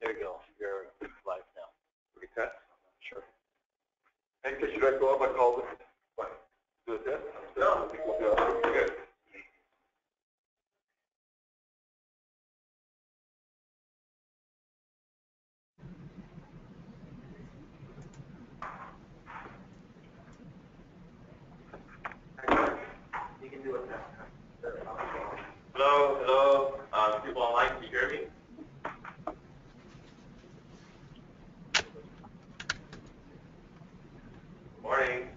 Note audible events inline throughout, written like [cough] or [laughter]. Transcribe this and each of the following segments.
There you go. You're live now. We test? Sure. Hey, should I go up and call this? What? Do it this? No. Good. You can do it now. Hello, hello, uh, people online, can you hear me? Morning.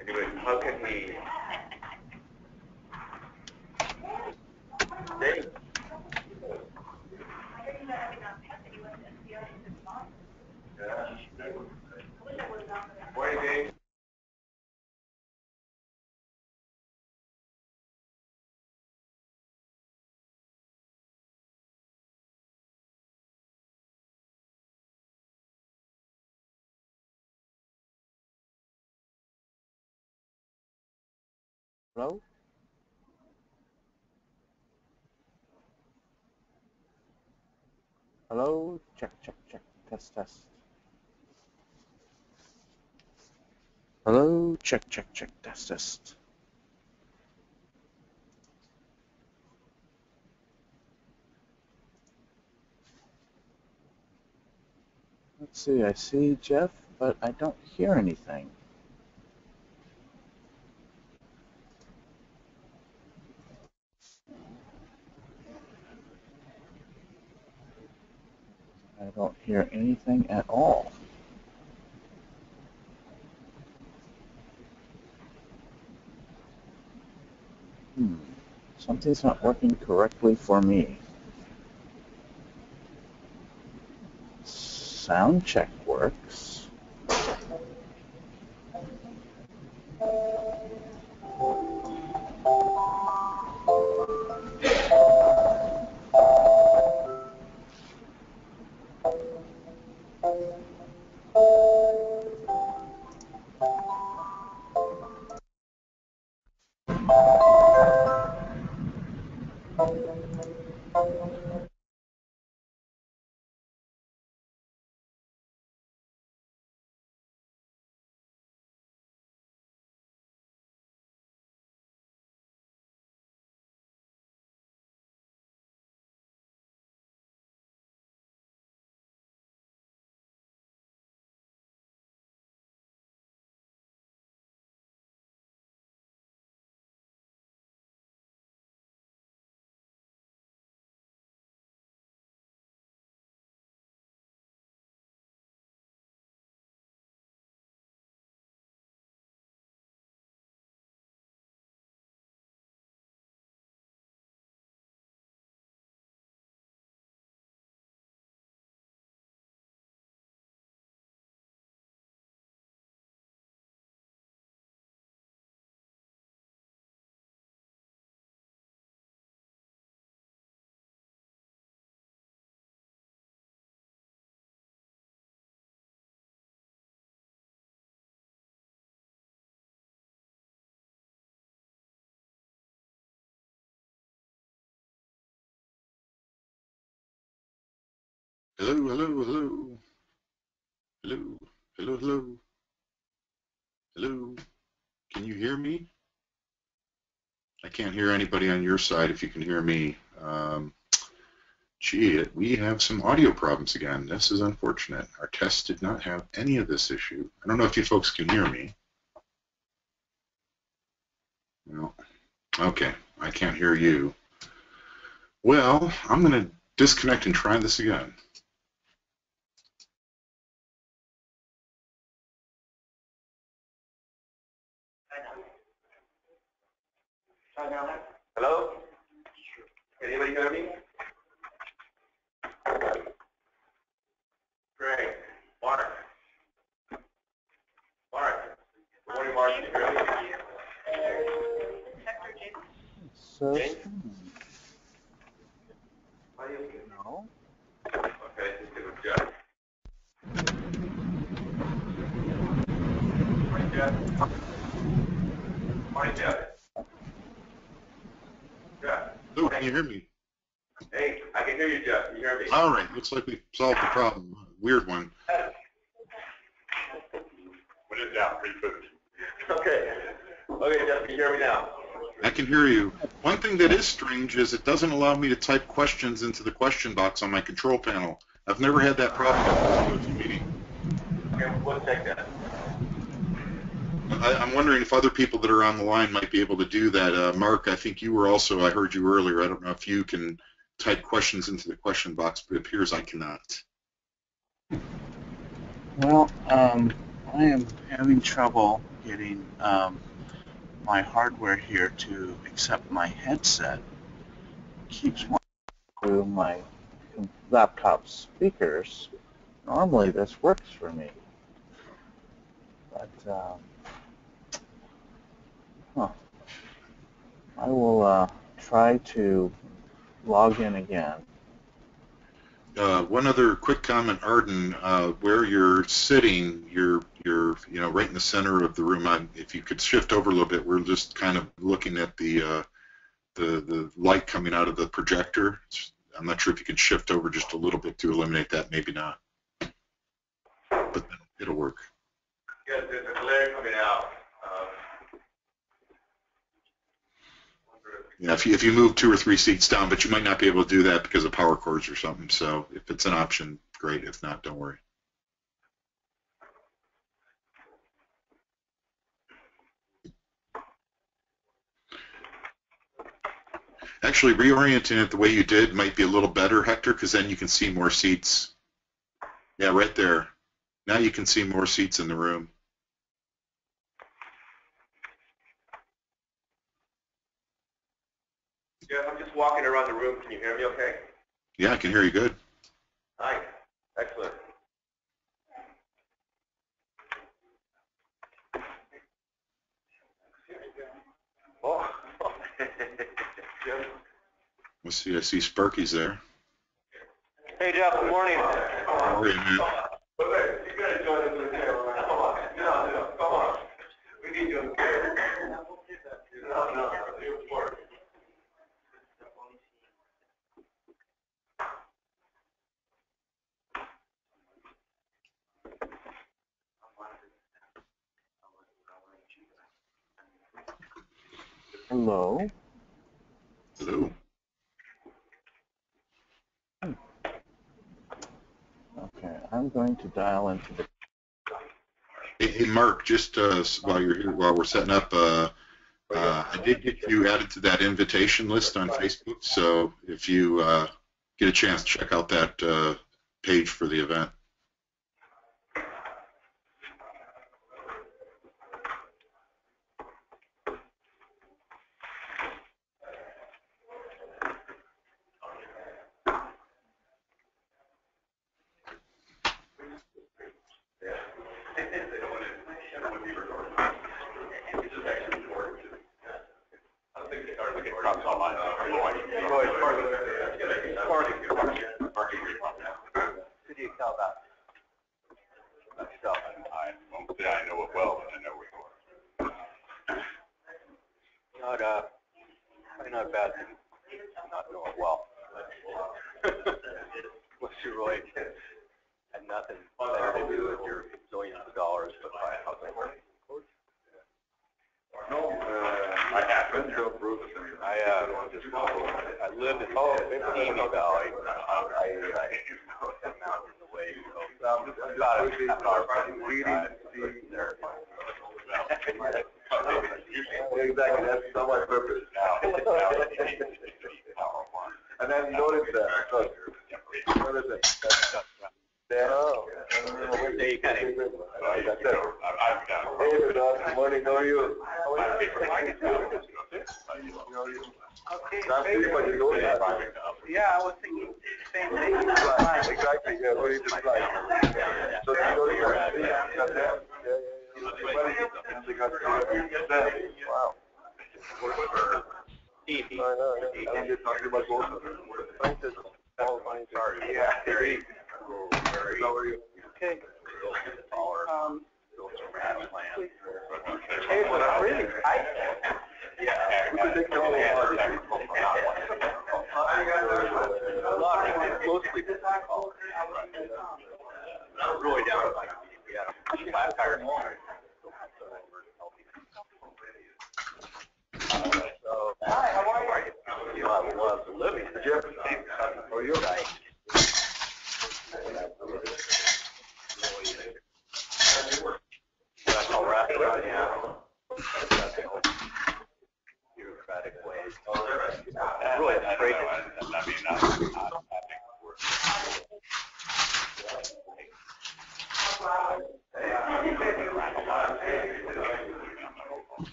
Anyway, how can we? Dave? Yeah. Hello? Hello? Check, check, check. Test, test. Hello? Check, check, check. Test, test. Let's see, I see Jeff, but I don't hear anything. I don't hear anything at all. Hmm. Something's not working correctly for me. Sound check works. Hello, hello, hello. Hello, hello, hello. Hello. Can you hear me? I can't hear anybody on your side if you can hear me. Um, gee, we have some audio problems again. This is unfortunate. Our test did not have any of this issue. I don't know if you folks can hear me. No. Okay, I can't hear you. Well, I'm going to disconnect and try this again. Hello? Can anybody hear me? Greg, Mark. Mark. Good morning, Mark. Can you hear me? So, James? no. Okay, just give it a Jeff. Morning, Jeff. Morning, Jeff. Can you hear me? Hey, I can hear you, Jeff. Can you hear me? All right, looks like we solved the problem. Weird one. When in doubt, food. Okay. Okay, Jeff, can you hear me now? I can hear you. One thing that is strange is it doesn't allow me to type questions into the question box on my control panel. I've never had that problem meeting. Okay, we'll check that. I, I'm wondering if other people that are on the line might be able to do that. Uh, Mark, I think you were also, I heard you earlier. I don't know if you can type questions into the question box, but it appears I cannot. Well, um, I am having trouble getting um, my hardware here to accept my headset. It keeps through my laptop speakers. Normally this works for me. But, um, huh. I will uh, try to log in again. Uh, one other quick comment, Arden, uh, where you're sitting, you're you're you know right in the center of the room. I'm, if you could shift over a little bit, we're just kind of looking at the uh, the the light coming out of the projector. I'm not sure if you can shift over just a little bit to eliminate that. Maybe not, but then it'll work. Yes, there's a glare coming out. Um, Yeah, if you if you move two or three seats down, but you might not be able to do that because of power cords or something. So if it's an option, great. If not, don't worry. Actually, reorienting it the way you did might be a little better, Hector, because then you can see more seats. Yeah, right there. Now you can see more seats in the room. Jeff, I'm just walking around the room. Can you hear me okay? Yeah, I can hear you good. Hi. Excellent. Oh. [laughs] Jeff. Let's see. I see Sparky's there. Hey, Jeff, good morning. How are you, man? Okay, you gotta join us in the camera. Come on. No, no, come on. We need you in the camera. No, no, it's important. Hello? Hello. Okay, I'm going to dial into the Hey, hey, Mark, just uh, while you're here, while we're setting up, uh, uh, I did get you added to that invitation list on Facebook. So if you uh, get a chance, check out that uh, page for the event.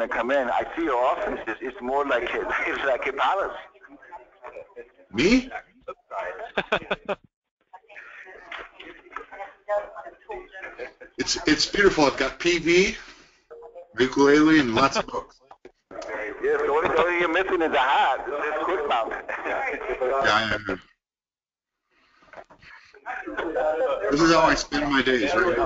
going to come in. I see your office. It's, it's more like a, [laughs] it's like a palace. Me? [laughs] it's it's beautiful. I've got PV, ukulele, and lots of books. Yeah, the only thing you're missing is a hat. It's quick mount. yeah, I know. This is how I spend my days. Right?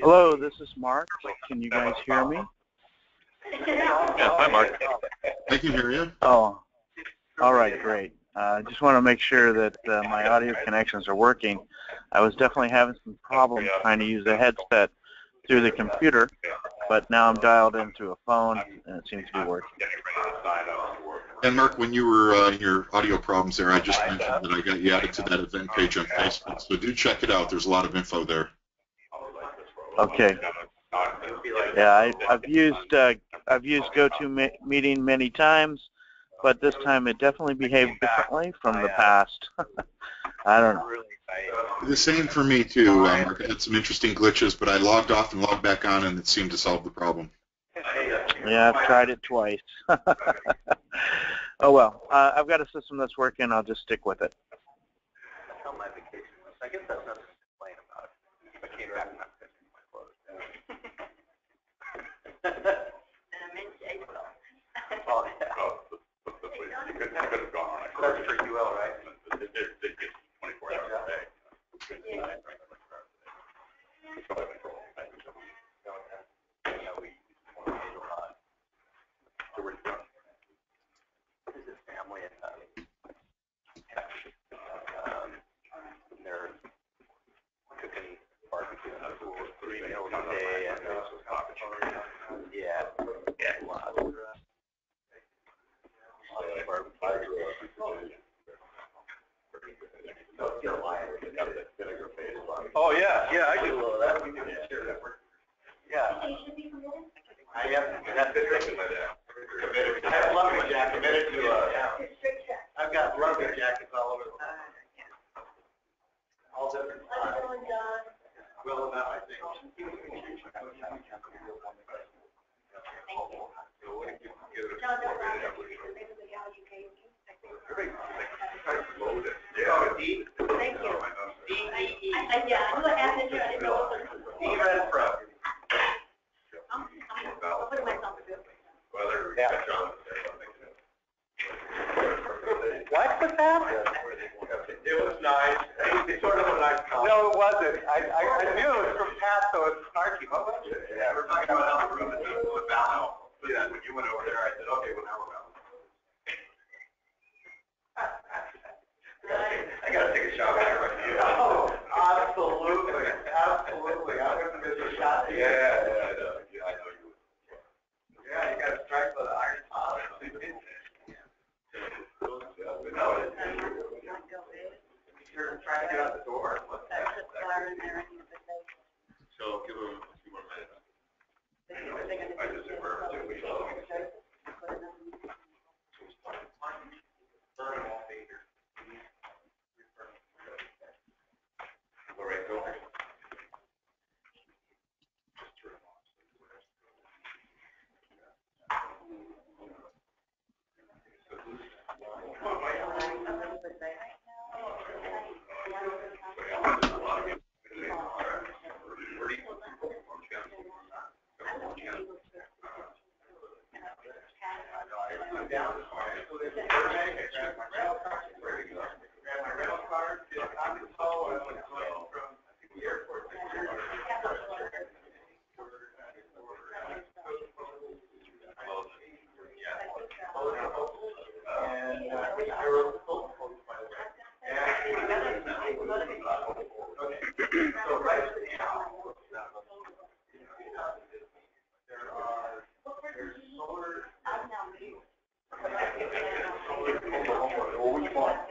Hello, this is Mark. Can you guys hear me? Yeah, hi, Mark. I can hear you. Oh, all right, great. I uh, just want to make sure that uh, my audio connections are working. I was definitely having some problems trying to use the headset through the computer, but now I'm dialed into a phone and it seems to be working. And Mark, when you were uh, your audio problems there, I just mentioned that I got you added to that event page on Facebook. So do check it out. There's a lot of info there. Okay. Yeah, I, I've used uh, I've used GoToMeeting many times, but this time it definitely behaved differently from the past. [laughs] I don't know. The same for me too. Um, Mark. I had some interesting glitches, but I logged off and logged back on, and it seemed to solve the problem. Yeah, I've tried it twice. [laughs] oh well, uh, I've got a system that's working. I'll just stick with it. That's how my vacation was. I guess that's nothing to complain about. I came back and I'm fixing my clothes. Oh, yeah. You could have gone on. That's for UL, right? Twenty-four hours a day. Yeah, we, uh, so we're done. This is family and, uh, Texas. Um, they're cooking barbecue for three meals a day and, uh, yeah, yeah, lots. Lots of barbecue. Oh, yeah, yeah, I do a little of that. We. Yeah. I am, that's it. I have lumberjack committed to, uh, I've got lumberjackets all over the place. All different styles. Will about, I think. Yeah. D, Thank you. D, E, E. I, yeah, I knew I had to. I didn't know what D Red Pro. I'm, I'm putting myself through. Yeah. What was that? It was nice. It's sort of a nice comment. No, it wasn't. I, I, I knew it was from Pat, so it's snarky. What was it? Yeah, we're talking about how the room is with Val. Yeah, when you went over there, I said, okay, well, now we're Val. I gotta take a shot at it. Oh, absolutely, absolutely. I wouldn't miss a shot. Yeah, yeah, I know. Yeah, I know you would. Yeah, you gotta strike with the iron pot. [laughs] You're trying to get out the door. So give them a few more minutes. I just said, we're, we Vernon won't. All And, uh, you're- So right now, there are, there's solar. Well, which one?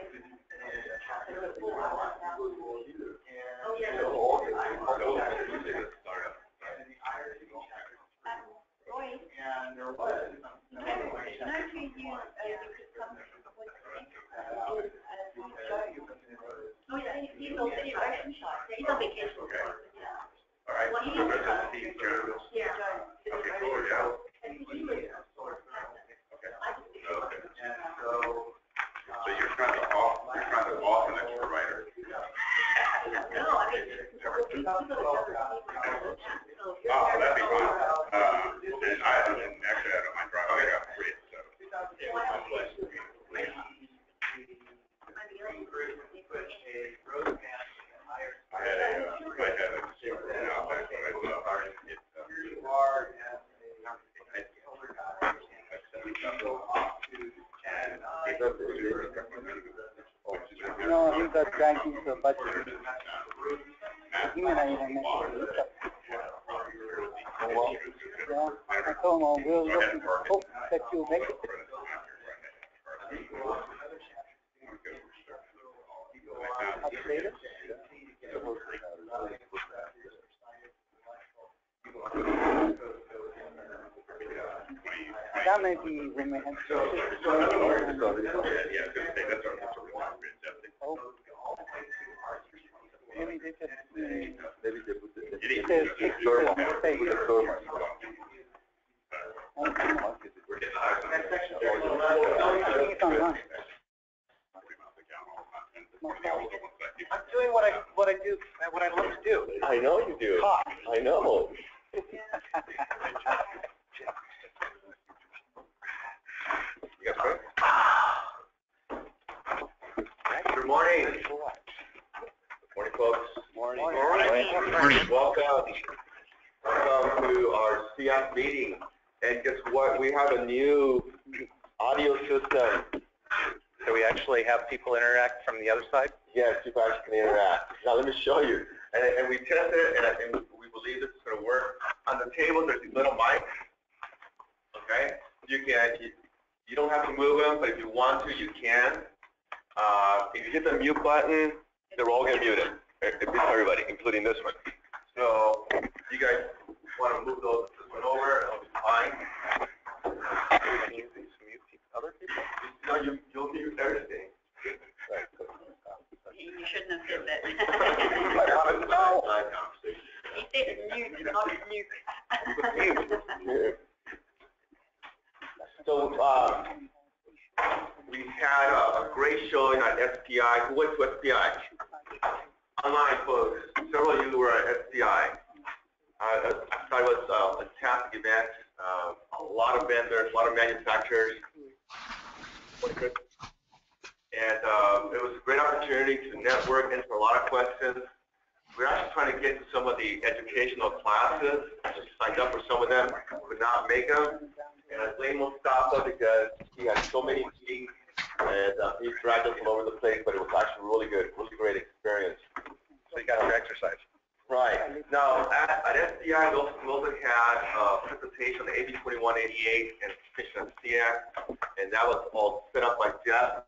Fish and that was all set up by Jeff.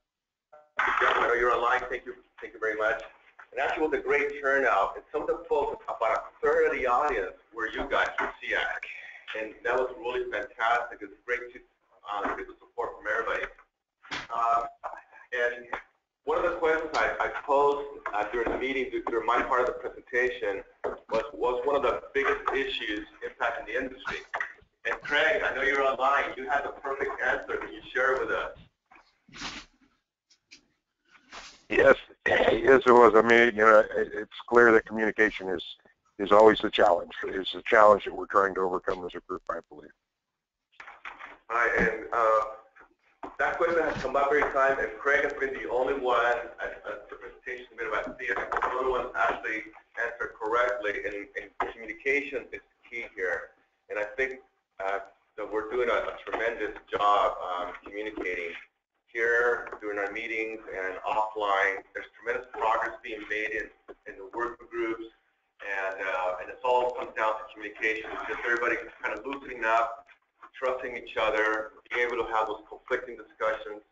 Jeff, I know you're online. Thank you. Thank you very much. And actually, it was a great turnout. And some of the folks, about a third of the audience, were you guys from CX. And that was really fantastic. It's great to uh, get the support from everybody. Uh, and one of the questions I, I posed uh, during the meeting, during my part of the presentation, was, was one of the biggest issues impacting the industry. And Craig, I know you're online. You have the perfect answer that you share with us. Yes, yes, it was. I mean, you know, it's clear that communication is is always the challenge. It's a challenge that we're trying to overcome as a group, I believe. All right, and uh, that question has come up every time, and Craig has been the only one at, at the presentation made about CX, the only one actually answered correctly, and, and communication is key here. And I think uh, that we're doing a, a tremendous job um, communicating here during our meetings and offline. There's tremendous progress being made in, in the work groups, and uh, and it all comes down to communication. It's just everybody kind of loosening up, trusting each other, being able to have those conflicting discussions,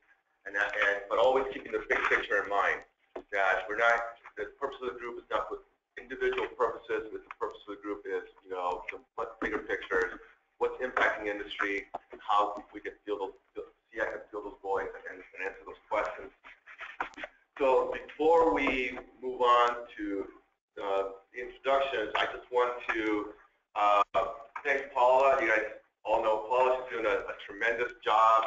and that, and but always keeping the big picture in mind. That we're not the purpose of the group is not with individual purposes. But the purpose of the group is you know the bigger picture, what's impacting industry, and how we can feel those see I can feel those voids and, and answer those questions. So before we move on to uh, the introductions, I just want to uh, thank Paula. You guys all know Paula. She's doing a, a tremendous job.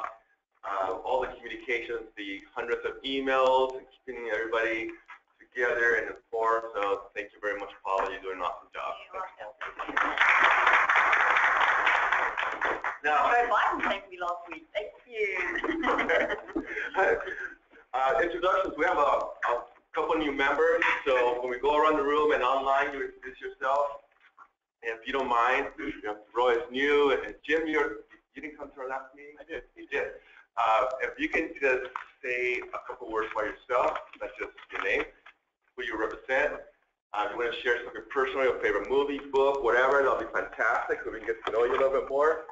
Uh, all the communications, the hundreds of emails, and keeping everybody together and informed. So thank you very much, Paula. You're doing an awesome job. Joe Now, Biden thanked me last week. Thank you. [laughs] Uh, introductions, we have a, a couple new members, so when we go around the room and online, you introduce yourself. And if you don't mind, we have Roy is new, and Jim, you're, you didn't come to our last meeting? I did. You did. Uh, if you can just say a couple words by yourself, not just your name, who you represent. Uh, if you want to share something personal, your favorite movie, book, whatever, that'll be fantastic, so we can get to know you a little bit more.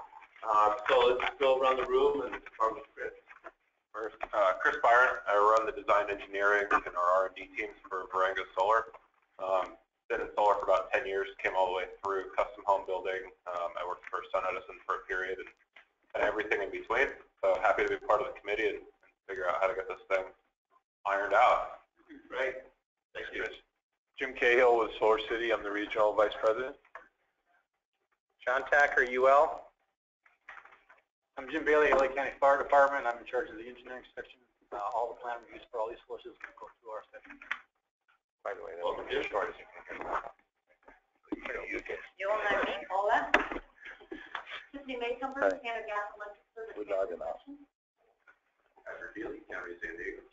Um, so let's go around the room and start with Chris. First, uh, Chris Byron. I run the design engineering and our R&D teams for Verengo Solar. Um, been in solar for about 10 years, came all the way through custom home building. Um, I worked for Sun Edison for a period and, and everything in between. So happy to be part of the committee and, and figure out how to get this thing ironed out. Great. Thank you. Jim Cahill with Solar City. I'm the regional vice president. John Tacker, UL. I'm Jim Bailey, LA County Fire Department. I'm in charge of the engineering section. Uh, all the plan reviews for all these sources go through our section. By the way, that's Welcome, as Jim. short as you can get. You'll know me, Paula. Tiffany Maycomber, San Diego Gas and Electric Service. Would not enough. Patrick Deely, County San Diego,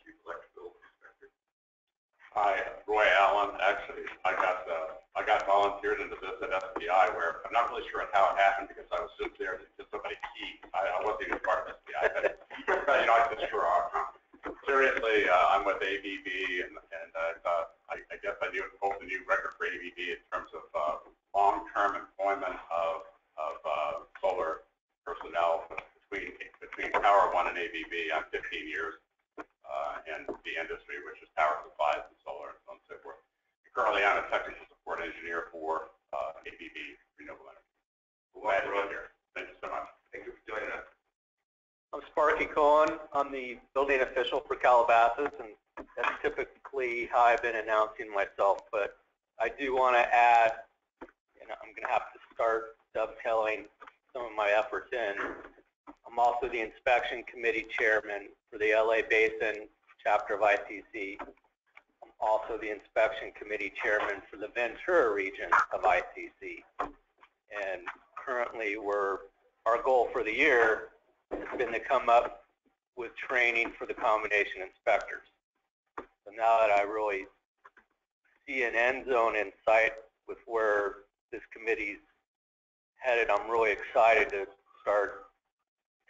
Chief Electrical Inspector. Hi, Roy Allen. Actually, I got, uh, I got volunteered into this at FBI where I'm not really sure how it happened because I was just there to somebody keys. I, I wasn't even part of FBI, but, you know, I just sure are. Seriously, uh, I'm with ABB and, and, uh, I, I guess I do hold the new record for ABB in terms of, uh, long-term employment of, of, uh, solar personnel between, between Power One and ABB. I'm 15 years uh, in the industry, which is power supplies and solar and so on and so forth. Currently, I'm a technical support engineer for uh, ABB Renewable Energy. Glad to be here. Thank you so much. Thank you for joining us. I'm Sparky Cohen. I'm the building official for Calabasas, and that's typically how I've been announcing myself. But I do want to add, and I'm going to have to start dovetailing some of my efforts in. I'm also the inspection committee chairman for the LA Basin chapter of ICC. I'm also the inspection committee chairman for the Ventura region of ICC. And currently, we're, our goal for the year has been to come up with training for the combination inspectors. So now that I really see an end zone in sight with where this committee's headed, I'm really excited to start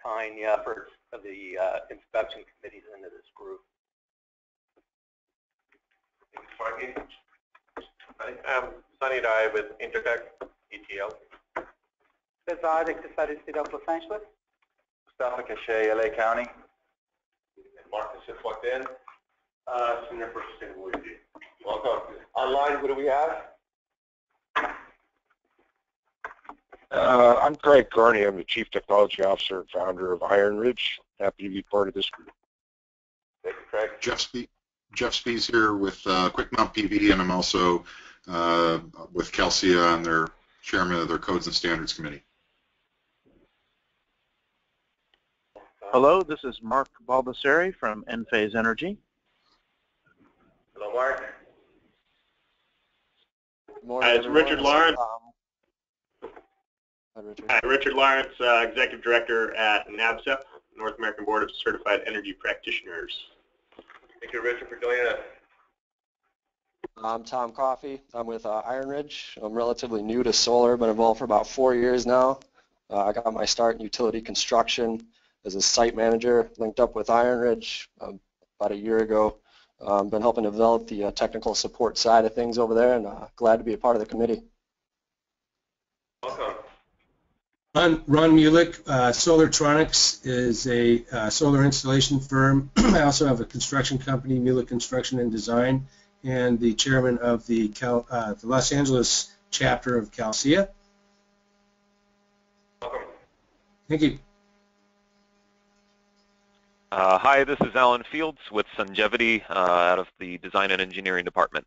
tying the efforts of the uh, inspection committees into this group. Thank you, I'm Sunny Dye with Intertek ETL. Cesar de Cesarista of Los Angeles. Mustafa Cachet, LA County. And Marcus just walked in. Uh, Senior for Sustainability. Welcome. Online, who do we have? Uh, I'm Craig Carney. I'm the Chief Technology Officer and founder of Iron Ridge. Happy to be part of this group. Thank you, Craig. Jeff Spee, Jeff Spies here with uh, Quick Mount PV, and I'm also uh, with CALSEIA and their chairman of their Codes and Standards Committee. Hello, this is Mark Baldassari from Enphase Energy. Hello, Mark. Good Hi, it's Richard Lawrence. Hi, Richard Lawrence, uh, Executive Director at NABCEP, North American Board of Certified Energy Practitioners. Thank you, Richard, for joining us. I'm Tom Coffey. I'm with uh, Iron Ridge. I'm relatively new to solar, been involved for about four years now. Uh, I got my start in utility construction as a site manager, linked up with Iron Ridge um, about a year ago. Um, been helping develop the uh, technical support side of things over there, and uh, glad to be a part of the committee. Welcome. Ron, Ron Mulick, uh, Solartronics is a uh, solar installation firm. [clears throat] I also have a construction company, Mulick Construction and Design, and the chairman of the, Cal, uh, the Los Angeles chapter of CALSEIA. Welcome. Thank you. Uh, hi, this is Alan Fields with Sungevity uh, out of the Design and Engineering Department.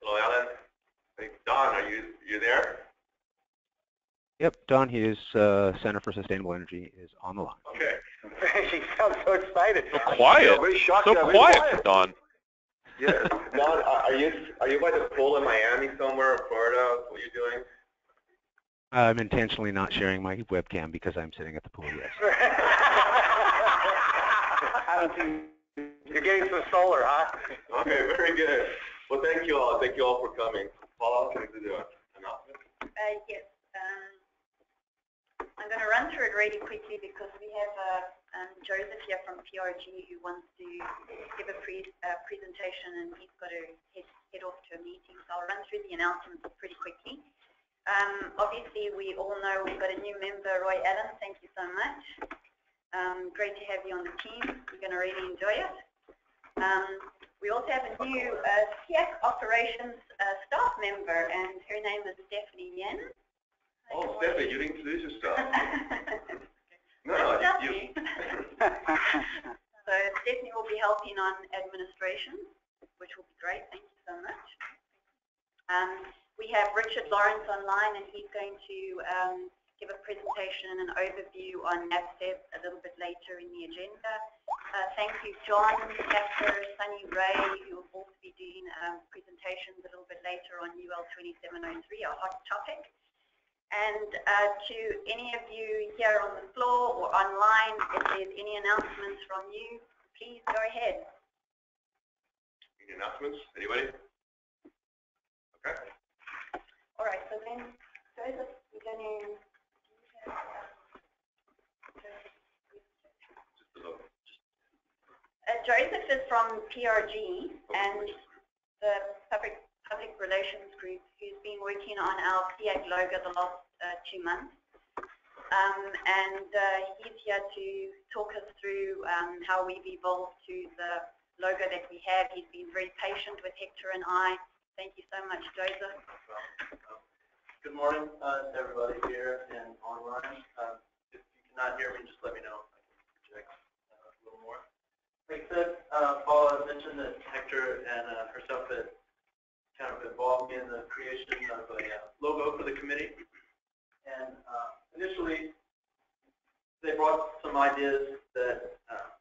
Hello, Alan. Hey, Don, are you, you there? Yep, Don Hughes, uh, Center for Sustainable Energy, is on the line. Okay. [laughs] he sounds so excited. So quiet. Very shocked. So yeah, very quiet, Don. Yeah. Don, are are you, are you by the pool in Miami somewhere, or Florida? What are you doing? I'm intentionally not sharing my webcam because I'm sitting at the pool, yes. [laughs] haven't seen, you're getting some solar, huh? Okay, very good. Well, thank you all. Thank you all for coming. Paula, what to do? Announcement? Uh, yes, I'm going to run through it really quickly because we have uh, um, Joseph here from PRG who wants to give a pre uh, presentation and he's got to head, head off to a meeting. So I'll run through the announcements pretty quickly. Um, obviously, we all know we've got a new member, Roy Allen. Thank you so much. Um, great to have you on the team. You're going to really enjoy it. Um, we also have a new uh, operations uh, staff member, and her name is Stephanie Yen. Oh, Stephanie, you didn't introduce yourself. [laughs] no, That's no, you, [laughs] so Stephanie will be helping on administration, which will be great. Thank you so much. Um, we have Richard Lawrence online, and he's going to um, give a presentation and an overview on NABCEP a little bit later in the agenda. Uh, thank you, John, Casper, Sunny Ray, who will also be doing um, presentations a little bit later on UL 2703, our hot topic. And uh, to any of you here on the floor or online, if there's any announcements from you, please go ahead. any announcements? Anybody? Okay. All right, so then, Joseph, we're going to... Uh, Joseph is from PRG and the public public relations group who's been working on our SEAC logo the last uh, two months. Um, and uh, he's here to talk us through um, how we've evolved to the logo that we have. He's been very patient with Hector and I. Thank you so much, Joseph. Good morning uh, to everybody here and online. Um, if you cannot hear me, just let me know. I can project uh, a little more. Like I said, uh, Paula mentioned that Hector and uh, herself had kind of involved me in the creation of a uh, logo for the committee. And uh, initially, they brought some ideas that uh,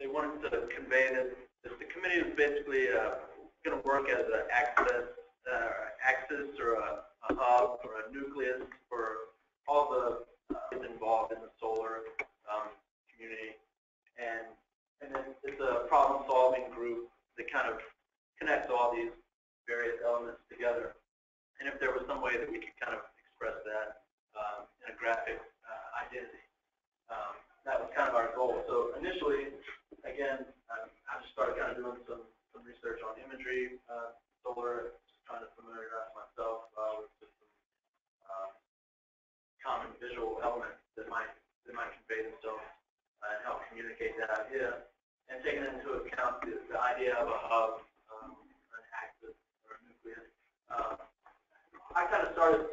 they wanted to convey that, that the committee is basically uh, going to work as an access, uh, axis or a, a hub or a nucleus for all the uh, involved in the solar um, community. And, and then it's a problem-solving group that kind of connects all these various elements together. And if there was some way that we could kind of express that um, in a graphic uh, identity, um, that was kind of our goal. So initially, again, um, I just started kind of doing some, some research on imagery, uh, solar, just trying to familiarize myself uh, with some um, common visual elements that might that might convey themselves uh, and help communicate that idea. And taking into account the, the idea of a hub, um, an axis, or a nucleus. Uh, I kind of started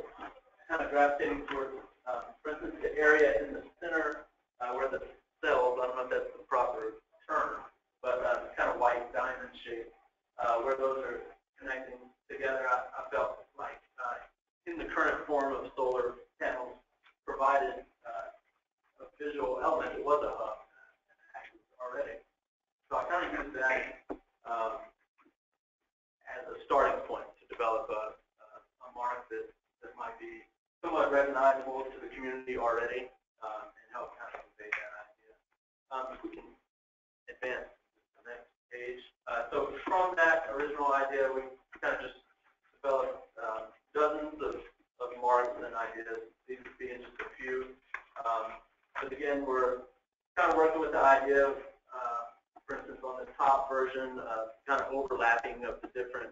kind of gravitating towards, um, for instance, the area in the center uh, where the cells, I don't know if that's the proper term, but uh, kind of white diamond shape, uh, where those are connecting together. I, I felt like uh, in the current form of solar panels provided uh, a visual element, it was a hub already. So I kind of used that um, as a starting point develop a, a, mark that, that might be somewhat recognizable to the community already um, and help kind of convey that idea. Um, if we can advance to the next page. Uh, so from that original idea, we kind of just developed um, dozens of, of marks and ideas, these being just a few. Um, but again, we're kind of working with the idea of uh, for instance, on the top version, uh, kind of overlapping of the different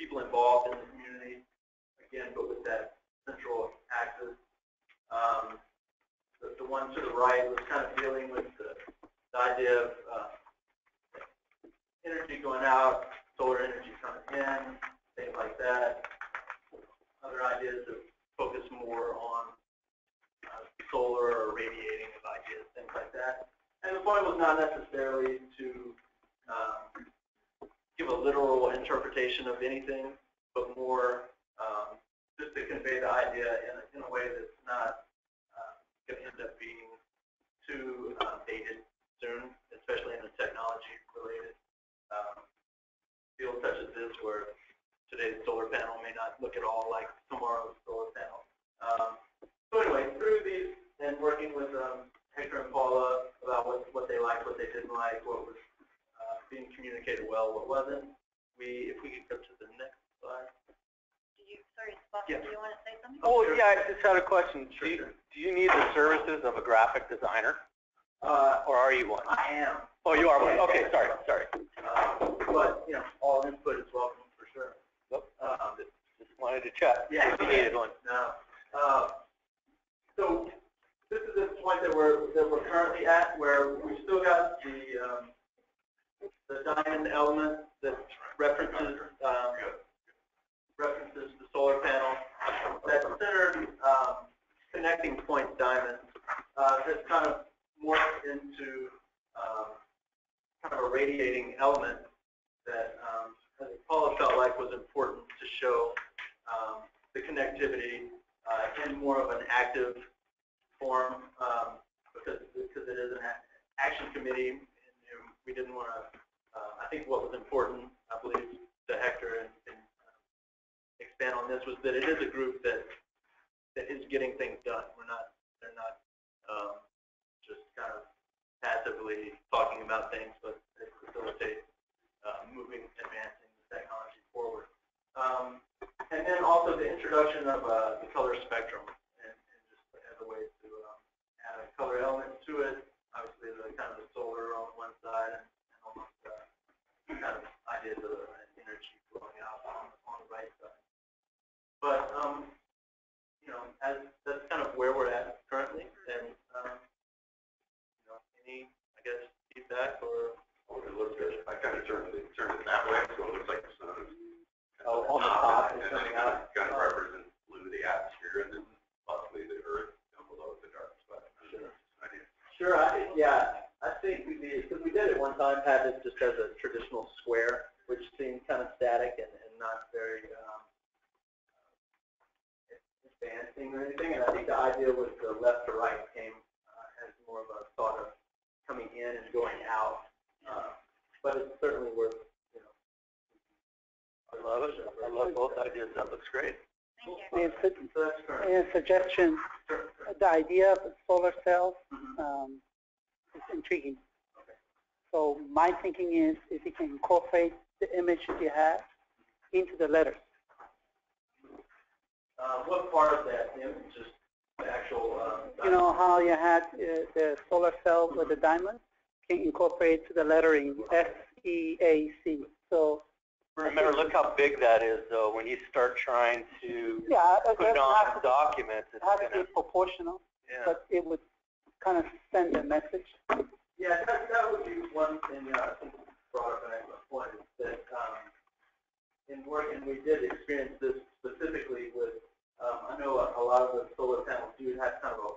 people involved in the community, again, but with that central axis. Um, the, the one to the right was kind of dealing with the, the idea of uh, energy going out, solar energy coming in, things like that. Other ideas that focus more on uh, solar or radiating of ideas, things like that. And the point was not necessarily to um, give a literal interpretation of anything, but more um, just to convey the idea in a, in a way that's not uh, going to end up being too um, dated soon, especially in a technology-related um, field such as this, where today's solar panel may not look at all like tomorrow's solar panel. Um, so anyway, through these and working with um, Hector and Paula about what, what they liked, what they didn't like, what was being communicated well, what wasn't. We, if we could go to the next slide. Do you, sorry, Spock, Yeah. do you want to say something? Oh, yeah, I just had a question. Do you, do you need the services of a graphic designer, Uh, or are you one? I am. Oh, you are one. Okay, sorry, sorry. Uh, But, you know, all input is welcome for sure. Um, Just wanted to check Yeah. if you needed one. No. Uh, So this is the point that we're, that we're currently at, where we've still got the, um, the diamond element that references, um, references the solar panel. That centered, um, connecting point diamond, uh, that's kind of morphed into, um, kind of a radiating element that, um, Paula felt like was important to show, um, the connectivity, uh, in more of an active form, um, because, because it is an action committee, we didn't want to, uh, I think what was important, I believe, to Hector and, and uh, expand on this, was that it is a group that, that is getting things done. We're not, they're not, um, just kind of passively talking about things, but they facilitate, uh, moving, advancing the technology forward. Um, and then also the introduction of, uh, the color spectrum, and, and just as a way to, um, add a color element to it. Obviously, the kind of the solar on one side and, and almost, uh, kind of ideas of uh, energy flowing out on, on the right side. But, um, you know, as, that's kind of where we're at currently, and, um, you know, any, I guess, feedback or? Oh, it looks good. I kind of turned it, turned it that way, so it looks like the sun is. Oh, on the top, And then it kind of- kind of represents blue, the atmosphere, and then possibly the earth down below the dark spot. Sure. Idea. Sure, I, yeah, I think we did, because we did it one time, had it just as a traditional square, which seemed kind of static and, and not very, um, advancing or anything, and I think the idea was the left to right came, uh, as more of a thought of coming in and going out, uh, but it's certainly worth, you know. I love it. I love both ideas. That looks great. May I sug- that's correct. may I suggestion, the idea of a solar cell um, is intriguing. So my thinking is if you can incorporate the image that you have into the letters. Uh, what part of that, Tim, just the actual, um. You know how you had uh, the solar cell with the diamond? Can incorporate to the lettering S-E-A-C. So, Remember, look how big that is, though. When you start trying to yeah, it put it doesn't on have to, documents, it's it gonna, be proportional, yeah. but it would kind of send a message. Yeah, that, that would be one thing, uh, I think brought up an excellent point, is that, um, in working, we did experience this specifically with, um, I know a, a lot of the solar panels do have kind of a,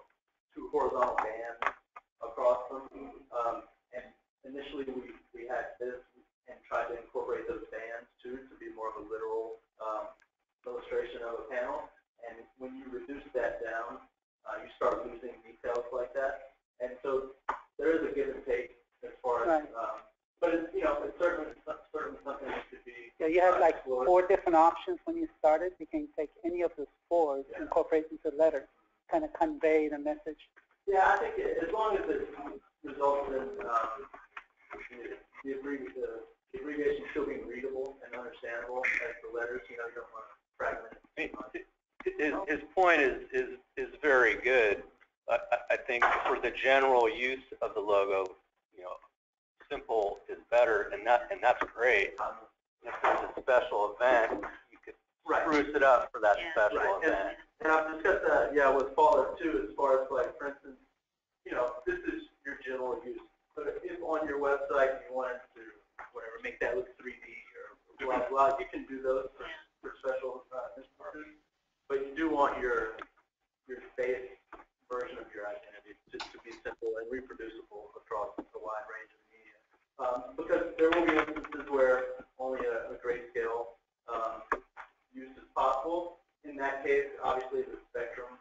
two horizontal bands across them. Um, and initially we, we had this and tried to incorporate those bands too, to be more of a literal, um, illustration of a panel. And when you reduce that down, uh, you start losing details like that. And so there is a give and take as far as, Right. um, but it's, you know, it's certainly, certainly something that could be. Yeah, you have uh, like explored. four different options when you started. You can take any of those four, Yeah. incorporate into the letter, kind of convey the message. Yeah, I think it- as long as it results in, um, the- the abbrevi- the the abbreviation still being readable and understandable as the letters, you know, you don't want to fragment it his, his point is, is, is very good. I, I- I think for the general use of the logo, you know, simple is better, and that, and that's great. Um, If there's a special event, you could Right. spruce it up for that Yeah. special Right, and- event. And I've discussed that, yeah, with Paula too, as far as like, for instance, you know, this is your general use. But if on your website you wanted to, whatever, make that look 3D or blah, blah, you can do those for, for special uh, instances. But you do want your, your base version of your identity to, to be simple and reproducible across a wide range of media. Um, because there will be instances where only a, a grayscale, um, use is possible. In that case, obviously, the spectrum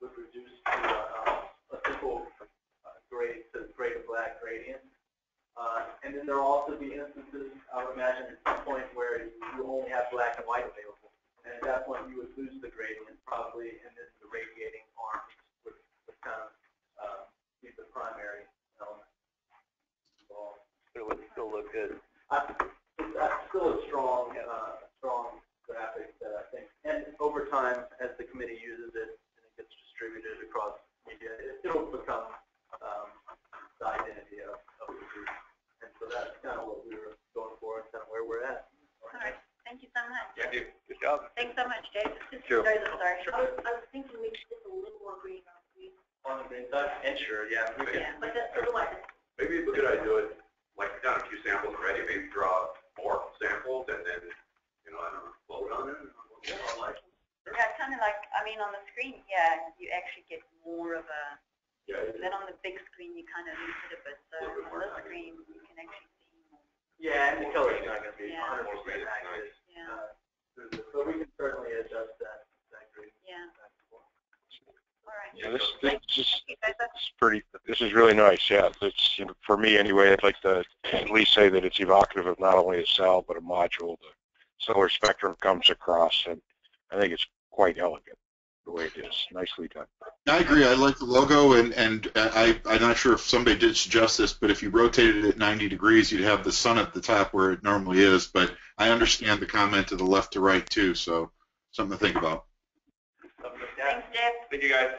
would reduce to a, a simple uh, gray to gray to black gradient. Uh, and then there will also be instances, I would imagine, at some point where you only have black and white available. And at that point, you would lose the gradient probably, and then the radiating arms would, would kind of uh, be the primary element. good. I- It's uh, still a strong, uh, strong graphic that I think, and over time, as the committee uses it and it gets distributed across media, it- it'll become um, the identity of of the group. And so that's kind of what we were going for and kind of where we're at. All right, thank you so much. Yeah, dude. Good job. Thanks so much, Dave. Sure. Joseph, sorry. I was, I was thinking maybe just a little more green on the green. On the green side? And sure, yeah. we can- Yeah, but that's sort of like, Maybe it's a good idea to do it, like, we've done a few samples already, maybe draw more samples and then, you know, I don't know, vote on it. Yeah, I like it. yeah, it's kind of like, I mean, on the screen here, you actually get more of a, Yeah, it is. then on the big screen, you kind of lose it a bit. So A little bit on more this screen, you can actually see more. Yeah, and the color's not going to be Yeah. 100% accurate. Yeah, uh, through this, But we can certainly adjust that, that green. yeah. All right. Yeah, this, this is Thank you, pretty, this is really nice, yeah. It's, you know, for me anyway, I'd like to at least say that it's evocative of not only a cell, but a module. The solar spectrum comes across, and I think it's quite elegant the way it is. Nicely done. I agree. I like the logo, and and I I'm not sure if somebody did suggest this, but if you rotated it 90 degrees, you'd have the sun at the top where it normally is. But I understand the comment to the left to right too, so something to think about. Thanks, Jeff. Thank you, guys.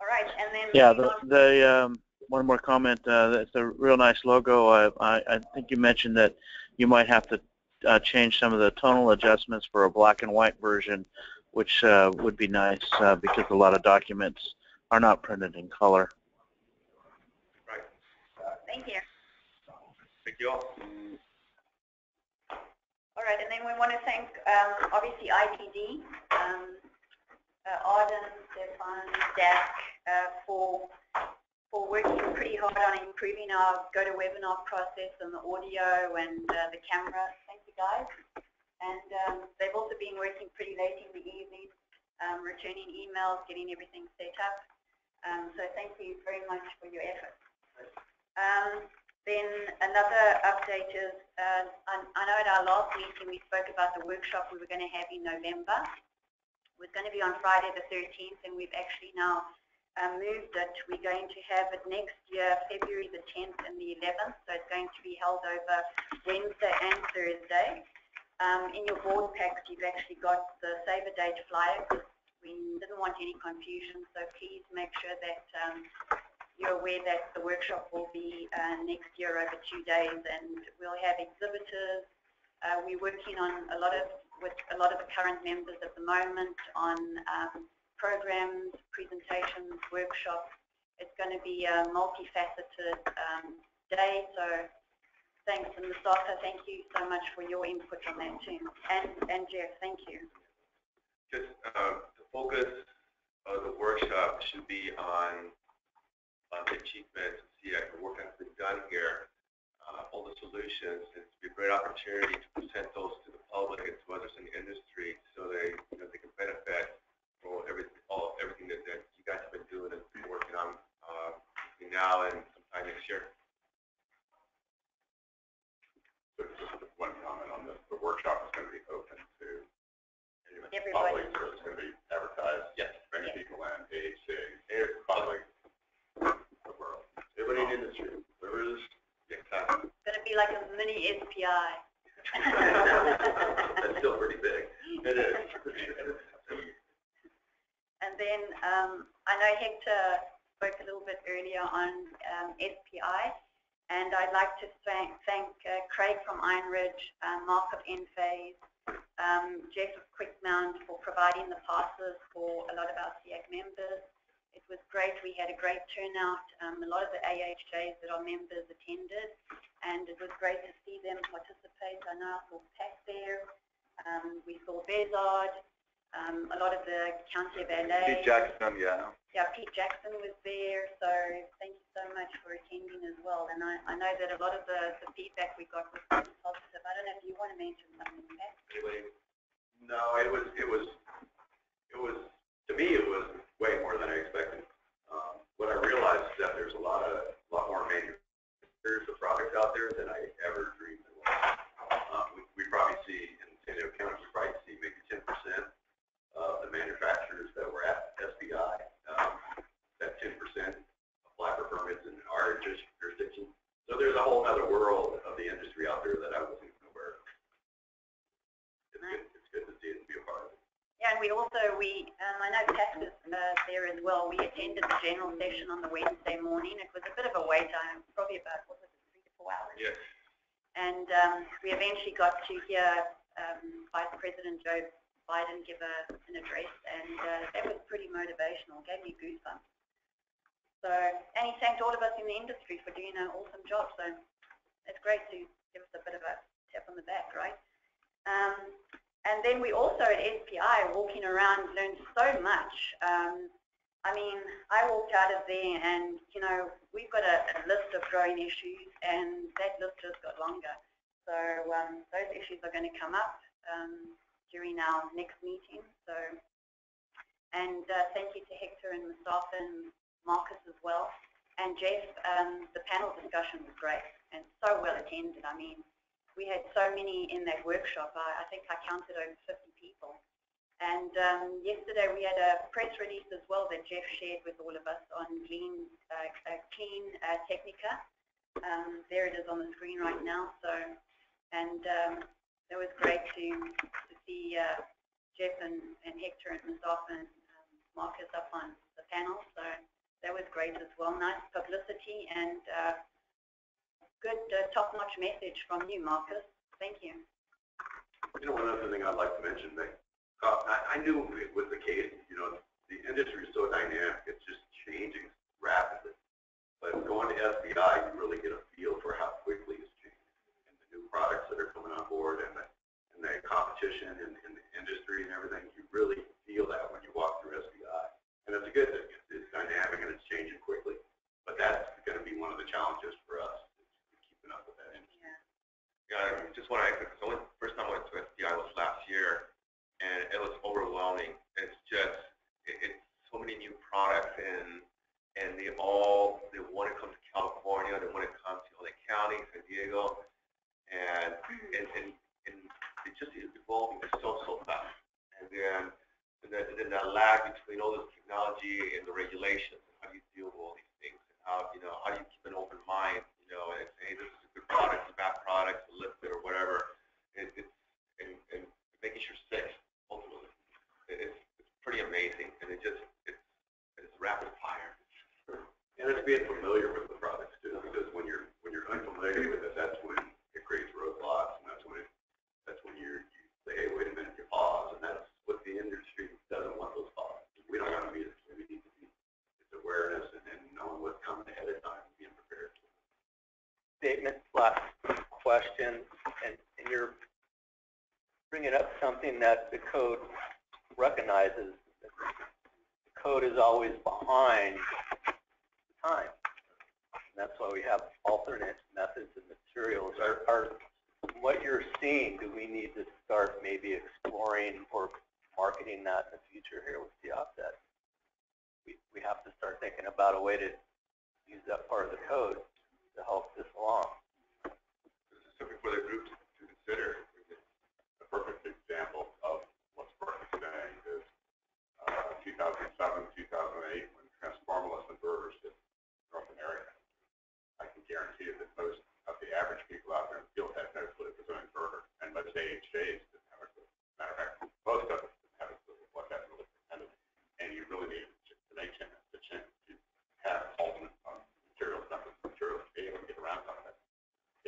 All right, and then. Yeah, the, the um, one more comment. Uh, it's a real nice logo. I, I, I think you mentioned that you might have to uh, change some of the tonal adjustments for a black and white version, which uh, would be nice uh, because a lot of documents are not printed in color. Right. Thank you. Thank you all. All right, and then we want to thank, um, obviously IPD, um, uh, Arden, Stefan, Dak, uh, for, for working pretty hard on improving our GoToWebinar process and the audio and uh, the camera. Thank you, guys. And um, they've also been working pretty late in the evening, um, returning emails, getting everything set up. Um, so thank you very much for your efforts. Um, then another update is, uh, I, I know at our last meeting we spoke about the workshop we were going to have in November. It was going to be on Friday the 13th and we've actually now uh, moved it. We're going to have it next year, February the 10th and the 11th. So it's going to be held over Wednesday and Thursday. Um, in your board packs you've actually got the save a date flyer we didn't want any confusion. So please make sure that um, you're aware that the workshop will be uh, next year over two days and we'll have exhibitors. Uh, we're working on a lot of, with a lot of the current members at the moment on um, programs, presentations, workshops. It's going to be a multifaceted um, day, so thanks. And Mustafa, thank you so much for your input on that too. And, and Jeff, thank you. Just, uh, the focus of the workshop should be on, on the achievements, see like the work that's been done here, uh, all the solutions. It's be a great opportunity to present those to the public and to others in the industry so they, you know, they can benefit from everything, all, everything that, that you guys have been doing and been working on, uh, now and sometime next year. So just one comment on this, the workshop is going to be open to anyone, Everybody. public, so it's going to be advertised. Yes. Bringing people in, AHJ, public, the world. Everybody in the industry, whoever is, yeah, exactly. It's going to be like a mini SPI. [laughs] [laughs] That's still pretty big. It is. [laughs] And then um, I know Hector spoke a little bit earlier on um, SPI, and I'd like to thank, thank uh, Craig from IronRidge, uh, Mark of Enphase, um, Jeff of QuickMount for providing the passes for a lot of our SEAC members. It was great. We had a great turnout. Um, a lot of the AHJs that are members attended, and it was great to see them participate. I know I saw Pat there. Um, we saw Bezard. Um, a lot of the County of LA. Pete Jackson, yeah. Yeah, Pete Jackson was there, so thank you so much for attending as well. And I, I know that a lot of the, the feedback we got was positive. I don't know if you want to mention something, Pat? Anybody? No, it was, it was, it was, to me, it was way more than I expected. Um, what I realized is that there's a lot of, lot more manufacturers of products out there than I ever dreamed there was. Um, we, we probably see, in San Diego County, we probably see maybe ten percent of the manufacturers that were at SPI, um, that 10% apply for permits in our jurisdiction. So there's a whole other world of the industry out there that I wasn't aware of. It's good, it's good to see it and be a part of it. Yeah, and we also, we, um, I know Pat was uh, there as well. We attended the general session on the Wednesday morning. It was a bit of a wait time, probably about, what was it, three to four hours? Yes. And um, we eventually got to hear um, Vice President Joe Biden give a, an address, and uh, that was pretty motivational, gave me goosebumps. So, and he thanked all of us in the industry for doing an awesome job. So it's great to give us a bit of a tap on the back, right? Um, and then we also at SPI, walking around, learned so much. Um, I mean, I walked out of there and, you know, we've got a, a list of growing issues and that list just got longer. So um, those issues are going to come up um, during our next meeting. So, and uh, thank you to Hector and Mustafa and Marcus as well. And Jeff, um, the panel discussion was great and so well attended. I mean, we had so many in that workshop. I, I think I counted over 50 people. And um, yesterday we had a press release as well that Jeff shared with all of us on Clean, uh, uh, Clean uh, Technica. Um, there it is on the screen right now. So, and it was great to, to see uh, Jeff and, and Hector and Mustafa and um, Marcus up on the panel. So that was great as well. Nice publicity and uh, good uh, top-notch message from you, Marcus. Thank you. You know, one other thing I'd like to mention, Nick, uh, I, I knew it was the case, you know, the industry is so dynamic, it's just changing rapidly. But going to SPI, you really get a feel for how quickly it's changing and the new products that are coming on board and the, and the competition in, in the industry and everything. You really feel that when you walk through SPI. And it's a good thing. It's, it's dynamic and it's changing quickly. But that's going to be one of the challenges for us. Is keeping up with that industry. Yeah, I just want to, because the only first time I went to SPI was last year, and it was overwhelming. It's just, it, it's so many new products, and and they all, they want to come to California, they want to come to LA County, San Diego, and and and, and it just is evolving so so fast. And then and then, and then that lag between all this technology and the regulations, how do you deal with all these things, and how you know how do you keep an open mind, you know, and say, hey, this is a good product, a bad product, a lifted or whatever. It, it's and, and making sure safe ultimately. It, it's it's pretty amazing, and it just it's it's rapid fire. And it's being familiar with the products too, because when you're when you're unfamiliar with it, that's when it creates roadblocks, and that's when it, that's when you're, you say, hey, wait a minute, you pause, and that's what the industry doesn't want those pauses. We don't want to be this. We need to be it's awareness and, and knowing what's coming ahead of time, and being prepared. Statement, last question, and, and you're bringing up something that the code recognizes. The code is always behind time. And that's why we have alternate methods and materials. Are, what you're seeing, do we need to start maybe exploring or marketing that in the future here with the offset? We, we have to start thinking about a way to use that part of the code to help this along. This is something for the group to consider. A perfect example of what's perfect today is uh, 2007, 2008, when transformerless inverters hit North America. I can guarantee that most the average people out there in the field had no clue it was an inverter, and most AHJs didn't have a clue. Matter of fact, most of us didn't have a clue what that really pretended. And you really need to make it the chance to have alternate uh, materials, methods, materials to be able to get around some of it.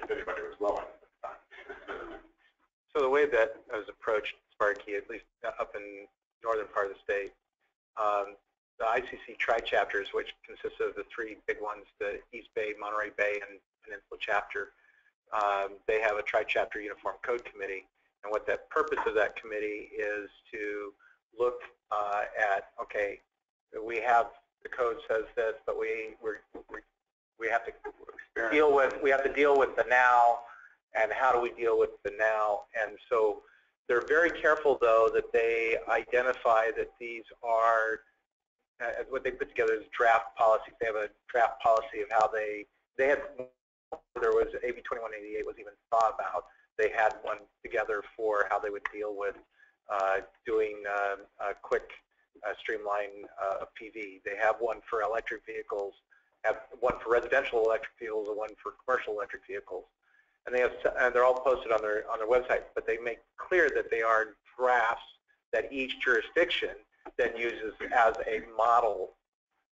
If anybody was willing at the time. [laughs] So the way that was approached Sparky, at least up in northern part of the state, um, the ICC tri-chapters, which consists of the three big ones, the East Bay, Monterey Bay, and Peninsula chapter, um, they have a tri-chapter uniform code committee. And what the purpose of that committee is to look uh, at, okay, we have, the code says this, but we, we we have to deal with, we have to deal with the now, and how do we deal with the now? And so they're very careful, though, that they identify that these are, uh, what they put together is draft policies. They have a draft policy of how they, they had, there was AB 2188 was even thought about. They had one together for how they would deal with uh, doing uh, a quick uh, streamline uh, PV. They have one for electric vehicles, have one for residential electric vehicles, and one for commercial electric vehicles and they have and they're all posted on their on their website. But they make clear that they are drafts that each jurisdiction then uses as a model,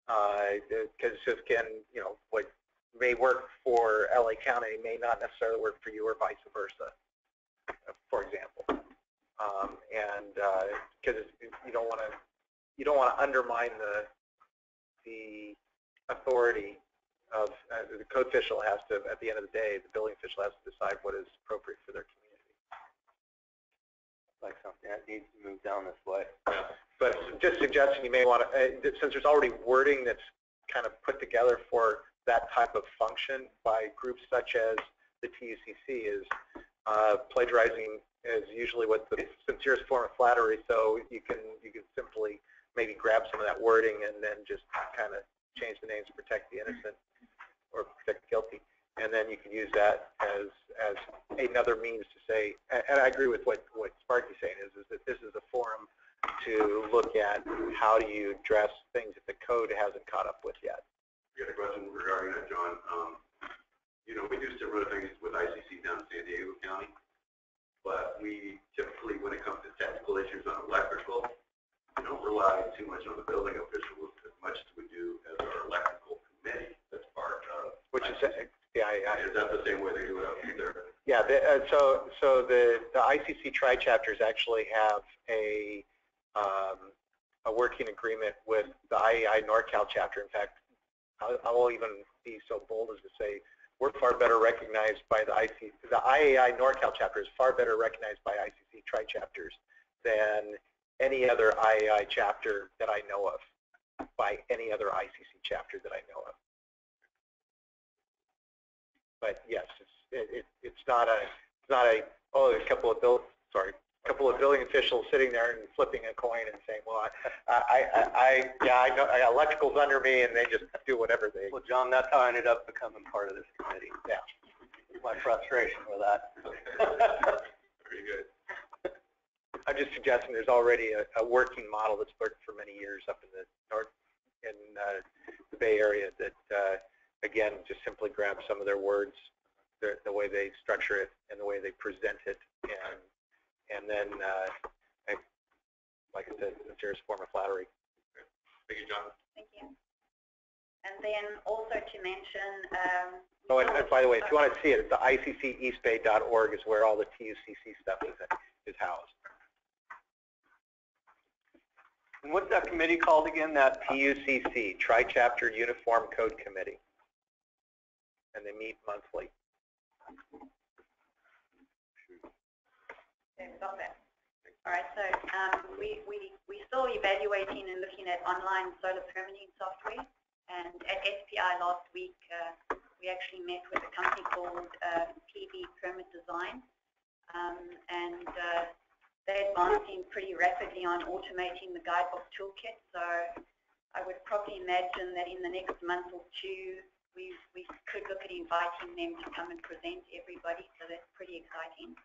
because it can, you know, what may work for LA County may not necessarily work for you or vice versa, for example. Um, and because you don't want to you don't want to undermine the the authority of uh, the code official has to at the end of the day the building official has to decide what is appropriate for their community. Like something that needs to move down this way. But just suggesting you may want to, uh, since there's already wording that's kind of put together for that type of function by groups such as the TUCC is uh, plagiarizing is usually what the sincerest form of flattery. So you can you can simply maybe grab some of that wording and then just kind of change the names protect the innocent or protect the guilty. And then you can use that as as another means to say, and I agree with what, what Sparky's saying is, is that this is a forum to look at how do you address things that the code hasn't caught up with yet. I got a question regarding that, John. Um, you know, we do similar things with ICC down in San Diego County, but we typically, when it comes to technical issues on electrical, we don't rely too much on the building officials as much as we do as our electrical committee that's part of. Which is, yeah, yeah. Is that the same way they do it out there? Yeah, the, uh, so so the, the ICC tri-chapters actually have a um, a working agreement with the IAI NorCal chapter. In fact, I, will even be so bold as to say we're far better recognized by the ICC. The IAI NorCal chapter is far better recognized by ICC tri-chapters than any other IAI chapter that I know of, by any other ICC chapter that I know of. But yes, it's it, it, it's not a it's not a oh a couple of bill sorry couple of building officials sitting there and flipping a coin and saying well I I I, I yeah I know I got electricals under me and they just do whatever they well John that's how I ended up becoming part of this committee. Yeah. My frustration with that. Very good. I'm just suggesting there's already a, a working model that's worked for many years up in the north in uh, the Bay Area that uh, again just simply grab some of their words the, the way they structure it and the way they present it and and then uh, I, like I said the serious form of flattery thank you John thank you and then also to mention um, oh and, and by the way if you want to see it the icceastbay.org is where all the TUCC stuff is is housed and what's that committee called again? That TUCC, Tri-Chapter Uniform Code Committee. And they meet monthly. All right, so um, we, we, we're still evaluating and looking at online solar permitting software. And at SPI last week, uh, we actually met with a company called uh, PV Permit Design. Um, and uh, they're advancing pretty rapidly on automating the guidebook toolkit. So I would probably imagine that in the next month or two, we, we could look at inviting them to come and present everybody. So that's pretty exciting.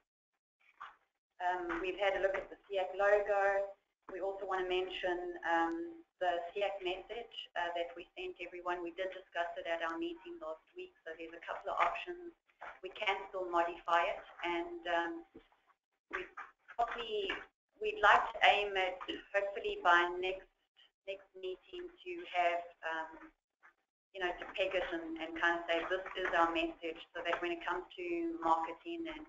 Um, we've had a look at the SEAC logo. We also want to mention um, the SEAC message uh, that we sent everyone. We did discuss it at our meeting last week. So there's a couple of options. We can still modify it. And um, we probably we'd like to aim at hopefully by next next meeting to have um, you know to peg it and, and kind of say this is our message so that when it comes to marketing and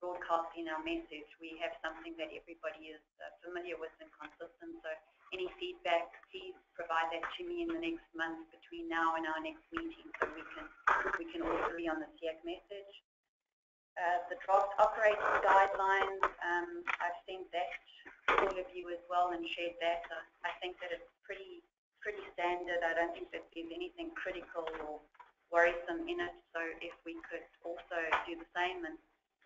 broadcasting our message we have something that everybody is uh, familiar with and consistent so any feedback please provide that to me in the next month between now and our next meeting so we can we can all agree on the SEAC message uh, the draft operating guidelines, um, I've sent that to all of you as well and shared that. I think that it's pretty pretty standard. I don't think that there's anything critical or worrisome in it. So if we could also do the same and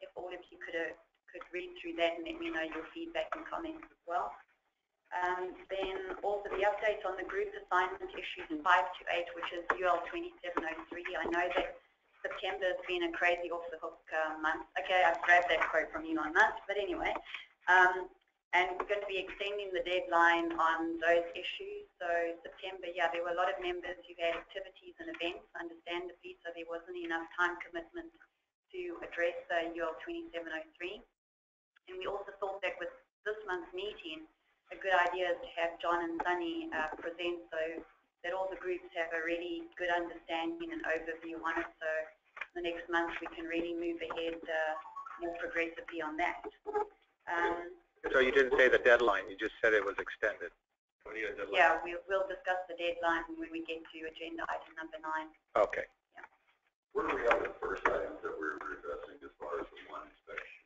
if all of you could uh, could read through that and let me know your feedback and comments as well. Um, then also the update on the group assignment issues 5 to 8, which is UL 2703. I know that September has been a crazy off the hook uh, month. Okay, I've grabbed that quote from Elon Musk, but anyway. Um, and we're going to be extending the deadline on those issues. So September, yeah, there were a lot of members who had activities and events, understandably, so there wasn't enough time commitment to address uh, UL 2703. And we also thought that with this month's meeting, a good idea is to have John and Sunny uh, present so that all the groups have a really good understanding and overview on it. So the next month we can really move ahead uh, more progressively on that. Um, So you didn't say the deadline, you just said it was extended. yeah, we'll, we'll discuss the deadline when we get to agenda item number nine. Okay. Where do we have the first items that we're addressing as far as the one inspection?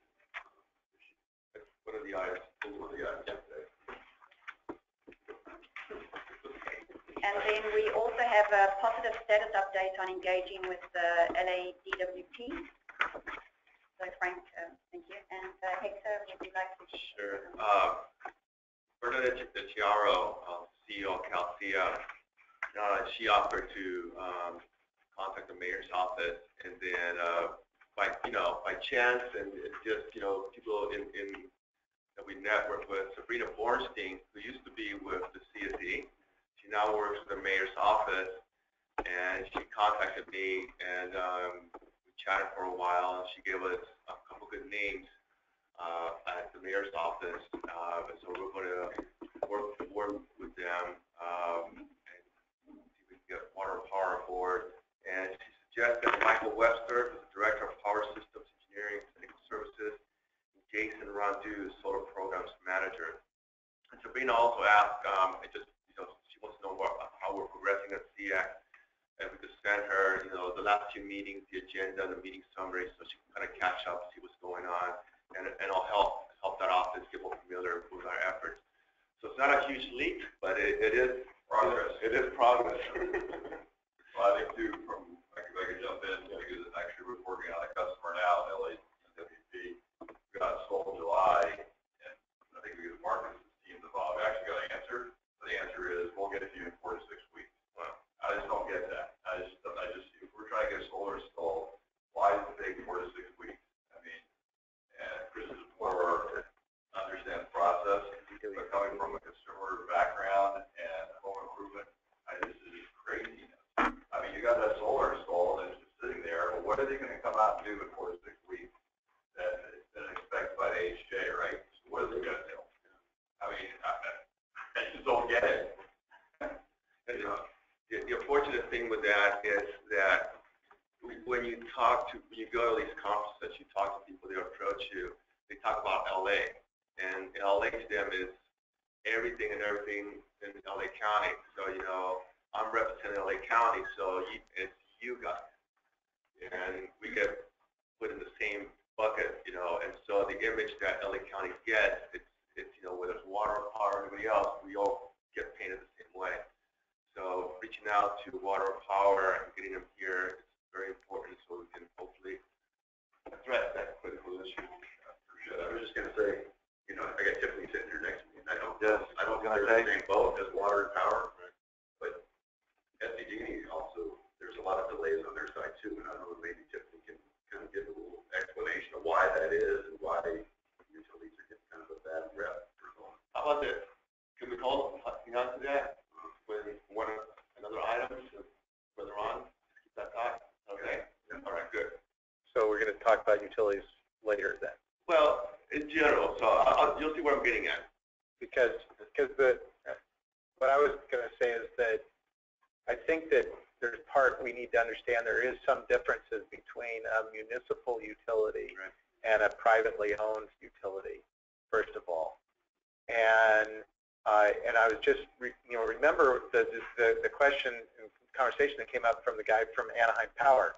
What are the items, what are the items? And then we also have a positive status update on engaging with the LADWP. So Frank, uh, thank you. And uh, Hector, would you like to? share? Sure. Uh, Bernadette Chiaro, uh, CEO of CALSEIA, uh, she offered to um, contact the mayor's office, and then uh, by you know by chance and just you know people in, in that we network with, Sabrina Bornstein, who used to be with the CSE, she now works for the mayor's office, and she contacted me, and um, we chatted for a while, and she gave us a couple good names uh, at the mayor's office. Uh, so we're going to work, work with them um, and see if we can get water and power board. And she suggested Michael Webster, who's the director of Power Systems Engineering and Technical Services, Jason Rondu, solar programs manager. And Sabrina also asked, um, it just you know, she wants to know what, how we're progressing at SEAC. And we could send her, you know, the last two meetings, the agenda, the meeting summary, so she can kind of catch up, see what's going on and, and I'll help help that office get more familiar with our efforts. So it's not a huge leap, but it, it is progress. It is progress. [laughs] Well, I think too, from, I could, I could jump in, because actually we're working on a customer now, LA got sold in July, and I think we get Marcus' team's involved, actually got an answer, the answer is, we'll get it to you in four to six weeks. Well, I just don't get that, I just, I just, if we're trying to get solar installed, why does it take four to six weeks? I mean, and Chris is more, understands process, but coming from a consumer background and home improvement, I just, just craziness. I mean, you got that solar installed and it's just sitting there, but what are they gonna come out and do in four to six weeks that, that expected by the HJ, right? So What are they do? I mean, I, [laughs] I just don't get it. [laughs] And, uh, the, the unfortunate thing with that is that when you talk to, when you go to these conferences, you talk to people, they approach you, they talk about LA. And LA to them is everything and everything in LA County. So, you know, I'm representing LA County, so you, it's you guys. And we get put in the same bucket, you know, and so the image that LA County gets, it's, it's you know, whether it's water, or power, everybody else, we all get painted the same way. So reaching out to water, power, and getting them here is very important so we can hopefully address that critical issue. It. I was just gonna say, you know, I got Tiffany sitting here next to me, and I don't, Yes, I don't think they're the same boat as water and power, but SDG also, there's a lot of delays on their side too, and I don't know, maybe Tiffany can kind of give a little explanation of why that is and why utilities are getting kind of a bad rep for. How about this? Can we hold, hang on to that with one, another item further on? Keep that thought, okay? All right, good. So we're going to talk about utilities later then. Well, in general, so I'll, I'll- you'll see what I'm getting at. Because, because the, what I was going to say is that I think that there's part we need to understand, there is some differences between a municipal utility and a privately owned utility, first of all. And, uh, and I was just, re- you know, remember the, the, the question, and conversation that came up from the guy from Anaheim Power,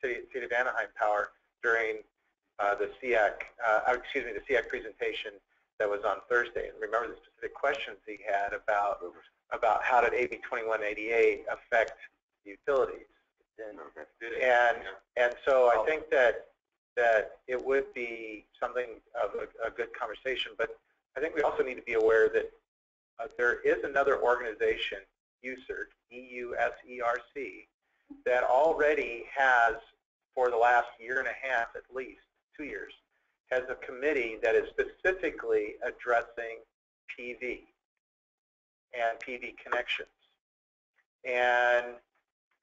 City, City of Anaheim Power during uh, the SEAC, uh, excuse me, the SEAC presentation that was on Thursday. And remember the specific questions he had about about how did AB 2188 affect utilities. And and so I think that that it would be something of a, a good conversation. But I think we also need to be aware that uh, there is another organization, EUSERC, E-U-S-E-R-C, that already has, for the last year and a half at least, two years, has a committee that is specifically addressing PV and PV connections. And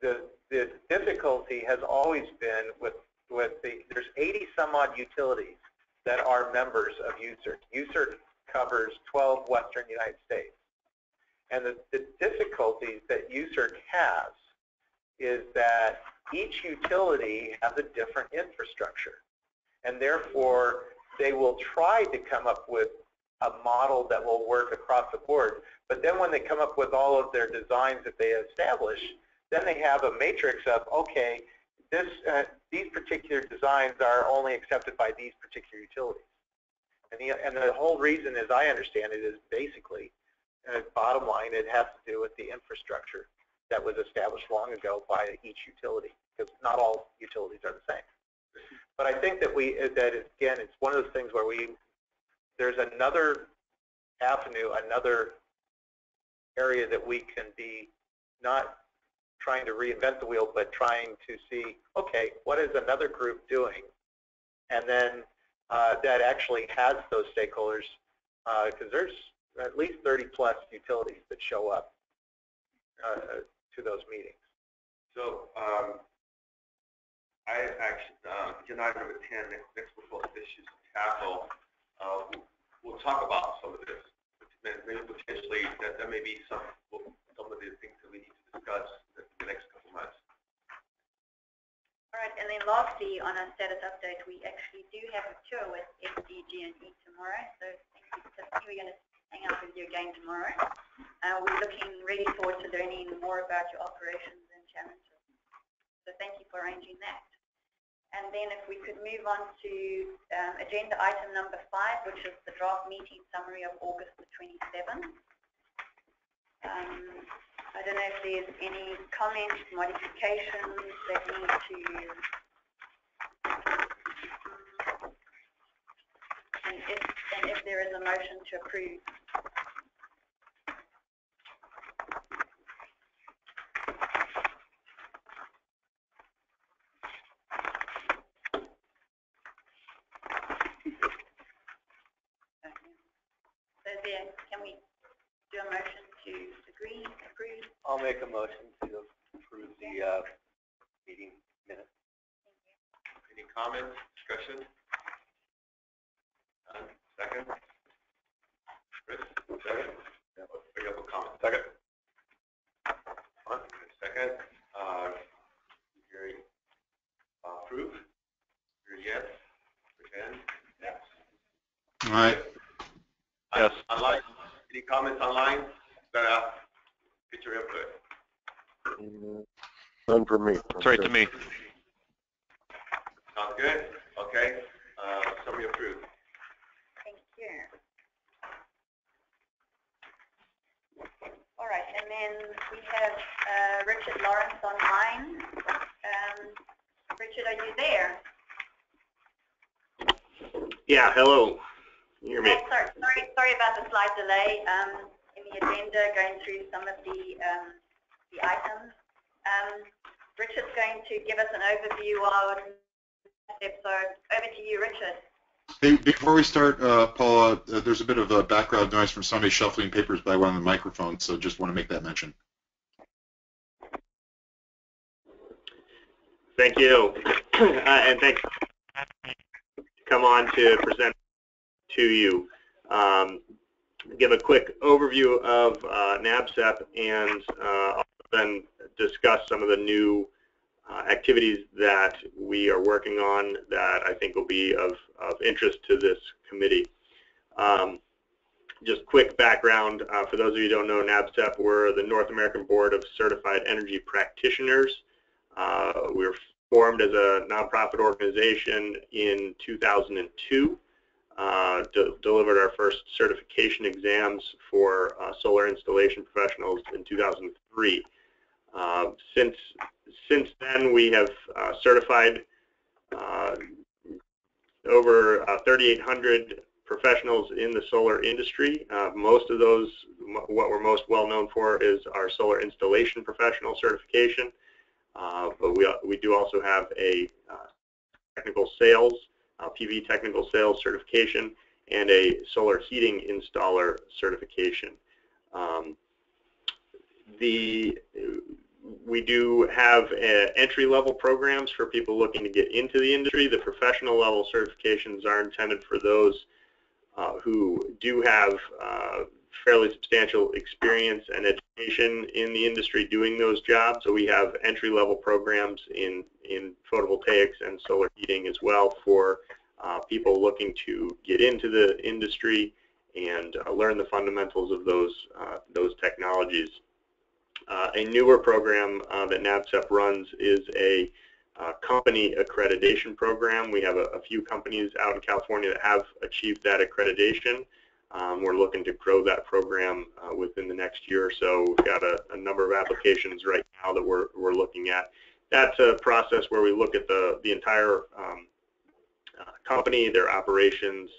the, the difficulty has always been with, with the, there's 80 some odd utilities that are members of EUSERC. EUSERC covers 12 western United States. And the, the difficulties that EUSERC has is that each utility has a different infrastructure. And therefore, they will try to come up with a model that will work across the board. But then when they come up with all of their designs that they establish, then they have a matrix of, okay, this, uh, these particular designs are only accepted by these particular utilities. And the, and the whole reason, as I understand it, is basically, uh, bottom line, it has to do with the infrastructure that was established long ago by each utility, because not all utilities are the same. But I think that we, that again, it's one of those things where we, there's another avenue, another area that we can be not trying to reinvent the wheel, but trying to see, okay, what is another group doing? And then uh, that actually has those stakeholders, because uh, there's at least 30 plus utilities that show up uh, to those meetings. So um, I actually, uh, agenda item number 10, next, next proposed issues to tackle, uh, we'll talk about some of this. Maybe potentially that, that may be some, some of the things that we need discuss the next couple of months. All right, and then lastly, on our status update, we actually do have a tour with SDG&E tomorrow. So thank you, Tiffany. We're going to hang out with you again tomorrow. Uh, we're looking really forward to learning more about your operations and challenges. So thank you for arranging that. And then if we could move on to um, agenda item number five, which is the draft meeting summary of August the 27th. Um, I don't know if there's any comments, modifications that need to... And if, and if there is a motion to approve. can we do a motion to agree, approve? I'll make a motion to approve the uh, meeting minutes. Any comments, discussion? None? Second? Chris, second? Yeah, let's bring up a comment. Second. One, second. Uh, Gary, uh, approve? Gary, yes? Pretend? Yes. All right. Yes. Online, any comments online? Uh, get your input. None for me. It's right to me. Sounds good? Okay. Uh, summary approved. Thank you. All right, and then we have uh, Richard Lawrence online. Um, Richard, are you there? Yeah, hello. You hear me? Oh, sorry, sorry, sorry about the slight delay um, in the agenda, going through some of the um, the items. Um, Richard's going to give us an overview of steps. So over to you, Richard. Hey, before we start, uh, Paula, uh, there's a bit of a background noise from somebody shuffling papers by one of the microphones, so just want to make that mention. Thank you, [clears throat] uh, and thanks. Come on to present to you. Um, give a quick overview of uh, NABCEP and uh, then discuss some of the new uh, activities that we are working on that I think will be of, of interest to this committee. Um, just quick background, uh, for those of you who don't know, NABCEP, we're the North American Board of Certified Energy Practitioners. Uh, we were formed as a nonprofit organization in 2002 uh, de delivered our first certification exams for uh, solar installation professionals in 2003. Uh, since since then, we have uh, certified over uh, 3,800 professionals in the solar industry. most of those, what we're most well known for, is our solar installation professional certification. but we we do also have a technical sales uh, PV technical sales certification, and a solar heating installer certification. Um, the we do have uh, entry-level programs for people looking to get into the industry. The professional level certifications are intended for those uh, who do have uh, fairly substantial experience and education in the industry doing those jobs. So we have entry-level programs in, in photovoltaics and solar heating as well for uh, people looking to get into the industry and uh, learn the fundamentals of those, uh, those technologies. A newer program that NABCEP runs is a uh, company accreditation program. We have a, a, few companies out in California that have achieved that accreditation. Um, we're looking to grow that program uh, within the next year or so. We've got a, a, number of applications right now that we're, we're looking at. That's a process where we look at the, the entire um, uh, company, their operations,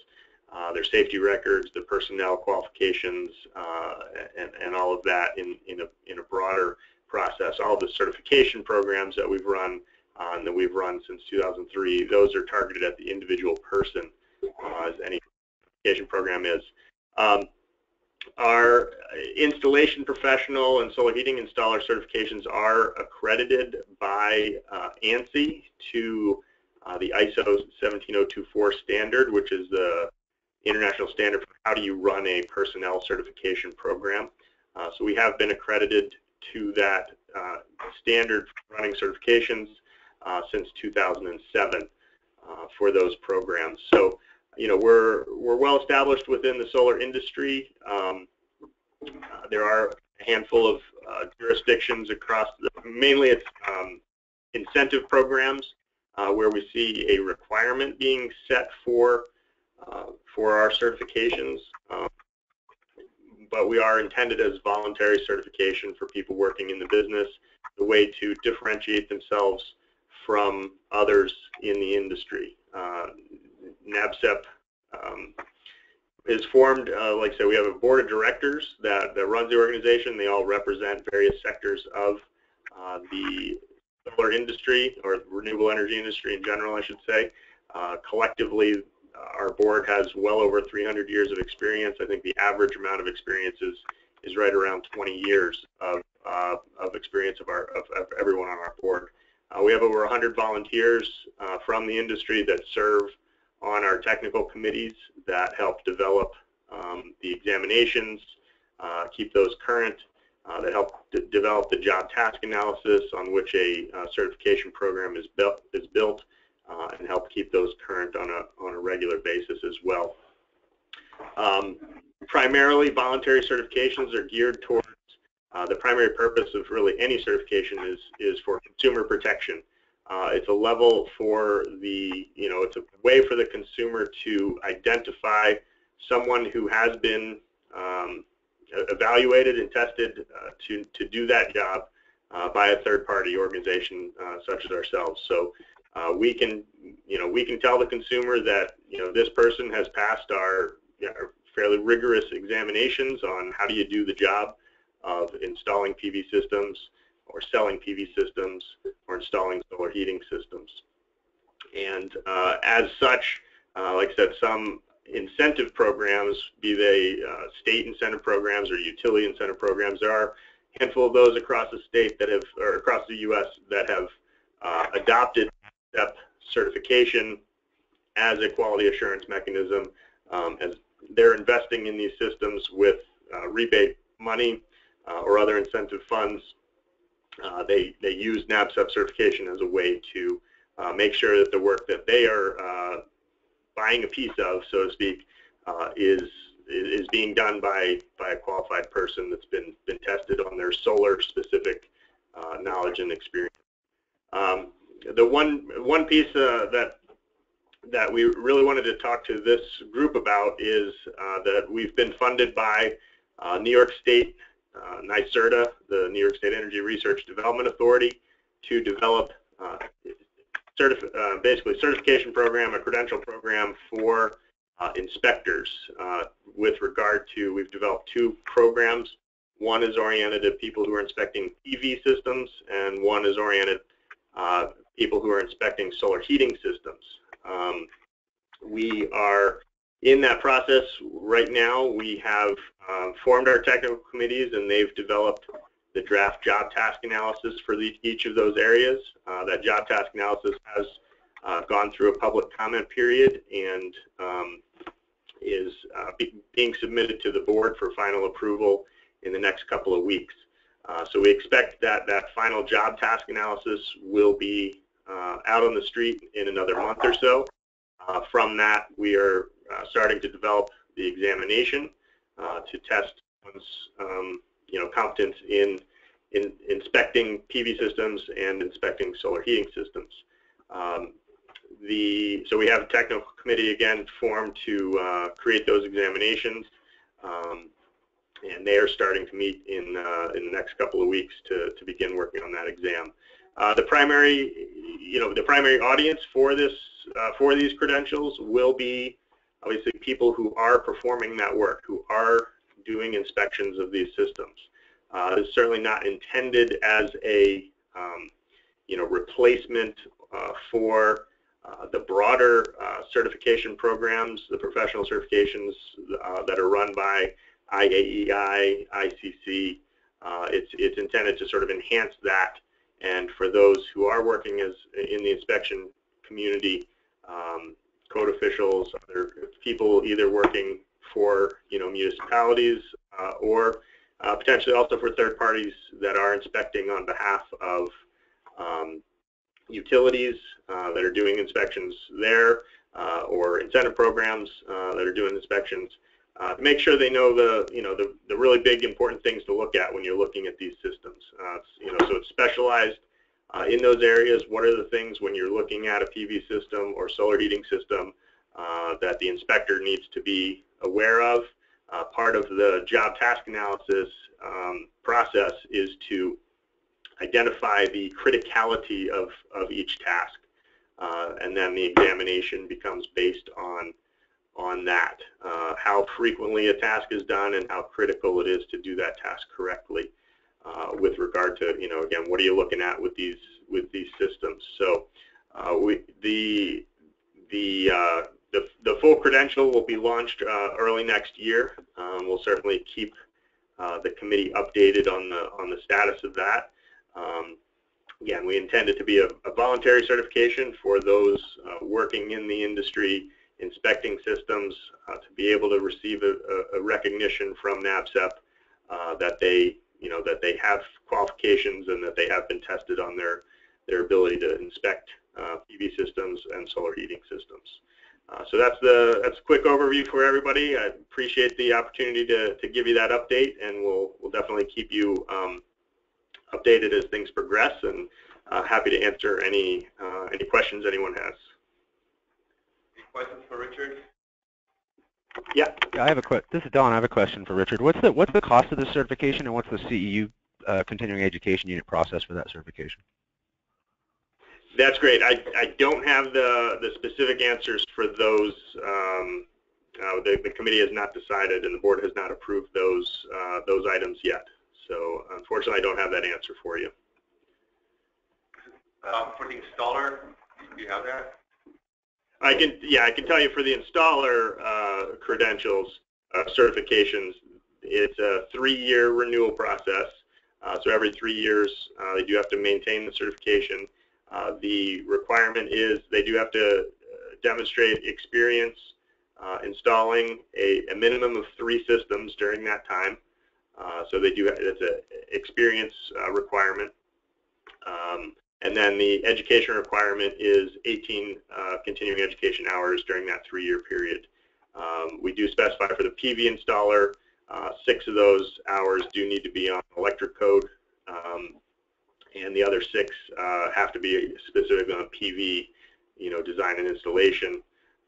uh, their safety records, the personnel qualifications, uh, and, and all of that in, in, a, in a broader process. All the certification programs that we've run uh, that we've run since 2003, those are targeted at the individual person, uh, as any certification program is. Um, our installation professional and solar heating installer certifications are accredited by uh, ANSI to uh, the ISO 17024 standard, which is the international standard for how do you run a personnel certification program. Uh, so we have been accredited to that uh, standard for running certifications since 2007 uh, for those programs. So, you know, we're, we're well established within the solar industry. Um, uh, there are a handful of uh, jurisdictions across, the, mainly it's um, incentive programs where we see a requirement being set for uh, for our certifications, um, but we are intended as voluntary certification for people working in the business, the way to differentiate themselves from others in the industry. Uh, NABCEP um, is formed, uh, like I said, we have a board of directors that, that runs the organization. They all represent various sectors of uh, the solar industry or renewable energy industry in general, I should say. Uh, collectively, our board has well over 300 years of experience. I think the average amount of experience is, is right around 20 years of, uh, of experience of, our, of, of, everyone on our board. Uh, we have over 100 volunteers uh, from the industry that serve on our technical committees that help develop um, the examinations, uh, keep those current, that help develop the job task analysis on which a certification program is built, is built uh, and help keep those current on a, on a regular basis as well. Um, primarily, voluntary certifications are geared towards uh, the primary purpose of really any certification is, is for consumer protection. Uh, it's a level for the, you know, it's a way for the consumer to identify someone who has been um, evaluated and tested uh, to, to do that job uh, by a third-party organization uh, such as ourselves. So we can, you know, we can tell the consumer that, you know, this person has passed our, fairly rigorous examinations on how do you do the job of installing PV systems or selling PV systems or installing solar heating systems. And uh, as such, uh, like I said, some incentive programs, be they uh, state incentive programs or utility incentive programs, there are a handful of those across the state that have, or across the U.S. that have uh, adopted step certification as a quality assurance mechanism um, as they're investing in these systems with uh, rebate money uh, or other incentive funds. Uh, they, they use NABCEP certification as a way to uh, make sure that the work that they are uh, buying a piece of, so to speak, uh, is is being done by by a qualified person that's been been tested on their solar specific knowledge and experience. Um, the one one piece uh, that that we really wanted to talk to this group about is uh, that we've been funded by uh, New York State uh, NYSERDA, the New York State Energy Research Development Authority, to develop uh, certif uh, basically certification program, a credential program for inspectors. with regard to, we've developed two programs. One is oriented at people who are inspecting PV systems, and one is oriented uh, people who are inspecting solar heating systems. Um, we are in that process right now. We have uh, formed our technical committees and they've developed the draft job task analysis for the, each of those areas. Uh, that job task analysis has uh, gone through a public comment period and um, is uh, be, being submitted to the board for final approval in the next couple of weeks. Uh, so we expect that that final job task analysis will be uh, out on the street in another month or so. Uh, from that, we are uh, starting to develop the examination uh, to test one's um, you know competence in, in inspecting PV systems and inspecting solar heating systems. Um, the so we have a technical committee again formed to uh, create those examinations. Um, and they are starting to meet in uh, in the next couple of weeks to to begin working on that exam. Uh, the primary, you know, the primary audience for this uh, for these credentials will be obviously people who are performing that work, who are doing inspections of these systems. Uh, it's certainly not intended as a um, you know replacement uh, for uh, the broader certification programs, the professional certifications that are run by IAEI, ICC. Uh, it's, it's intended to sort of enhance that and for those who are working as in the inspection community, um, code officials, other people either working for you know municipalities uh, or uh, potentially also for third parties that are inspecting on behalf of um, utilities uh, that are doing inspections there uh, or incentive programs uh, that are doing inspections uh, to make sure they know the you know the, the really big important things to look at when you're looking at these systems. You know, so it's specialized uh, in those areas. What are the things when you're looking at a PV system or solar heating system uh, that the inspector needs to be aware of? Uh, part of the job task analysis um, process is to identify the criticality of, of each task. Uh, and then the examination becomes based on on that, uh, how frequently a task is done and how critical it is to do that task correctly uh, with regard to, you know, again, what are you looking at with these with these systems? So uh, we, the the, uh, the the full credential will be launched uh, early next year. Um, we'll certainly keep uh, the committee updated on the on the status of that. Um, again, we intend it to be a, a voluntary certification for those working in the industry inspecting systems uh, to be able to receive a, a recognition from NABCEP uh, that they, you know, that they have qualifications and that they have been tested on their their ability to inspect uh, PV systems and solar heating systems. Uh, so that's the that's a quick overview for everybody. I appreciate the opportunity to, to give you that update, and we'll we'll definitely keep you um, updated as things progress, and uh, happy to answer any uh, any questions anyone has Any questions for Richard? Yeah. yeah I have a question. This is Don. I have a question for Richard. What's the what's the cost of this certification, and what's the CEU uh, continuing education unit process for that certification? That's great. I, I don't have the, the specific answers for those. Um, uh, the, the committee has not decided, and the board has not approved those uh, those items yet. So unfortunately, I don't have that answer for you. Um, for the installer, do you have that? I can, yeah, I can tell you for the installer uh, credentials, uh, certifications, it's a three-year renewal process. Uh, so every three years, uh, they do have to maintain the certification. Uh, the requirement is they do have to uh, demonstrate experience installing a, a, minimum of three systems during that time. so they do, it's an experience requirement. Um, and then the education requirement is 18 uh, continuing education hours during that three-year period. Um, we do specify for the PV installer, uh, six of those hours do need to be on electric code, um, and the other six uh, have to be specifically on PV, you know, design and installation.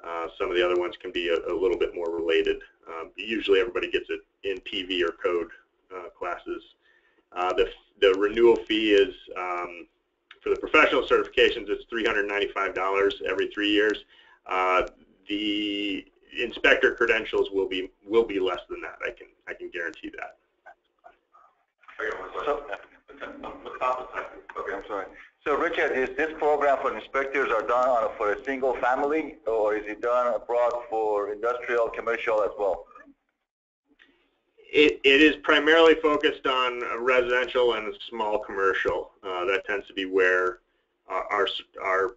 Uh, some of the other ones can be a, a little bit more related. Um, usually everybody gets it in PV or code uh, classes. Uh, the, the renewal fee is um, for the professional certifications, it's $395 every three years. Uh, the inspector credentials will be will be less than that. I can I can guarantee that. Okay, I'm sorry. So Richard, is this program for inspectors are done for a single family, or is it done abroad for industrial, commercial as well? It, it is primarily focused on residential and small commercial. Uh, that tends to be where our, our, our,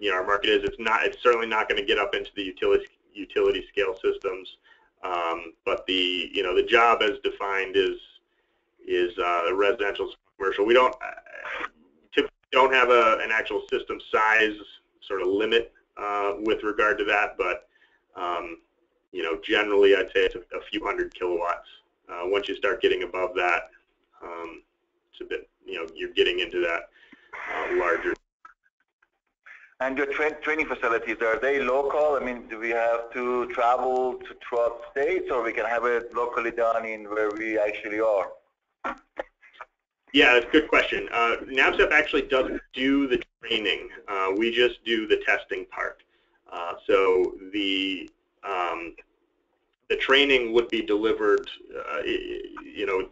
you know our market is. It's not. It's certainly not going to get up into the utility utility scale systems. Um, but the you know the job as defined is is uh, residential commercial. We don't typically don't have a, an actual system size sort of limit uh, with regard to that, but um, you know generally I'd say it's a, a few hundred kilowatts. Uh, once you start getting above that, um, it's a bit you know you're getting into that uh, larger And your tra training facilities, are they local? I mean, do we have to travel to throughout states or we can have it locally done in where we actually are? Yeah, that's a good question. Uh, NABCEP actually doesn't do the training. Uh, we just do the testing part. Uh, so the um, the training would be delivered, uh, you know,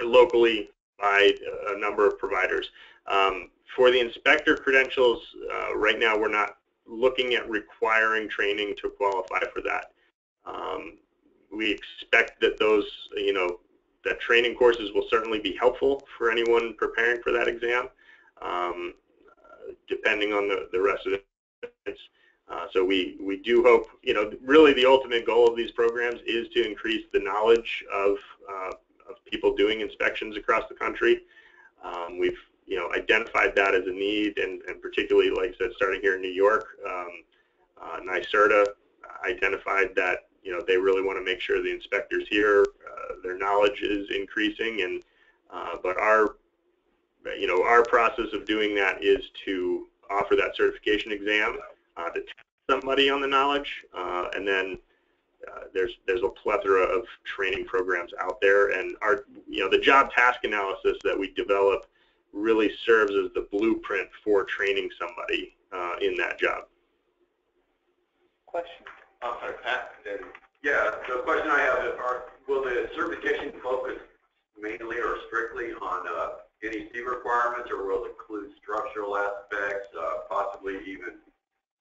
locally by a number of providers. Um, for the inspector credentials, uh, right now we're not looking at requiring training to qualify for that. Um, we expect that those, you know, that training courses will certainly be helpful for anyone preparing for that exam, um, uh, depending on the, the rest. Uh, so we, we do hope, you know, really the ultimate goal of these programs is to increase the knowledge of, uh, of people doing inspections across the country. Um, we've you know, identified that as a need, and, and particularly, like I said, starting here in New York, um, uh, NYSERDA identified that, you know, they really want to make sure the inspectors here, uh, their knowledge is increasing, and uh, but our, you know, our process of doing that is to offer that certification exam uh, to test somebody on the knowledge, uh, and then uh, there's there's a plethora of training programs out there, and our you know the job task analysis that we develop really serves as the blueprint for training somebody uh, in that job. Question? I'm sorry, Pat. Yeah, the question I have is, are, will the certification focus mainly or strictly on uh, NEC requirements, or will it include structural aspects, uh, possibly even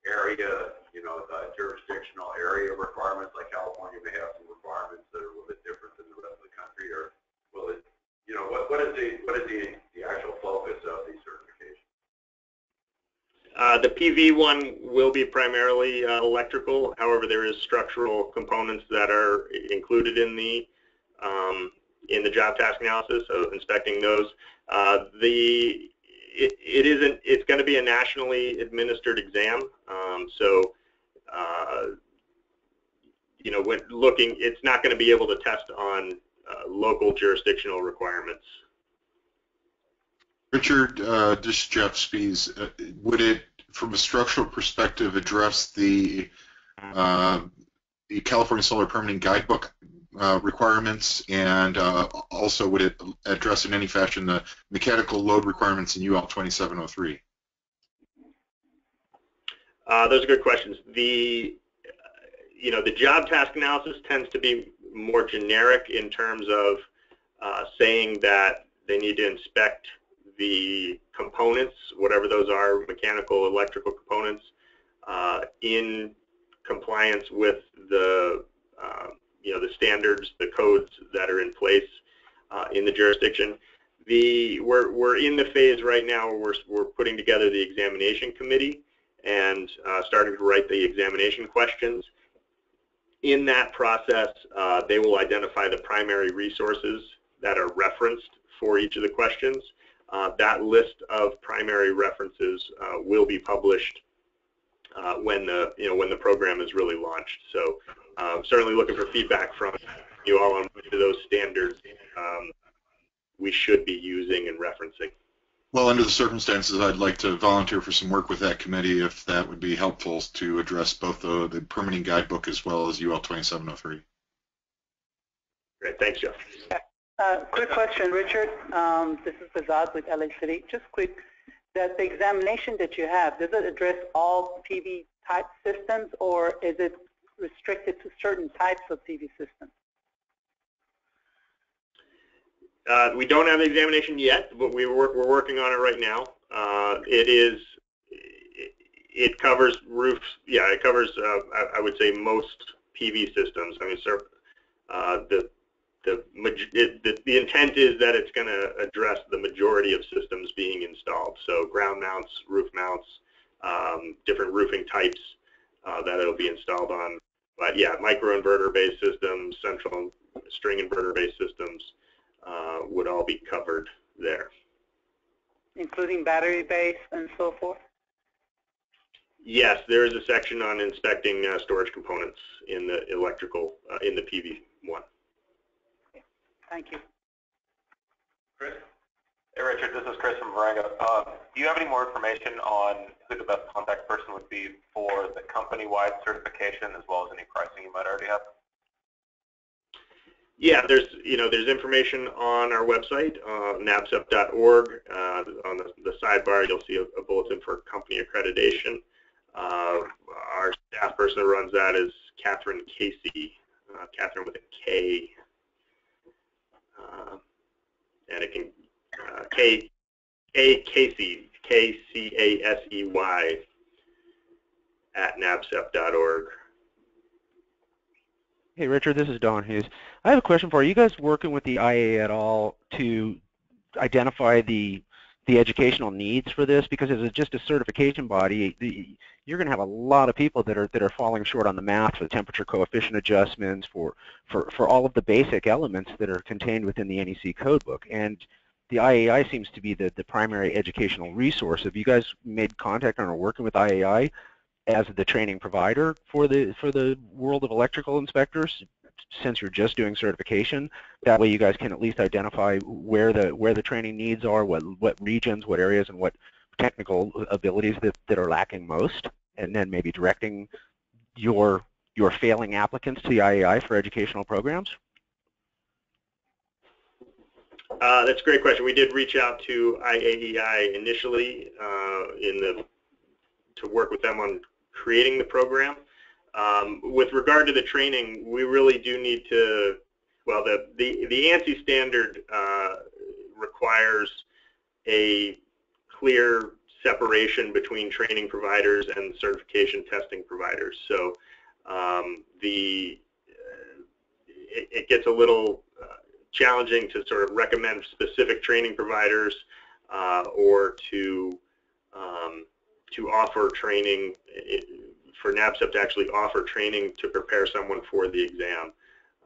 area, you know, the jurisdictional area requirements, like California may have some requirements that are a little bit different than the rest of the country, or will it, you know, what, what is the what is the the actual focus of the certification? Uh, the PV one will be primarily uh, electrical. However, there is structural components that are included in the um, in the job task analysis, so inspecting those. Uh, the it, it isn't. It's going to be a nationally administered exam, um, so uh, you know when looking, it's not going to be able to test on uh, local jurisdictional requirements. Richard, uh, this is Jeff Spies. Uh, would it, from a structural perspective, address the uh, the California Solar Permitting Guidebook uh, requirements, and uh, also would it address in any fashion the mechanical load requirements in UL 2703? Uh, those are good questions. The you know the job task analysis tends to be more generic in terms of saying that they need to inspect the components, whatever those are, mechanical, electrical components, uh, in compliance with the uh, you know the standards, the codes that are in place uh, in the jurisdiction. The we're we're in the phase right now where we're we're putting together the examination committee and uh, starting to write the examination questions. In that process, uh, they will identify the primary resources that are referenced for each of the questions. Uh, that list of primary references uh, will be published uh, when the you know when the program is really launched. So uh, certainly looking for feedback from you all on which of those standards um, we should be using and referencing. Well, under the circumstances, I'd like to volunteer for some work with that committee if that would be helpful to address both the, the permitting guidebook as well as UL 2703. Great, thanks, Jeff. Uh, quick question, Richard. Um, this is Bazad with LA City. Just quick, that the examination that you have, does it address all PV type systems or is it restricted to certain types of PV systems? Uh, we don't have the examination yet, but we we're working on it right now. Uh, it is, it, covers roofs, yeah, it covers, uh, I, I, would say most PV systems. I mean, uh, the the, it, the, the intent is that it's going to address the majority of systems being installed. So ground mounts, roof mounts, um, different roofing types, uh, that it'll be installed on. But yeah, microinverter-based systems, central string inverter-based systems uh, would all be covered there. including battery-based and so forth? Yes, there is a section on inspecting uh, storage components in the electrical, uh, in the PV1. Thank you. Chris? Hey, Richard, this is Chris from Verengo. Um, do you have any more information on who the best contact person would be for the company-wide certification as well as any pricing you might already have? Yeah, there's you know there's information on our website, uh, nabcep.org. Uh, on the, the, sidebar, you'll see a, a, bulletin for company accreditation. Uh, our staff person who runs that is Catherine Casey, uh, Catherine with a K, uh, and it can uh, K A Casey K C A S E Y at nabcep.org. Hey, Richard, this is Don Hughes. I have a question for you. Are You guys working with the IAA at all to identify the the educational needs for this? Because as a, just a certification body, the, you're going to have a lot of people that are that are falling short on the math for the temperature coefficient adjustments, for for for all of the basic elements that are contained within the NEC codebook. And the IAI seems to be the, the primary educational resource. Have you guys made contact or are working with IAI as the training provider for the for the world of electrical inspectors since you're just doing certification that way you guys can at least identify where the where the training needs are what what regions what areas and what technical abilities that, that are lacking most and then maybe directing your your failing applicants to the IAI for educational programs uh, that's a great question. We did reach out to IAEI initially uh, in the to work with them on creating the program. Um, with regard to the training, we really do need to, well, the, the, the ANSI standard uh, requires a clear separation between training providers and certification testing providers. So um, the uh, it, it, gets a little uh, challenging to sort of recommend specific training providers uh, or to um, to offer training for NABCEP to actually offer training to prepare someone for the exam.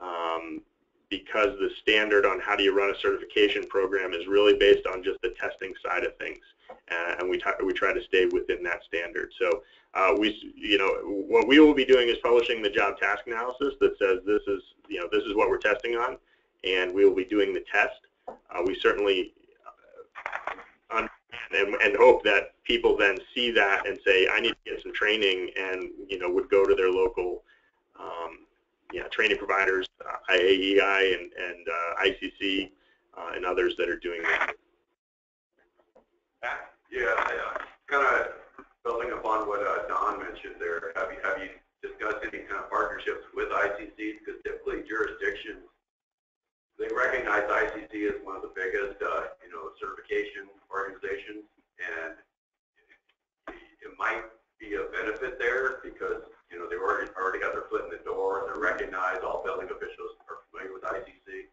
Um, because the standard on how do you run a certification program is really based on just the testing side of things, uh, and we we try to stay within that standard. So uh, we, you know, what we will be doing is publishing the job task analysis that says this is, you know, this is what we're testing on, and we will be doing the test. Uh, we certainly and, and hope that people then see that and say, I need to get some training and, you know, would go to their local um, yeah, training providers, uh, IAEI and, and uh, ICC uh, and others that are doing that. Yeah, uh, kind of building upon what uh, Don mentioned there, have you, have you discussed any kind of partnerships with ICC? Because typically jurisdictions they recognize ICC as one of the biggest, uh, you know, certification organizations, and it might be a benefit there because, you know, they already already got their foot in the door. They're recognized. All building officials are familiar with ICC,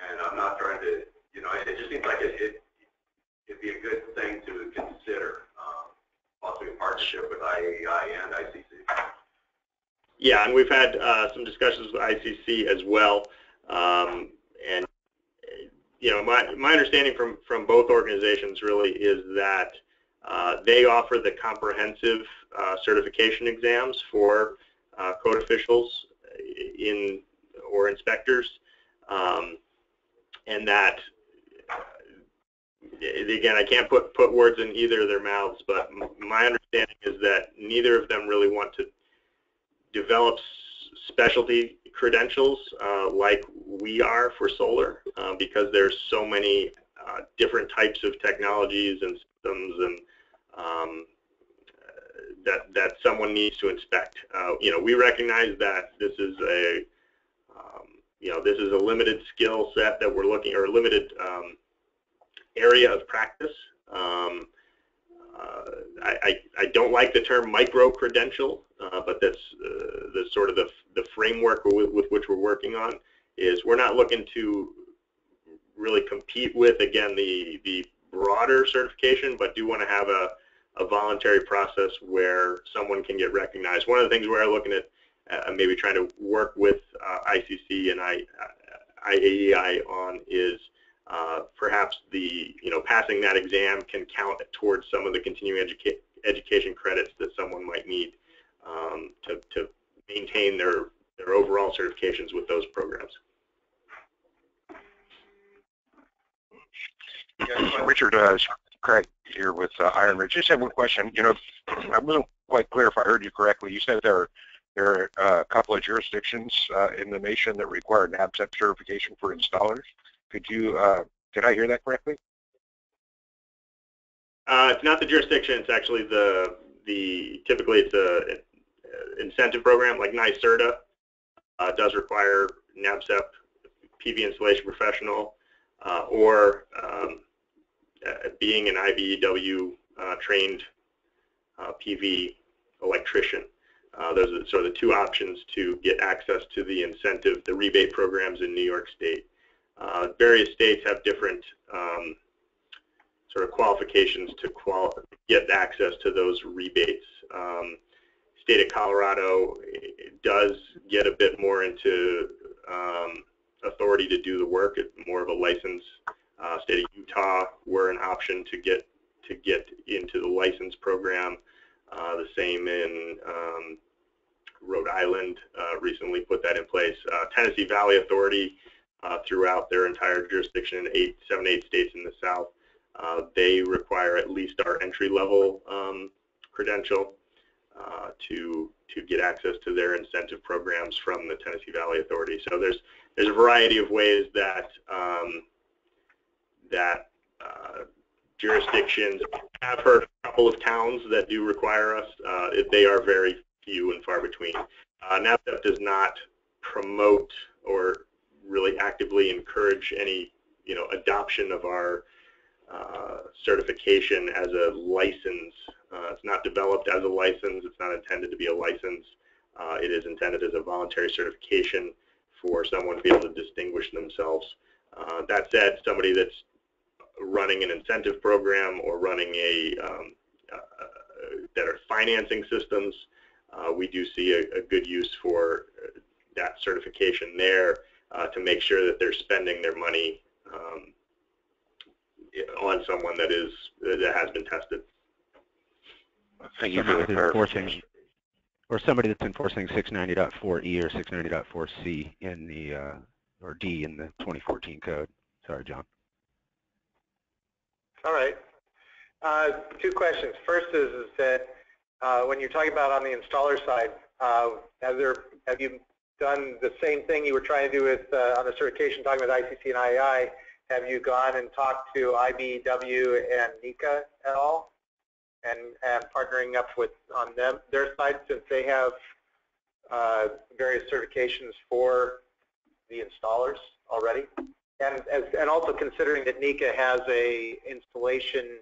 and I'm not trying to, you know, it, just seems like it, it it'd be a good thing to consider, um, possibly a partnership with IAEI and ICC. Yeah, and we've had uh, some discussions with ICC as well. Um, and you know, my my understanding from from both organizations really is that uh, they offer the comprehensive uh, certification exams for uh, code officials in or inspectors, um, and that again, I can't put put words in either of their mouths, but my understanding is that neither of them really want to develop specialty credentials uh, like we are for solar uh, because there's so many uh, different types of technologies and systems and um, that that someone needs to inspect. Uh, you know, we recognize that this is a um, you know this is a limited skill set that we're looking or a limited um, area of practice. Um, uh, I, I, don't like the term micro-credential, uh, but that's uh, the sort of the, the framework with, with, which we're working on is we're not looking to really compete with, again, the, the broader certification, but do want to have a, a voluntary process where someone can get recognized. One of the things we're looking at uh, maybe trying to work with uh, ICC and I, uh, IAEI on is uh, perhaps the, you know, passing that exam can count towards some of the continuing educa education credits that someone might need um, to, to maintain their, their overall certifications with those programs. Richard, uh, Craig here with uh, IronRidge. Just have one question. You know, I wasn't quite clear if I heard you correctly. You said there are, there are uh, a couple of jurisdictions uh, in the nation that require NABCEP certification for installers. Could you, uh, did I hear that correctly? Uh, it's not the jurisdiction. It's actually the the typically it's a, a incentive program like NYSERDA uh, does require NABCEP PV installation professional uh, or um, uh, being an IBEW uh, trained uh, PV electrician. Those are sort of the two options to get access to the incentive, the rebate programs in New York State. Various states have different um, sort of qualifications to quali get access to those rebates. Um, state of Colorado does get a bit more into um, authority to do the work, it's more of a license. Uh, state of Utah, we're an option to get to get into the license program. Uh, the same in um, Rhode Island uh, recently put that in place. Uh, Tennessee Valley Authority uh, throughout their entire jurisdiction, eight, seven, eight states in the South, uh, they require at least our entry level um, credential to to get access to their incentive programs from the Tennessee Valley Authority. So there's there's a variety of ways that um, that uh, jurisdictions have heard a couple of towns that do require us. Uh, they are very few and far between. Uh, does not promote or really actively encourage any you know adoption of our uh, certification as a license. Uh, it's not developed as a license. It's not intended to be a license. Uh, it is intended as a voluntary certification for someone to be able to distinguish themselves. Uh, that said, somebody that's running an incentive program or running a um, uh, that are financing systems, uh, we do see a, a, good use for that certification there to make sure that they're spending their money um, on someone that is that has been tested. Thank you for the clarification. Or somebody that's enforcing 690.4E or 690.4C in the uh, or D in the 2014 code. Sorry, John. All right. Uh, two questions. First is, is that uh, when you're talking about on the installer side, uh, have there have you done the same thing you were trying to do with uh, on the certification, talking with ICC and IAI? Have you gone and talked to IBEW and NECA at all, and and partnering up with on them their side since they have uh, various certifications for the installers already, and as, and also considering that NECA has a installation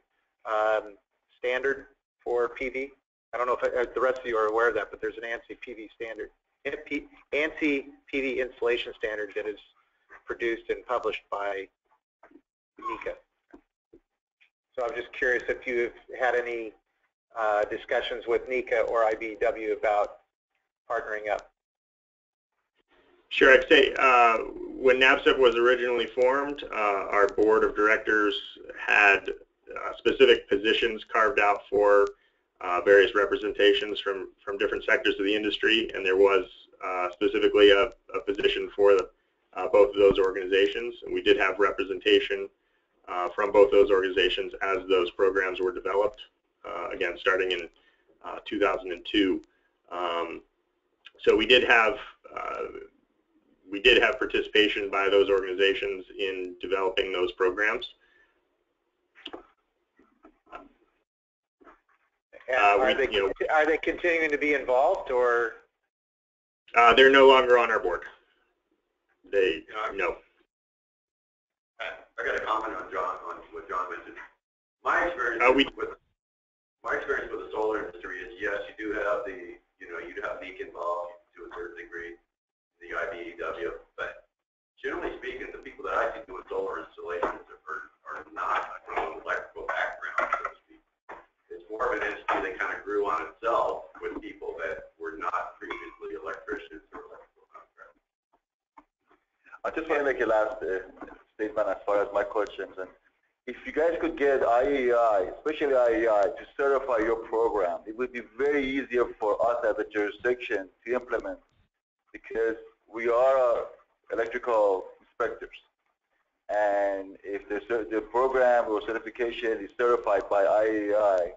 um, standard for PV. I don't know if uh, the rest of you are aware of that, but there's an ANSI PV standard, ANSI PV installation standard that is produced and published by NECA. So I'm just curious if you've had any uh, discussions with NECA or IBEW about partnering up. Sure, I'd say uh, when NABCEP was originally formed, uh, our board of directors had uh, specific positions carved out for uh, various representations from, from different sectors of the industry, and there was uh, specifically a, a, position for the, both of those organizations. And we did have representation uh, from both those organizations as those programs were developed, uh, again, starting in uh, 2002. Um, so we did have uh, we did have participation by those organizations in developing those programs. are, we, they, you know, are they continuing to be involved, or? Uh, they're no longer on our board. They no. I got a comment on John on what John mentioned. My experience uh, we, with my experience with the solar industry is yes, you do have the you know you have NECA involved to a certain degree, the IBEW, but generally speaking, the people that I see doing solar installations are, are not from an electrical background, so to speak. It's more apartment industry, they kind of grew on itself with people that were not previously electricians or electrical contractors. I just want to make a last uh, statement as far as my questions. And if you guys could get IEI, especially IEI, to certify your program, it would be very easier for us as a jurisdiction to implement because we are uh, electrical inspectors. And if the, the program or certification is certified by IEI,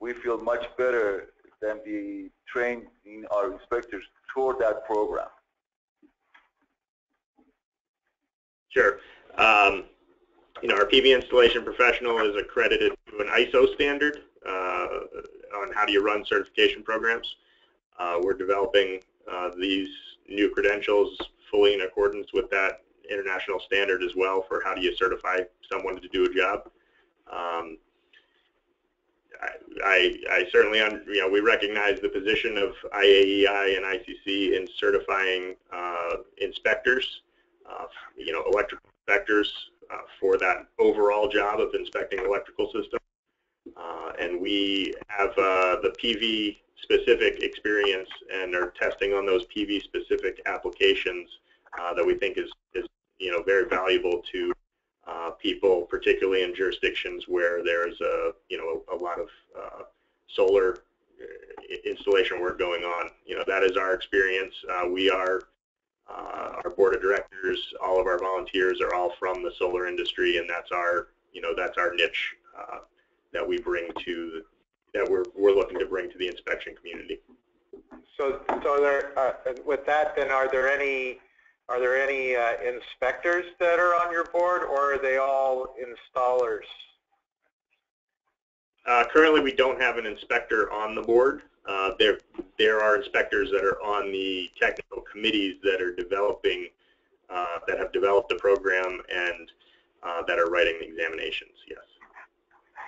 we feel much better than the training our inspectors toward that program. Sure. Um, you know, our PV installation professional is accredited to an ISO standard uh, on how do you run certification programs. Uh, we're developing uh, these new credentials fully in accordance with that international standard as well for how do you certify someone to do a job. Um, I, I, certainly, you know, we recognize the position of IAEI and ICC in certifying uh, inspectors, uh, you know, electrical inspectors uh, for that overall job of inspecting electrical systems. Uh, and we have uh, the PV specific experience and are testing on those PV specific applications uh, that we think is, is you know very valuable to uh, people, particularly in jurisdictions where there's a you know a, a lot of uh, solar installation work going on. You know that is our experience. We are uh, our board of directors, all of our volunteers are all from the solar industry, and that's our you know that's our niche that we bring to that we're we're looking to bring to the inspection community. So, so there, uh, with that, then, are there any are there any uh, inspectors that are on your board, or are they all installers? Uh, currently, we don't have an inspector on the board. Uh, there, there are inspectors that are on the technical committees that are developing, uh, that have developed the program and uh, that are writing the examinations. Yes.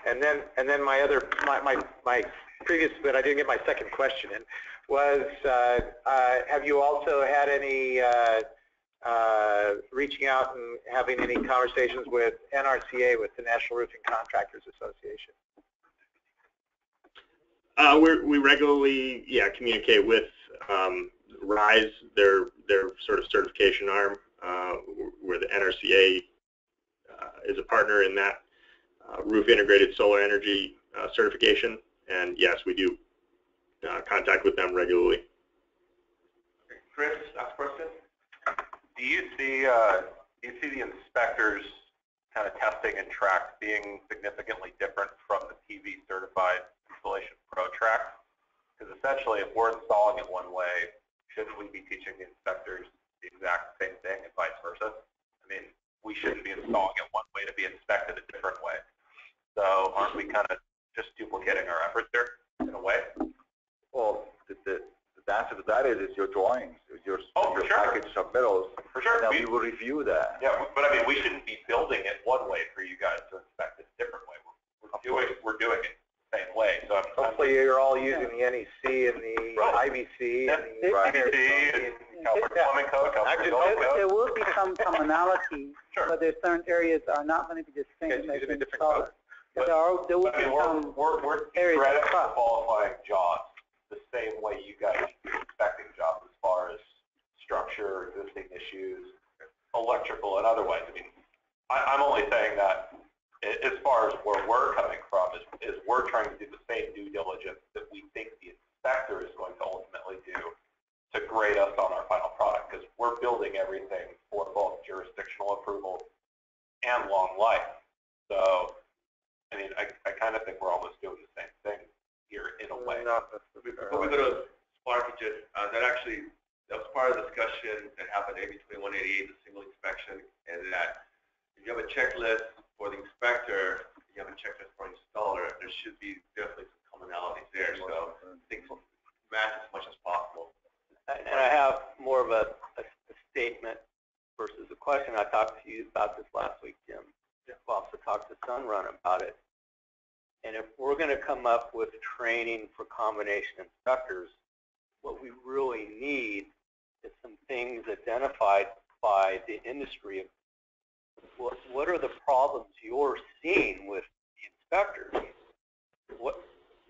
And then, and then my other, my, my, my previous, but I didn't get my second question in, was uh, uh, have you also had any reaching out and having any conversations with NRCA, with the National Roofing Contractors Association? Uh, we regularly, yeah, communicate with um, RISE, their their sort of certification arm, uh, where the NRCA uh, is a partner in that uh, roof integrated solar energy uh, certification. And yes, we do uh, contact with them regularly. Chris, last question. Do you see do you see the inspectors kind of testing and track being significantly different from the PV certified installation pro track? Because essentially, if we're installing it one way, shouldn't we be teaching the inspectors the exact same thing and vice versa? I mean, we shouldn't be installing it one way to be inspected a different way. So aren't we kind of just duplicating our efforts there in a way? Well, the, the, the answer to that is, is your drawings, your, oh, your sure. package submittals. For sure. And we, we will review that. Yeah, but I mean, we shouldn't be building it one way for you guys to inspect it a different way. We're, we're doing we're doing it the same way. So I'm, Hopefully you're all using the NEC and the Right. IBC Yeah. and the IBC and California Plumbing Code, California Building Code. There will be some commonality, Sure. but there's certain areas that are not going to be the same Okay, as these are in different color. There are, there will I be mean, we're, some we're, we're areas credit of for trust. qualifying jobs the same way you guys do inspecting jobs as far as structure, existing issues, electrical, and otherwise. I mean, I, I'm only saying that as far as where we're coming from is, is we're trying to do the same due diligence that we think the inspector is going to ultimately do to grade us on our final product because we're building everything for both jurisdictional approval and long life. So, I mean, I, I kind of think we're almost doing the same thing here in a way. Before we go to Sparky, uh, that actually, that was part of the discussion that happened AB 2188, the single inspection, and that if you have a checklist for the inspector, you have a checklist for the installer, there should be definitely some commonalities there. So things match as much as possible. And I have more of a, a, a statement versus a question. I talked to you about this last week, Jim. I also talked to Sunrun about it. And if we're going to come up with training for combination inspectors, what we really need is some things identified by the industry. What, what are the problems you're seeing with the inspectors? What,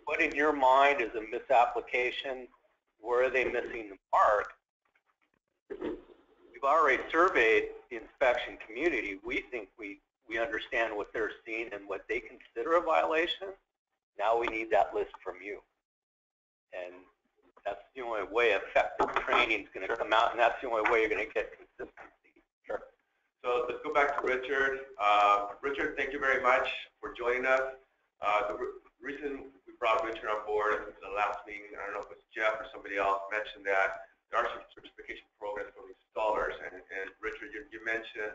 what in your mind is a misapplication? Where are they missing the mark? We've already surveyed the inspection community. We think we, we understand what they're seeing and what they consider a violation. Now we need that list from you. And that's the only way effective training is going to come out, and that's the only way you're going to get consistency. Sure. So let's go back to Richard. Uh, Richard, thank you very much for joining us. Uh, the re reason we brought Richard on board in the last meeting, I don't know if it was Jeff or somebody else mentioned that there are some certification programs for installers, and, and Richard, you, you mentioned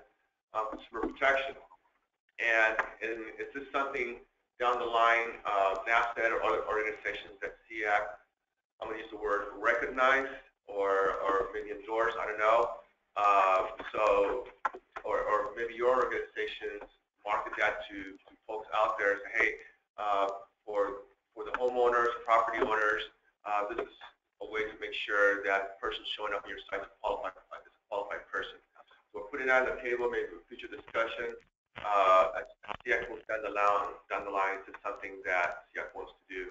um, consumer protection. And, and is this something down the line, uh, NABCEP or other organizations that SEAC, I'm going to use the word recognize or, or maybe endorse, I don't know. Uh, so, or, or maybe your organizations market that to, to folks out there and say, hey, uh, for, for the homeowners, property owners, uh, this is a way to make sure that person showing up on your site is qualified, is a qualified person. So we're putting that on the table, maybe for future discussion. Uh, SEAC will the line, down the line to something that SEAC wants to do.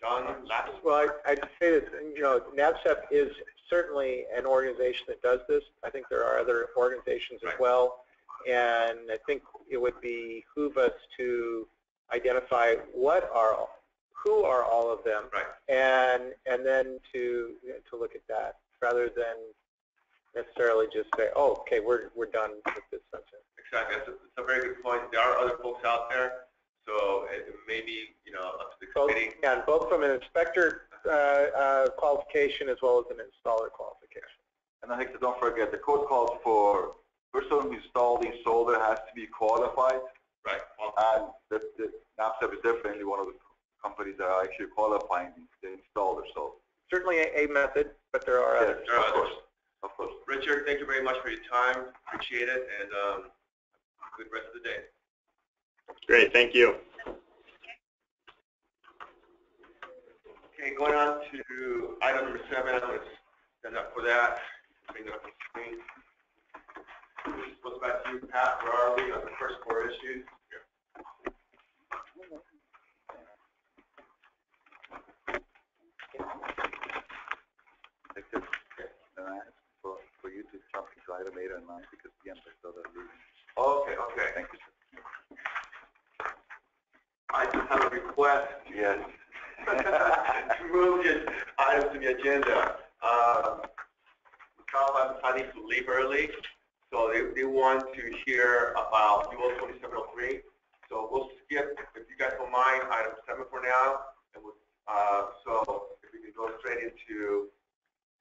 John. Well, I, I'd say that, you know, NABCEP is certainly an organization that does this. I think there are other organizations as well. And I think it would behoove us to identify what are, who are all of them, right. and and then to to look at that rather than necessarily just say, oh, okay, we're we're done with this subject. Exactly, that's a, that's a very good point. There are other folks out there, so it, it you know, up to the Both, committee. yeah, both from an inspector uh, uh, qualification as well as an installer qualification. And I think that don't forget, the code calls for person who installed the solar has to be qualified. Right. And the, the NABCEP is definitely one of the companies that are actually qualifying the installer, so. Certainly a, a method, but there are others. There are Of course, of course. Richard, thank you very much for your time. Appreciate it, and um, good rest of the day. Great, thank you. Okay, going on to item number seven, I'm going to stand up for that. Bring it up on the screen. This goes back to you, Pat. Where are we on the first four issues? I uh, for, for you to jump into item eight and nine because the end is still leaving. Okay, okay. Thank you. I just have a request. Yes. [laughs] to move this item to the agenda. Uh, Carl decided to leave early, so they, they want to hear about UL 2703. So we'll skip, if you guys don't mind, item seven for now. And we'll, uh, so if we can go straight into.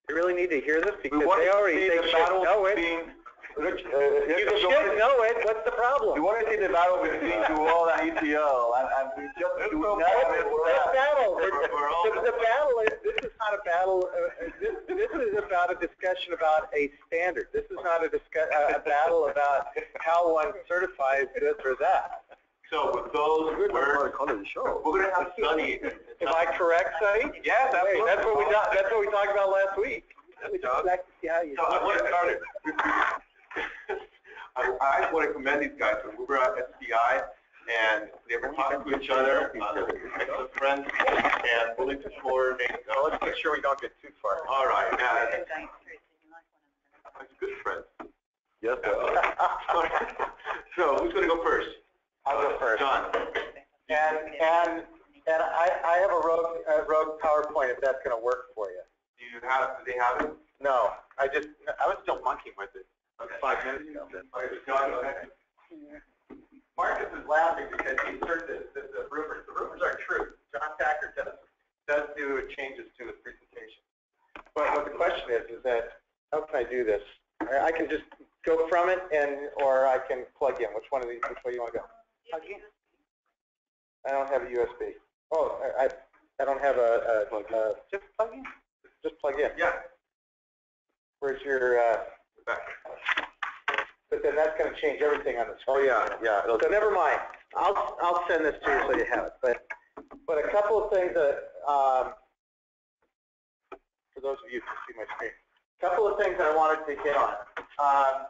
You really need to hear this because want they to already, see they the should battle know it. between- Rich, uh, You here's the- should know it. What's the problem? You want to see the battle between UL and ETL, and, and we just do not have it. That battle, We're- we're all- the, the battle is, this is not a battle, uh, uh, this, this is about a discussion about a standard. This is not a discuss, a battle about how one certifies this or that. So with those Good, words, we're calling the show. we're going to have Sunny. Am I correct, Sunny? Yes, Hey, absolutely. That's what we, talked- that's what we talked about last week. Good job. like to see how you. So I want to start it. I, I want to commend these guys. We were at SPI and they were talking to each other, uh, excellent friends, and willing to coordinate. Uh, Let's make sure we don't get too far. all right, now, good friends. Yes, sir. [laughs] So who's going to go first? I'll go first. John. And, and, and I, I have a rogue, a rogue PowerPoint if that's gonna work for you. Do you have? Do they have it? No, I just, I was still monkeying with it Okay. five minutes ago. Okay, John, go ahead. Marcus is laughing because he heard the, the, the rumors. The rumors are true. John Packer does, does do changes to his presentation. But what the question is, is that, how can I do this? I can just go from it and, or I can plug in. Which one of these, which way you wanna go? I don't have a USB. Oh, I, I- I don't have a, a, a- just plug in. Just plug in. Yeah. Where's your, uh, Back. but then that's gonna change everything on the Oh, yeah, yeah. it'll- So never mind. I'll, I'll send this to you so you have it. But, but a couple of things that, um, for those of you who can see my screen, a couple of things that I wanted to hit on. Um,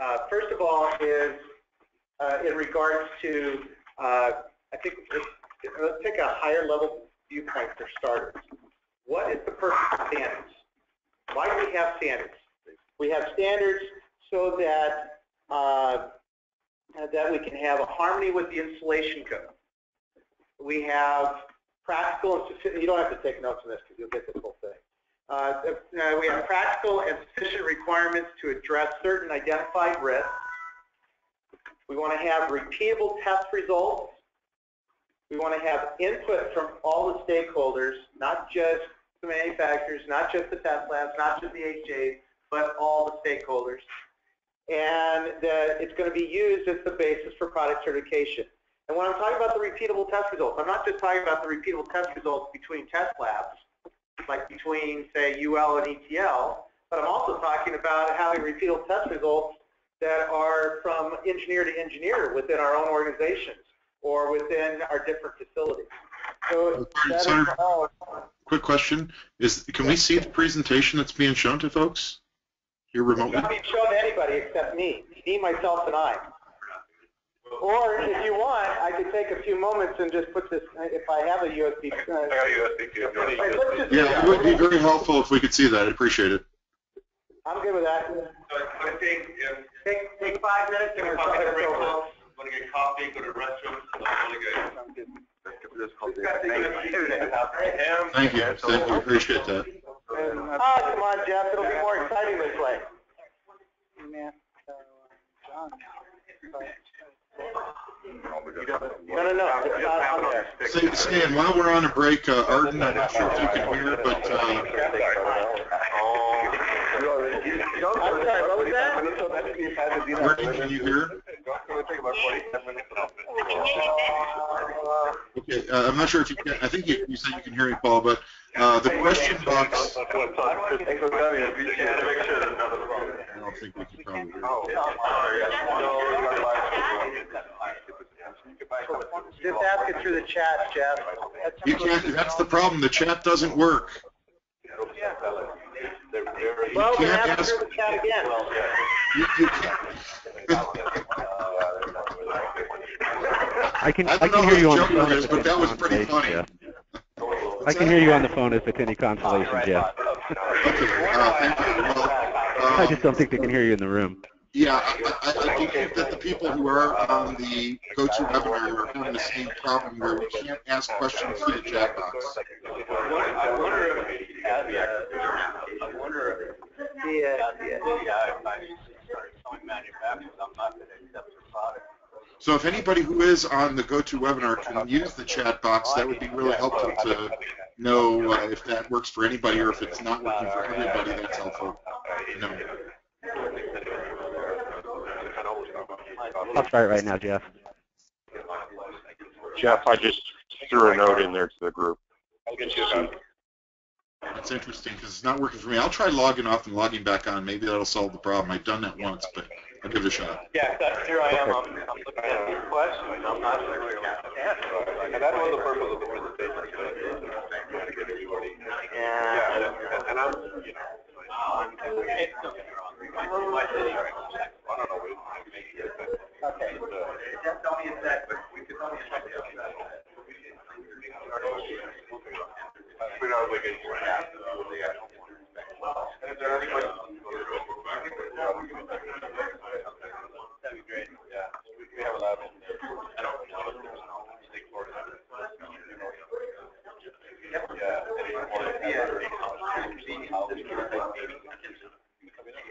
uh, first of all is, uh, in regards to, uh, I think this, let's take a higher level viewpoint for starters. What is the purpose of standards? Why do we have standards? We have standards so that uh, that we can have a harmony with the installation code. We have practical and sufficient, you don't have to take notes on this because you'll get the whole thing. Uh, uh, we have practical and sufficient requirements to address certain identified risks. We want to have repeatable test results. We want to have input from all the stakeholders, not just the manufacturers, not just the test labs, not just the AHJs, but all the stakeholders. And that it's going to be used as the basis for product certification. And when I'm talking about the repeatable test results, I'm not just talking about the repeatable test results between test labs, like between, say, UL and ETL, but I'm also talking about having repeatable test results that are from engineer to engineer within our own organizations or within our different facilities. So that is all. Quick question: Is can we see the presentation that's being shown to folks here remotely? It's not being shown to anybody except me, me, myself, and I. Or if you want, I could take a few moments and just put this, if I have a USB. Uh, I got a USB too. let's just- Yeah, it would be very helpful if we could see that. I'd appreciate it. I'm good with that. I think if Take, take five minutes and Take we're a five minute break, talking folks. Want to get coffee, go to the restroom, really good. Thank you. Thank you. Appreciate that. Oh, come on, Jeff, it'll be more exciting this way. No, no, no, it's not on there. Say, Stan, while we're on a break, uh, Arden, I'm not sure if you can hear, but uh, I'm sorry, what was that? Arden, can you hear? Okay, uh, I'm not sure if you can. I think you, you said you can hear me, Paul, but uh, the question box. I don't think we can probably hear. Just ask it through the chat, Jeff. You can't. That's the problem. The chat doesn't work. Well, You then can't ask it ask. through the chat again. You, you [laughs] can't. I can I I don't can know hear you on the joking phone. it is, if but it's that any was pretty consolation, funny. Jeff. I can hear you on the phone if it's any consolation, Jeff. Okay, uh, thank you. Well, I um, just don't think they can hear you in the room. Yeah, I, I, I do think that the people who are on the GoToWebinar are having the same problem where we can't ask questions via chat box. I wonder if, I wonder if, manufacturers, I'm not going to accept their product. So if anybody who is on the GoToWebinar can use the chat box, that would be really helpful to know uh, if that works for anybody or if it's not working for everybody. That's helpful. know. I'll try it right now, Jeff. Jeff, I just threw a note in there to the group. I'll get you a. That's interesting because it's not working for me. I'll try logging off and logging back on. Maybe that'll solve the problem. I've done that once, but I'll give it a shot. Yeah, that's, here I am, I'm, I'm looking at these questions, I'm not sure where you're. And that was the purpose of the presentation. Yeah. And I'm, you know, Okay. Just tell a sec, but we could tell me a sec. We don't really. Is there any questions? That'd be great, yeah. We we have a lot of. I don't know if there's no stakeholders. Yeah.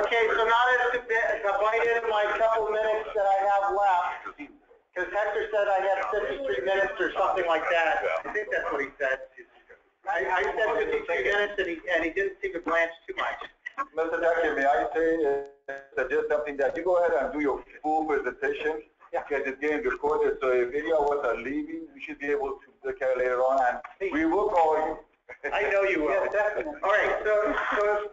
Okay, so now that to bit- to bite into my couple minutes that I have left, because Hector said I had 53 minutes or something like that. I think that's what he said. I, I said 53 minutes and he, and he didn't seem to blanch too much. Mr. Jackson, may I say, uh, suggest something that you go ahead and do your full presentation, because it's getting recorded, so if any of us are leaving, we should be able to look at it later on, and we will call you. I know you will. [laughs] Yeah, definitely. All right, so, so,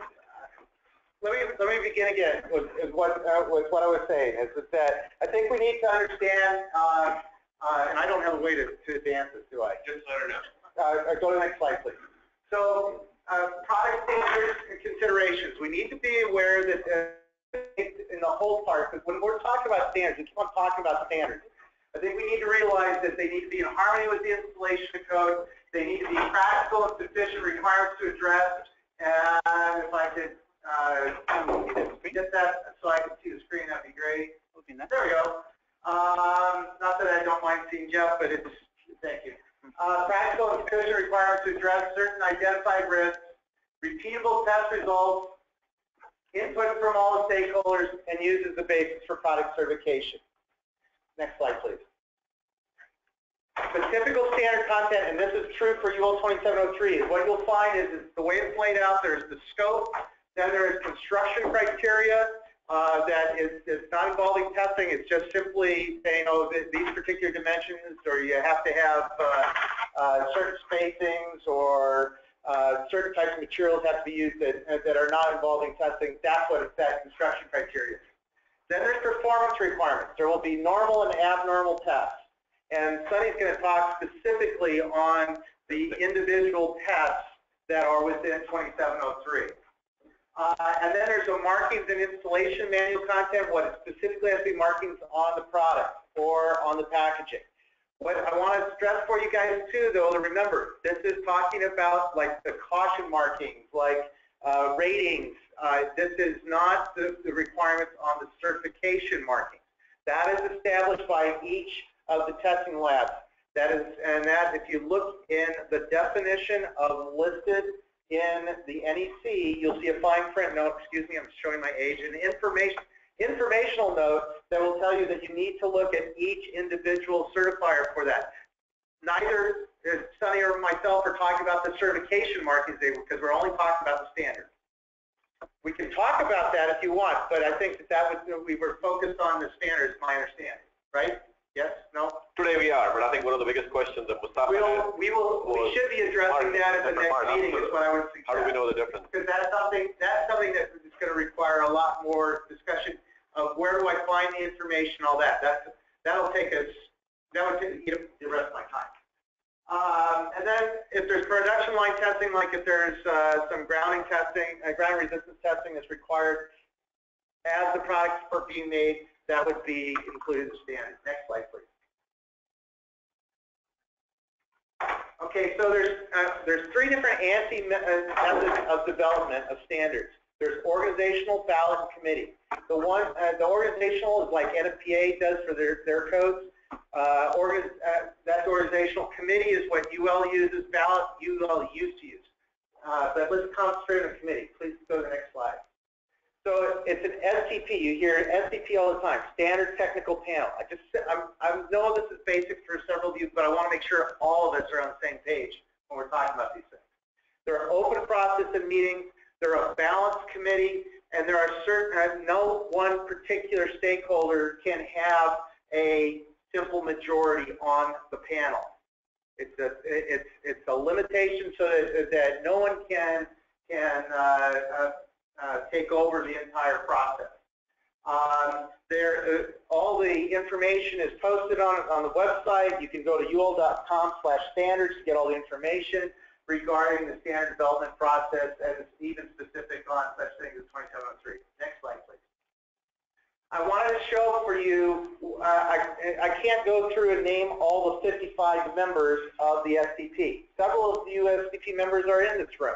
let me, let me begin again with, with what, uh, with what I was saying, is that I think we need to understand, uh, uh, and I don't have a way to, to advance this, do I? Just let her know. Uh, uh, go to the next slide, please. So, uh, product standards and considerations. We need to be aware that uh, in the whole part, because when we're talking about standards, we keep on talking about standards. I think we need to realize that they need to be in harmony with the installation code. They need to be practical and sufficient requirements to address. And if I could uh, get that so I can see the screen, that'd be great. There we go. Um, not that I don't mind seeing Jeff, but it's, thank you. Uh, practical and sufficient requirements to address certain identified risks, repeatable test results, input from all the stakeholders, and used as the basis for product certification. Next slide, please. The typical standard content, and this is true for UL 2703, is what you'll find is, is the way it's laid out, there's the scope, then there is construction criteria, uh, that is, is not involving testing. It's just simply saying, oh, these particular dimensions, or you have to have uh, uh, certain spacings, or uh, certain types of materials have to be used that, that are not involving testing. That's what it's that construction criteria. Then there's performance requirements. There will be normal and abnormal tests. And Sunny's going to talk specifically on the individual tests that are within 2703. Uh, and then there's markings and installation manual content, what specifically has to be markings on the product or on the packaging. What I want to stress for you guys too, though, to remember, this is talking about like the caution markings, like uh, ratings. Uh, this is not the, the requirements on the certification markings. That is established by each of the testing labs. That is, and that if you look in the definition of listed in the NEC, you'll see a fine print No, excuse me, I'm showing my age, an information, informational note that will tell you that you need to look at each individual certifier for that. Neither uh, Sunny or myself are talking about the certification markings because we're only talking about the standard. We can talk about that if you want, but I think that that was, we were focused on the standards, my understanding, right? Yes? No? Today we are, but I think one of the biggest questions that Mustafa We'll, we will, we should be addressing that at the next meeting is what I would suggest. How do we know the difference? Because that's something, that's something that is going to require a lot more discussion of where do I find the information, all that. That's, that'll take us, that would take you know, the rest of my time. Um, and then if there's production line testing, like if there's uh, some grounding testing, uh, ground resistance testing that's required as the products are being made, that would be included in the standard. Next slide, please. Okay, so there's uh, there's three different ANSI methods of development of standards. There's organizational, ballot, and committee. The one, uh, the organizational is like NFPA does for their their codes. Uh, organ, uh, organizational. Committee is what UL uses. Ballot, UL used to use. Uh, but let's concentrate on committee. Please go to the next slide. So it's an STP. You hear STP all the time, Standard Technical Panel. I just, I'm, I know this is basic for several of you, but I want to make sure all of us are on the same page when we're talking about these things. There are open process of meetings. There are a balanced committee, and there are certain, uh, no one particular stakeholder can have a simple majority on the panel. It's a, it's, it's a limitation so that, that no one can, can uh, uh, uh, take over the entire process. Um, there, uh, all the information is posted on, on the website. You can go to ul.com slash standards to get all the information regarding the standard development process and it's even specific on such things as 2703. Next slide, please. I wanted to show for you, uh, I, I can't go through and name all the 55 members of the STP. Several of the STP members are in this room.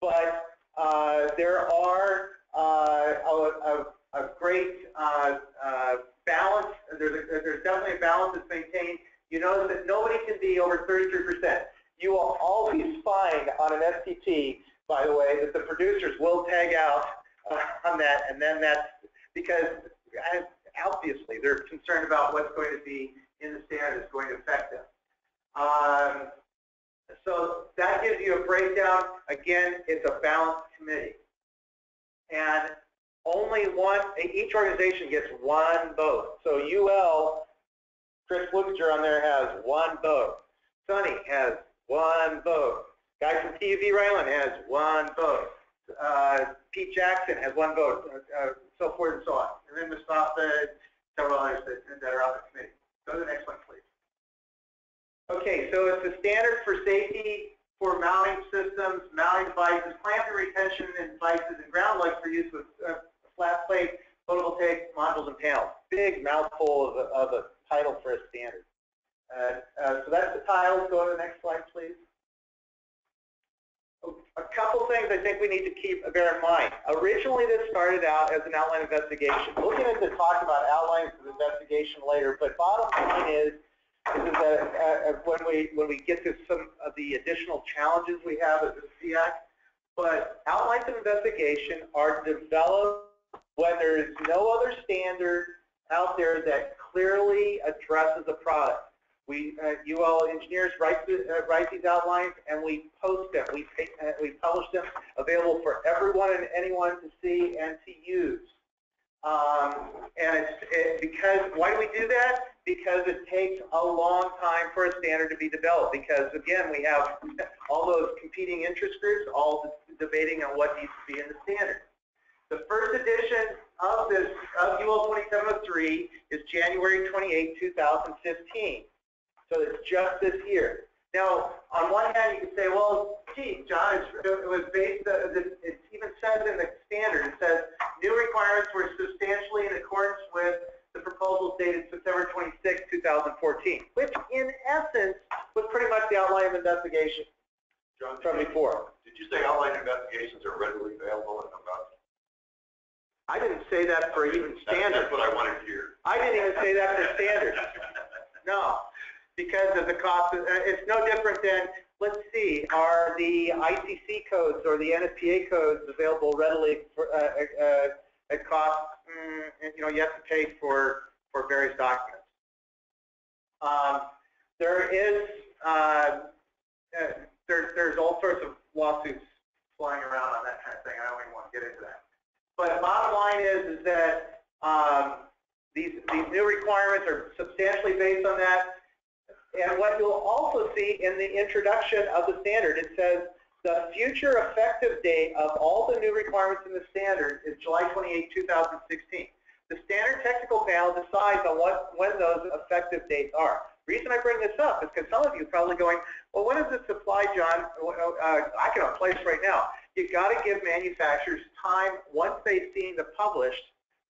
but uh, there are uh, a, a, a great uh, uh, balance. There's, a, there's definitely a balance that's maintained. You notice that nobody can be over 33%. You will always find on an STP, by the way, that the producers will tag out uh, on that, and then that's because uh, obviously they're concerned about what's going to be in the standard that's going to affect them. Um, so that gives you a breakdown. Again, it's a balanced committee. And only one, each organization gets one vote. So UL, Chris Wooster on there has one vote. Sunny has one vote. Guy from TUV Rheinland has one vote. Uh, Pete Jackson has one vote, uh, uh, so forth and so on. And then Mustafa, several others that, that are on the committee. Go to the next one, please. Okay, so it's a standard for safety for mounting systems, mounting devices, clamping retention and devices, and ground lugs for use with uh, flat plate photovoltaic modules and panels. Big mouthful of a, of a title for a standard. Uh, uh, so that's the tiles. Go to the next slide, please. A couple things I think we need to keep bear in mind. Originally, this started out as an outline investigation. We'll get into talk about outlines of investigation later, but bottom line is, is that uh, when we when we get to some of the additional challenges we have as a SEAC, but outlines of investigation are developed when there is no other standard out there that clearly addresses a product. We, uh, UL engineers write, the, uh, write these outlines and we post them. We, uh, we publish them available for everyone and anyone to see and to use. Um, and it's it, because, why do we do that? Because it takes a long time for a standard to be developed. Because again, we have [laughs] all those competing interest groups all debating on what needs to be in the standard. The first edition of this of UL 2703 is January 28, 2015. So it's just this year. Now, on one hand, you could say, well, gee, John, it was based, uh, it even says in the standard, it says, new requirements were substantially in accordance with the proposal dated September 26, 2014, which in essence was pretty much the outline of investigation John, from before. Did you say outline investigations are readily available in the? I didn't say that for even standard. That's what I wanted to hear. I didn't even say that for standard. [laughs] No because of the cost. Uh, it's no different than, let's see, are the ICC codes or the NFPA codes available readily for, uh, uh, at cost? Mm, you know, you have to pay for, for various documents. Um, there is, uh, uh, there, there's all sorts of lawsuits flying around on that kind of thing. I don't even want to get into that. But bottom line is, is that um, these, these new requirements are substantially based on that. And what you'll also see in the introduction of the standard, it says the future effective date of all the new requirements in the standard is July 28, 2016. The standard technical panel decides on what when those effective dates are. The reason I bring this up is because some of you are probably going, well, when does this apply, John? Uh, I can place right now. You've got to give manufacturers time once they've seen the published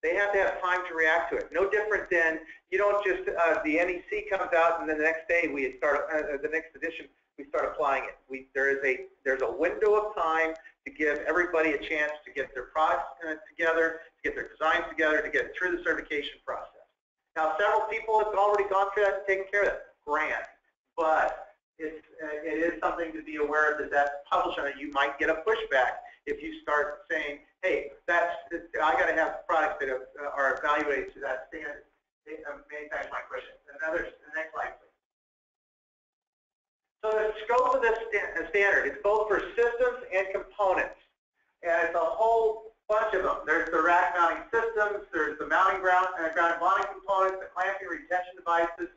they have to have time to react to it. No different than you don't just uh, the NEC comes out and then the next day we start uh, uh, the next edition we start applying it. We, there is a there's a window of time to give everybody a chance to get their products uh, together, to get their designs together, to get through the certification process. Now, several people have already gone through that and taken care of that. Grant, but it's uh, it is something to be aware of that that publisher you might get a pushback if you start saying, hey, that's I got to have products that are evaluated to that standard. Uh, manufacture my question. Another, the next slide, please. So the scope of this standard is both for systems and components. And it's a whole bunch of them. There's the rack mounting systems, there's the mounting ground, uh, ground bonding components, the clamping retention devices,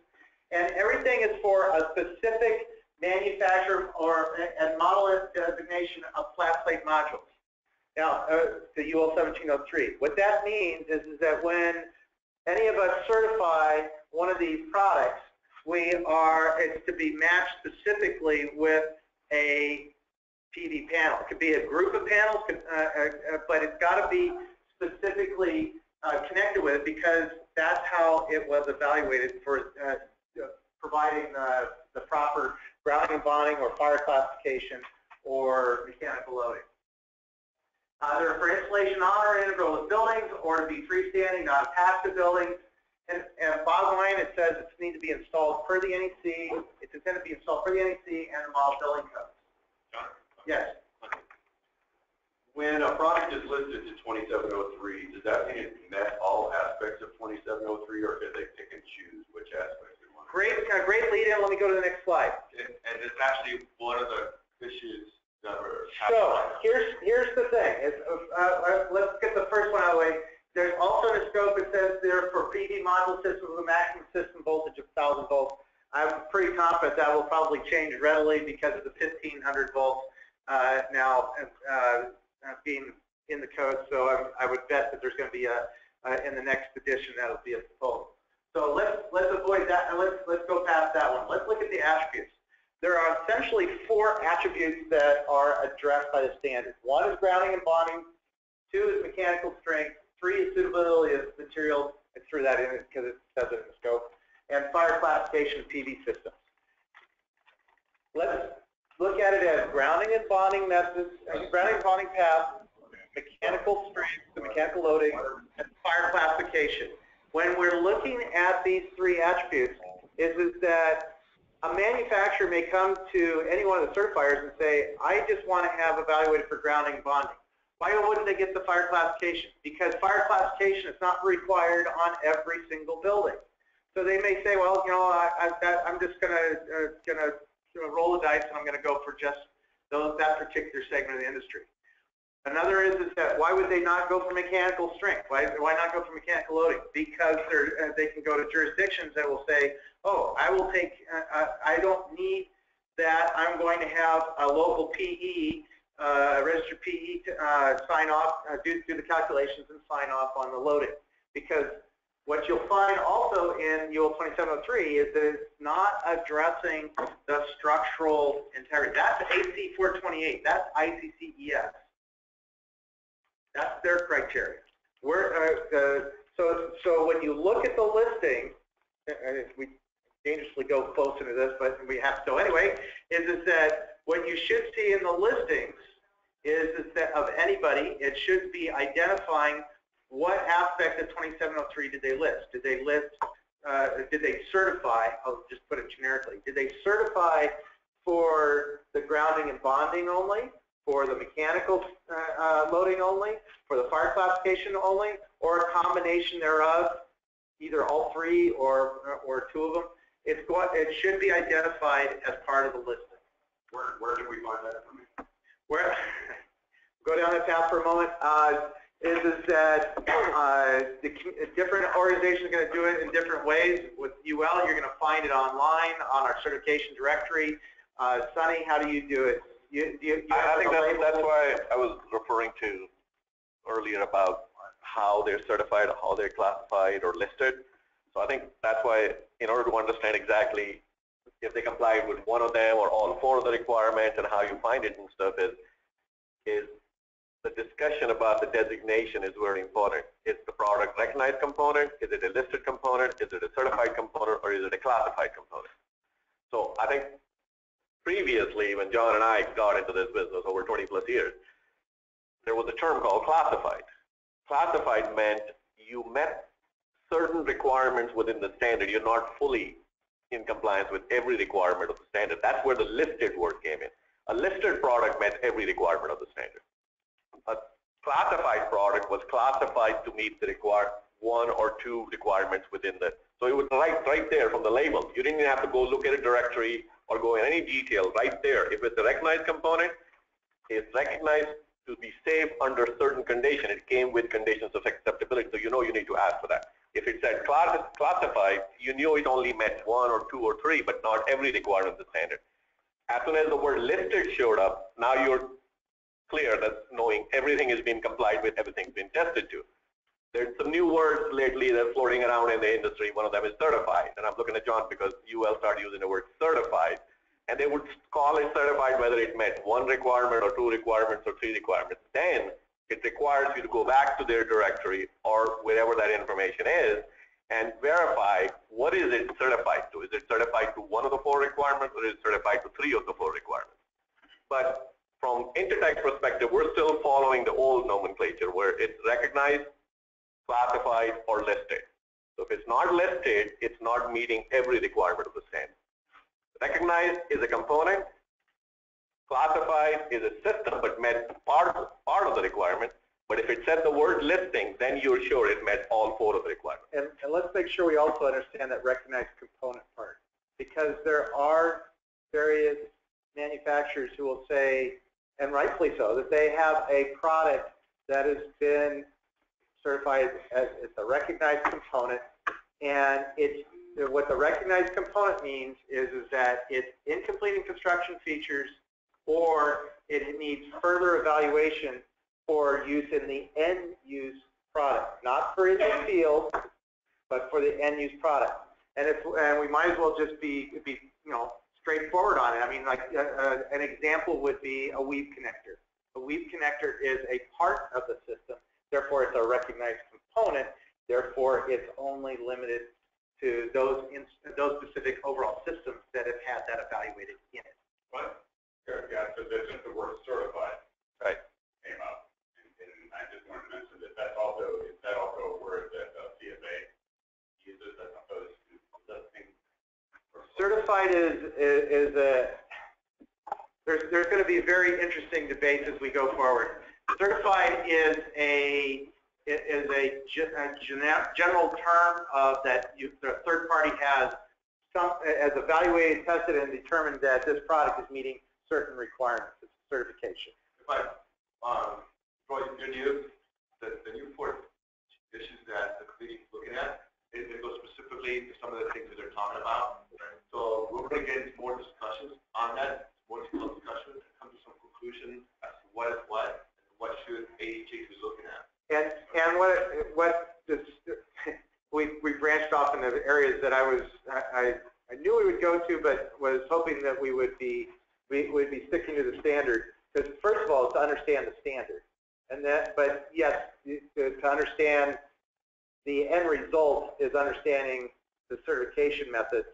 and everything is for a specific manufacturer or and model designation of flat plate modules. Now, uh, the UL 1703. What that means is, is that when any of us certify one of these products, we are, it's to be matched specifically with a PV panel. It could be a group of panels, uh, uh, uh, but it's got to be specifically uh, connected with it because that's how it was evaluated for uh, providing the proper grounding and bonding or fire classification or mechanical loading. They're for installation on or integral with buildings or to be freestanding, not attached to buildings. And, and bottom line, it says it's need to be installed per the NEC. It's intended to be installed per the NEC and the model building codes. Yes. When a product is listed to 2703, does that mean it met all aspects of 2703, or did they pick and choose which aspects? Great, great lead in. Let me go to the next slide. And, and it's actually one of the issues that were. So here's here's the thing. Is, uh, uh, let's get the first one out of the way. There's also in the scope it says there for PV module systems with a maximum system voltage of 1,000 volts. I'm pretty confident that will probably change readily because of the 1,500 volts uh, now uh, uh, being in the code. So I, I would bet that there's going to be a uh, in the next edition that'll be a proposal. So let's let's avoid that and let's let's go past that one. Let's look at the attributes. There are essentially four attributes that are addressed by the standard. One is grounding and bonding. Two is mechanical strength. Three is suitability of materials. I threw that in because it says it in the scope. And fire classification of PV systems. Let's look at it as grounding and bonding methods, uh, grounding and bonding path, mechanical strength, the mechanical loading, and fire classification. When we're looking at these three attributes, is, is that a manufacturer may come to any one of the certifiers and say, I just want to have evaluated for grounding and bonding. Why wouldn't they get the fire classification? Because fire classification is not required on every single building. So they may say, well, you know, I, am just going to uh, gonna roll the dice and I'm going to go for just those, that particular segment of the industry. Another is, is that why would they not go for mechanical strength? Why, why not go for mechanical loading? Because uh, they can go to jurisdictions that will say, oh, I will take, uh, uh I don't need that. I'm going to have a local PE, uh, registered PE, to, uh, sign off, uh, do, do the calculations and sign off on the loading. Because what you'll find also in UL 2703 is that it's not addressing the structural integrity. That's AC 428. That's ICC-ES. That's their criteria. We're, uh, uh, so, so when you look at the listing, uh, we dangerously go close into this, but we have to anyway, is, is that what you should see in the listings is, is that of anybody, it should be identifying what aspect of 2703 did they list? Did they list, uh, did they certify, I'll just put it generically, did they certify for the grounding and bonding only? For the mechanical uh, uh, loading only, for the fire classification only, or a combination thereof, either all three or or two of them. It's going, it should be identified as part of the listing. Where where do we find that information? Where [laughs] go down that path for a moment. Uh, is, is that uh, the different organizations are going to do it in different ways. With UL, you're going to find it online on our certification directory. Uh, Sunny, how do you do it? You, you, you I think that's, that's why I was referring to earlier about how they're certified, how they're classified or listed. So I think that's why, in order to understand exactly if they comply with one of them or all four of the requirements and how you find it and stuff is, is the discussion about the designation is very important. Is the product recognized component? Is it a listed component? Is it a certified component? Or is it a classified component? So I think previously, when John and I got into this business over 20 plus years, there was a term called classified. Classified meant you met certain requirements within the standard. You're not fully in compliance with every requirement of the standard. That's where the listed word came in. A listed product met every requirement of the standard. A classified product was classified to meet the required one or two requirements within the, so it was right, right there from the label. You didn't have to go look at a directory or go in any detail right there. If it's a recognized component, it's recognized to be safe under certain conditions. It came with conditions of acceptability, so you know you need to ask for that. If it said class classified, you knew it only met one or two or three, but not every requirement of the standard. As soon as the word listed showed up, now you're clear that knowing everything has been complied with, everything's been tested to. There's some new words lately that are floating around in the industry. One of them is certified. And I'm looking at John because UL started using the word certified. And they would call it certified whether it met one requirement or two requirements or three requirements. Then it requires you to go back to their directory or wherever that information is and verify what is it certified to. Is it certified to one of the four requirements or is it certified to three of the four requirements? But from Intertek perspective, we're still following the old nomenclature where it's recognized, classified, or listed. So if it's not listed, it's not meeting every requirement of the standard. Recognized is a component, classified is a system but met part part of the requirement, but if it said the word listing, then you're sure it met all four of the requirements. And, and let's make sure we also understand that recognized component part, because there are various manufacturers who will say, and rightfully so, that they have a product that has been certified as it's a recognized component, and it's what the recognized component means is, is that it's incomplete in construction features or it needs further evaluation for use in the end use product, not for in the field, but for the end use product. And if and we might as well just be be you know straightforward on it. I mean, like uh, uh, an example would be a Weeb connector. A Weeb connector is a part of the system, therefore it's a recognized component. Therefore, it's only limited to those in, those specific overall systems that have had that evaluated in it. What? Yeah, so there's just the word certified. Right. Came up, and, and I just wanted to mention that that's also is that also a word that uh, CSA uses as opposed to listing. Certified is is, is a there's there's going to be very interesting debates as we go forward. Certified is a is a, general term of that you, the third party has some has evaluated, tested, and determined that this product is meeting certain requirements. It's certification. If I um, draw your news, the, the new four issues that the committee is looking at, it, it goes specifically to some of the things that they're talking about. So we're going to get into more discussions on that, more detailed discussions, come to some conclusion as to what is what, what should AHJ be looking at. And and what what this, [laughs] we we branched off into areas that I was I I knew we would go to, but was hoping that we would be we would be sticking to the standard. Because first of all, to understand the standard, and that but yes, to, to understand the end result is understanding the certification methods,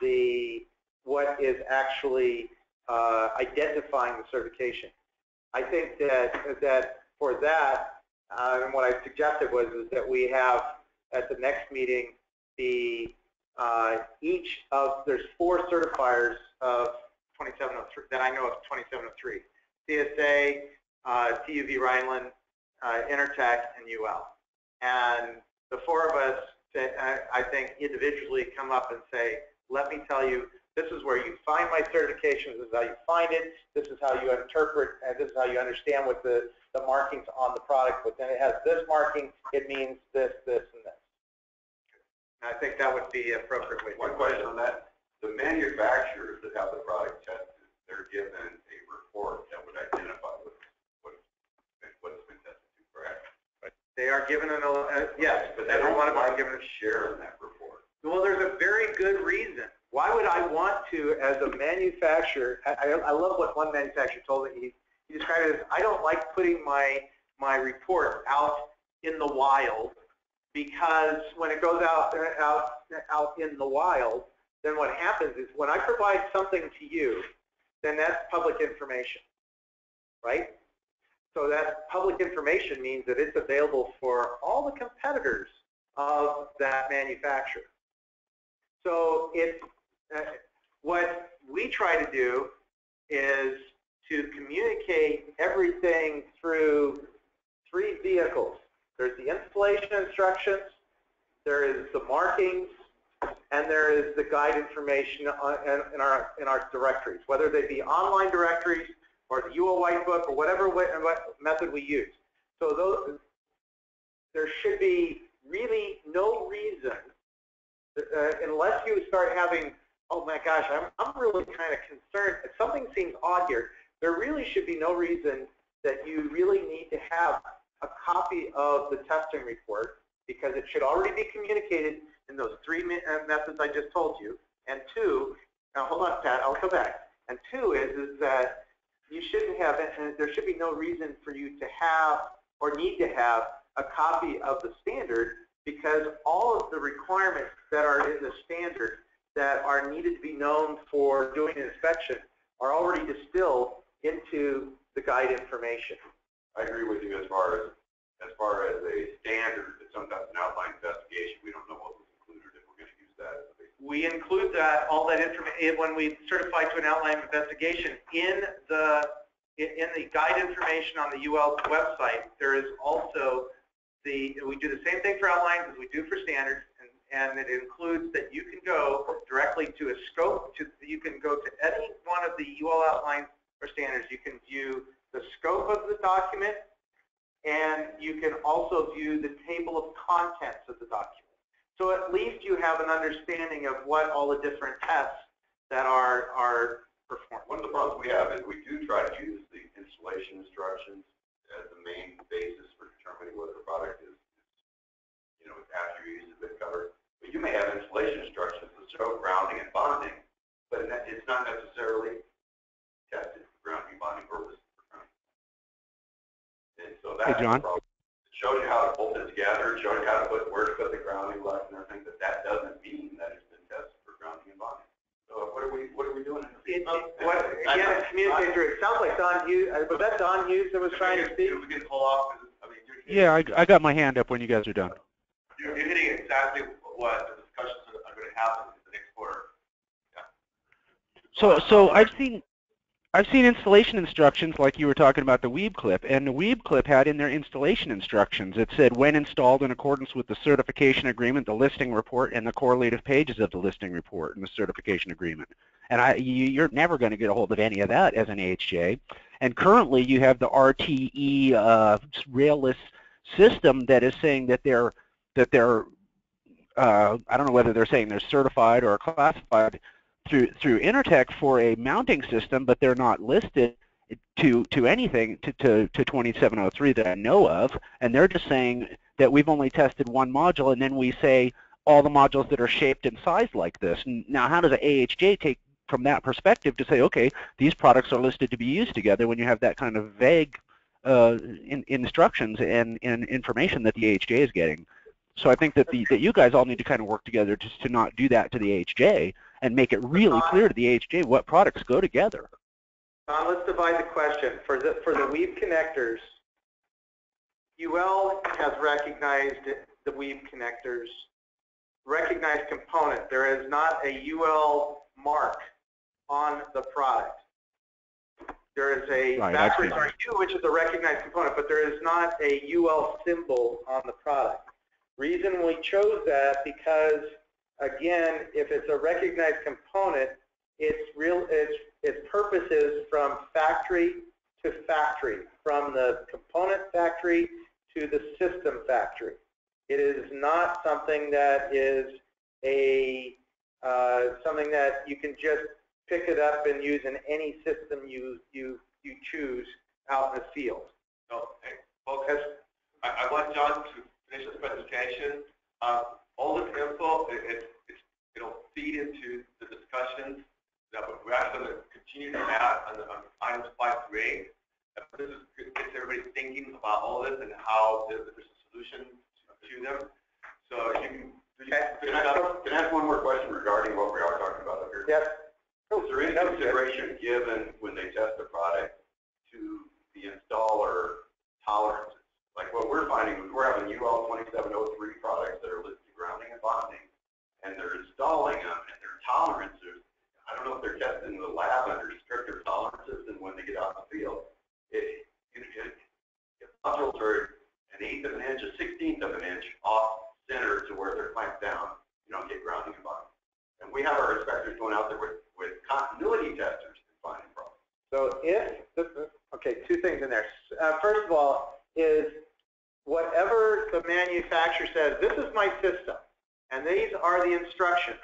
the what is actually uh, identifying the certification. I think that that for that uh, and what I suggested was is that we have at the next meeting the uh, each of there's four certifiers of 2703 that I know of 2703 CSA, uh, TUV Rheinland, uh, Intertek, and UL. And the four of us, I think, individually come up and say, let me tell you, this is where you find my certification, this is how you find it, this is how you interpret, and this is how you understand what the the markings on the product, but then it has this marking, it means this, this, and this. And I think that would be an appropriate way. One question on that. The manufacturers that have the product tested, they're given a report that would identify what, what, what's been tested to, correct? They are given an, uh, yes, but they don't want to be given a share in that report. Well, there's a very good reason. Why would I want to, as a manufacturer, I, I, love what one manufacturer told me. He, he described it as, I don't like putting my, my report out in the wild because when it goes out, out, out in the wild, then what happens is when I provide something to you, then that's public information, right? So that public information means that it's available for all the competitors of that manufacturer. So it's, uh, what we try to do is to communicate everything through three vehicles. There's the installation instructions, there is the markings, and there is the guide information in our, in our directories, whether they be online directories or the UL Whitebook or whatever method we use. So those, there should be really no reason, uh, unless you start having, oh my gosh, I'm, I'm really kind of concerned, something seems odd here, there really should be no reason that you really need to have a copy of the testing report because it should already be communicated in those three uh, methods I just told you. And two, now hold on, Pat, I'll come back. And two is, is that you shouldn't have, and there should be no reason for you to have or need to have a copy of the standard because all of the requirements that are in the standard that are needed to be known for doing an inspection are already distilled into the guide information. I agree with you as far as, as far as a standard, that sometimes an outline investigation, we don't know what was included if we're going to use that. as a basis. We include that, all that information, eh, when we certify to an outline investigation in the, in in the guide information on the UL website, there is also the, we do the same thing for outlines as we do for standards, and, it includes that you can go directly to a scope, to, you can go to any one of the UL outlines or standards. You can view the scope of the document, and you can also view the table of contents of the document. So at least you have an understanding of what all the different tests that are, are performed. One of the problems we have is we do try to use the installation instructions as the main basis for determining whether a product is, you know, after you use been covered. But you may have installation instructions that show grounding and bonding, but it's not necessarily tested for grounding bonding purposes. And so that's the John? problem. It shows you how to bolt it together, it shows you how to put, where to put the grounding left and everything, but that doesn't mean that it's been tested for grounding and bonding. So what are we, what are we doing? It, it, what, again, it's communicated through, it sounds like Don Hughes, uh, was that Don Hughes that was trying to speak? If we can pull off, 'cause, I mean, Yeah, I, I got my hand up when you guys are done. you're you're hitting exactly what the discussions are going to happen in the next quarter. So, so I've seen, I've seen installation instructions like you were talking about the Weeb clip, and the Weeb clip had in their installation instructions, it said when installed in accordance with the certification agreement, the listing report, and the correlative pages of the listing report and the certification agreement. And I, you, you're never going to get a hold of any of that as an AHJ. And currently you have the RTE uh, railless system that is saying that they're, that they're, uh, I don't know whether they're saying they're certified or classified through through Intertek for a mounting system, but they're not listed to to anything to, to, to 2703 that I know of, and they're just saying that we've only tested one module, and then we say all the modules that are shaped and sized like this. Now, how does an AHJ take from that perspective to say, okay, these products are listed to be used together when you have that kind of vague uh, in, instructions and, and information that the AHJ is getting? So I think that the that you guys all need to kind of work together just to not do that to the AHJ and make it really clear to the AHJ what products go together. Don, let's divide the question. For the, for the Weeb connectors, UL has recognized the Weeb connectors, recognized component. There is not a UL mark on the product. There is a Right, backwards which is a recognized component, but there is not a UL symbol on the product. Reason we chose that because, again, if it's a recognized component, its real its its purpose is from factory to factory, from the component factory to the system factory. It is not something that is a uh, something that you can just pick it up and use in any system you you you choose out in the field. So, hey, folks, I, I want John to finish this presentation. Uh, all this info, it, it, it's, it'll feed into the discussions that we're actually going to continue to have on, the, on items five through eight. Uh, This is, gets everybody thinking about all this and how there's a solution to them. So you can, can I ask, can I ask one more question regarding what we are talking about up here? Yes. Is there any consideration given when they test the product to the installer tolerances? Like what we're finding is we're having UL 2703 products that are listed grounding and bonding, and they're installing them, and their tolerances, I don't know if they're tested in the lab under stricter tolerances than when they get out in the field. It, it, it, if modules are an eighth of an inch, a sixteenth of an inch off center to where they're clamped down, you don't get grounding and bonding. And we have our inspectors going out there with, with continuity testers and finding problems. So if, okay, two things in there. Uh, first of all, is whatever the manufacturer says, this is my system, and these are the instructions,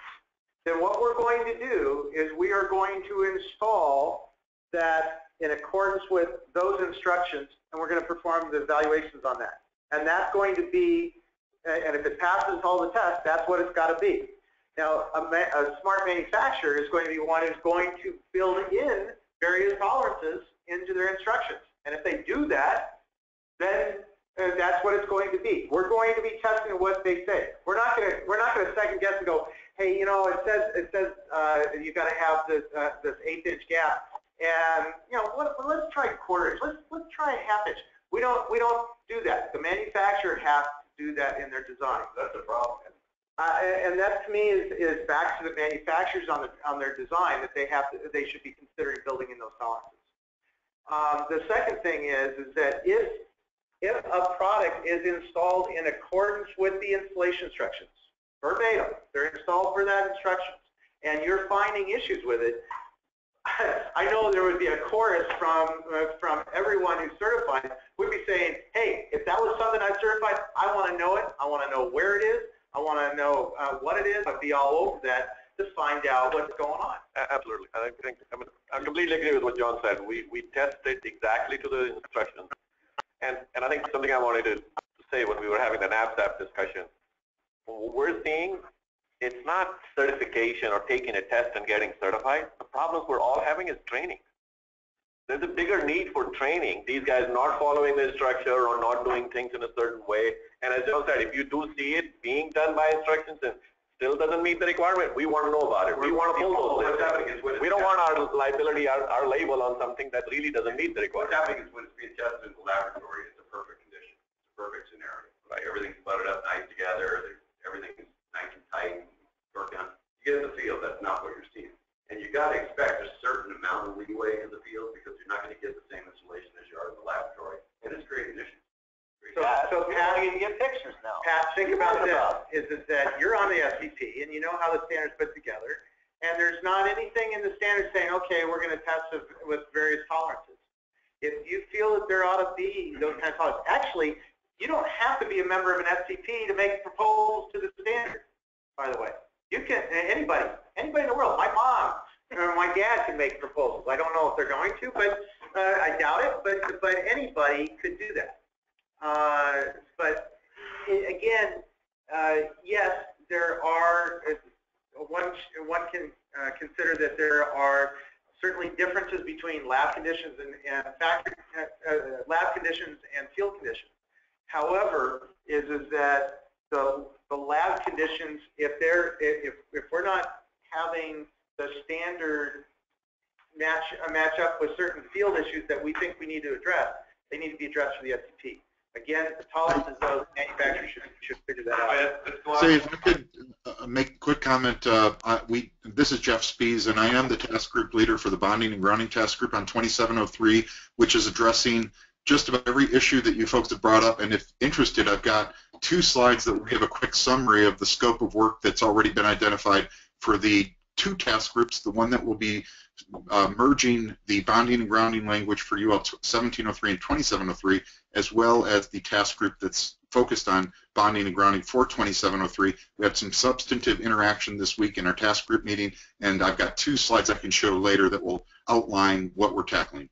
then what we're going to do is we are going to install that in accordance with those instructions, and we're going to perform the evaluations on that. And that's going to be, and if it passes all the tests, that's what it's got to be. Now, a, a smart manufacturer is going to be one who's going to build in various tolerances into their instructions. And if they do that, then uh, that's what it's going to be. We're going to be testing what they say. We're not going to we're not going to second guess and go, hey, you know, it says it says uh, you've got to have this uh, this eighth inch gap, and you know, what, well, let's try quarter inch. Let's let's try a half inch. We don't we don't do that. The manufacturer has to do that in their design. That's the problem. Uh, and, and that to me is, is back to the manufacturers on the on their design that they have to, they should be considering building in those tolerances. Um, the second thing is is that if if a product is installed in accordance with the installation instructions, verbatim, they're installed for that instructions, and you're finding issues with it, [laughs] I know there would be a chorus from uh, from everyone who's certified would be saying, hey, if that was something I certified, I want to know it. I want to know where it is. I want to know uh, what it is. I'd be all over that to find out what's going on. Absolutely. I think, I mean, I completely agree with what John said. We, we test it exactly to the instructions. And, and I think something I wanted to say when we were having the NABCEP discussion, we're seeing it's not certification or taking a test and getting certified. The problems we're all having is training. There's a bigger need for training. These guys not following the structure or not doing things in a certain way. And as John said, if you do see it being done by instructions and still doesn't meet the requirement, we want to know about it. We want to pull those things. We don't want our liability, our, our label on something that really doesn't meet the requirement. What's happening is when it's being tested in the laboratory, it's a perfect condition. It's a perfect scenario. Right? Everything's butted up nice together. Everything's nice and tight worked on. You get in the field, that's not what you're seeing. And you got to expect a certain amount of leeway in the field because you're not going to get the same installation as you are in the laboratory. And it's creating issues. So, so Pat, you get pictures now. Pat, think about this, is, is that you're on the STP and you know how the standards put together, and there's not anything in the standards saying, okay, we're going to test with, with various tolerances. If you feel that there ought to be those kind of tolerances, actually, you don't have to be a member of an STP to make proposals to the standard, by the way. You can, anybody, anybody in the world, my mom, or my dad can make proposals. I don't know if they're going to, but uh, I doubt it, but, but anybody could do that. Uh, but again, uh, yes, there are, uh, one, one can uh, consider that there are certainly differences between lab conditions and, and factory, uh, lab conditions and field conditions. However, is, is that the, the lab conditions, if they're, if, if we're not having the standard match, match up with certain field issues that we think we need to address, they need to be addressed for the STP. Again, the tolerances, those manufacturers should, should figure that out. Say, if I could uh, make a quick comment, uh, I, we this is Jeff Spies, and I am the task group leader for the bonding and grounding task group on 2703, which is addressing just about every issue that you folks have brought up. And if interested, I've got two slides that will give a quick summary of the scope of work that's already been identified for the two task groups, the one that will be uh, merging the bonding and grounding language for UL 1703 and 2703, as well as the task group that's focused on bonding and grounding for 2703. We had some substantive interaction this week in our task group meeting, and I've got two slides I can show later that will outline what we're tackling.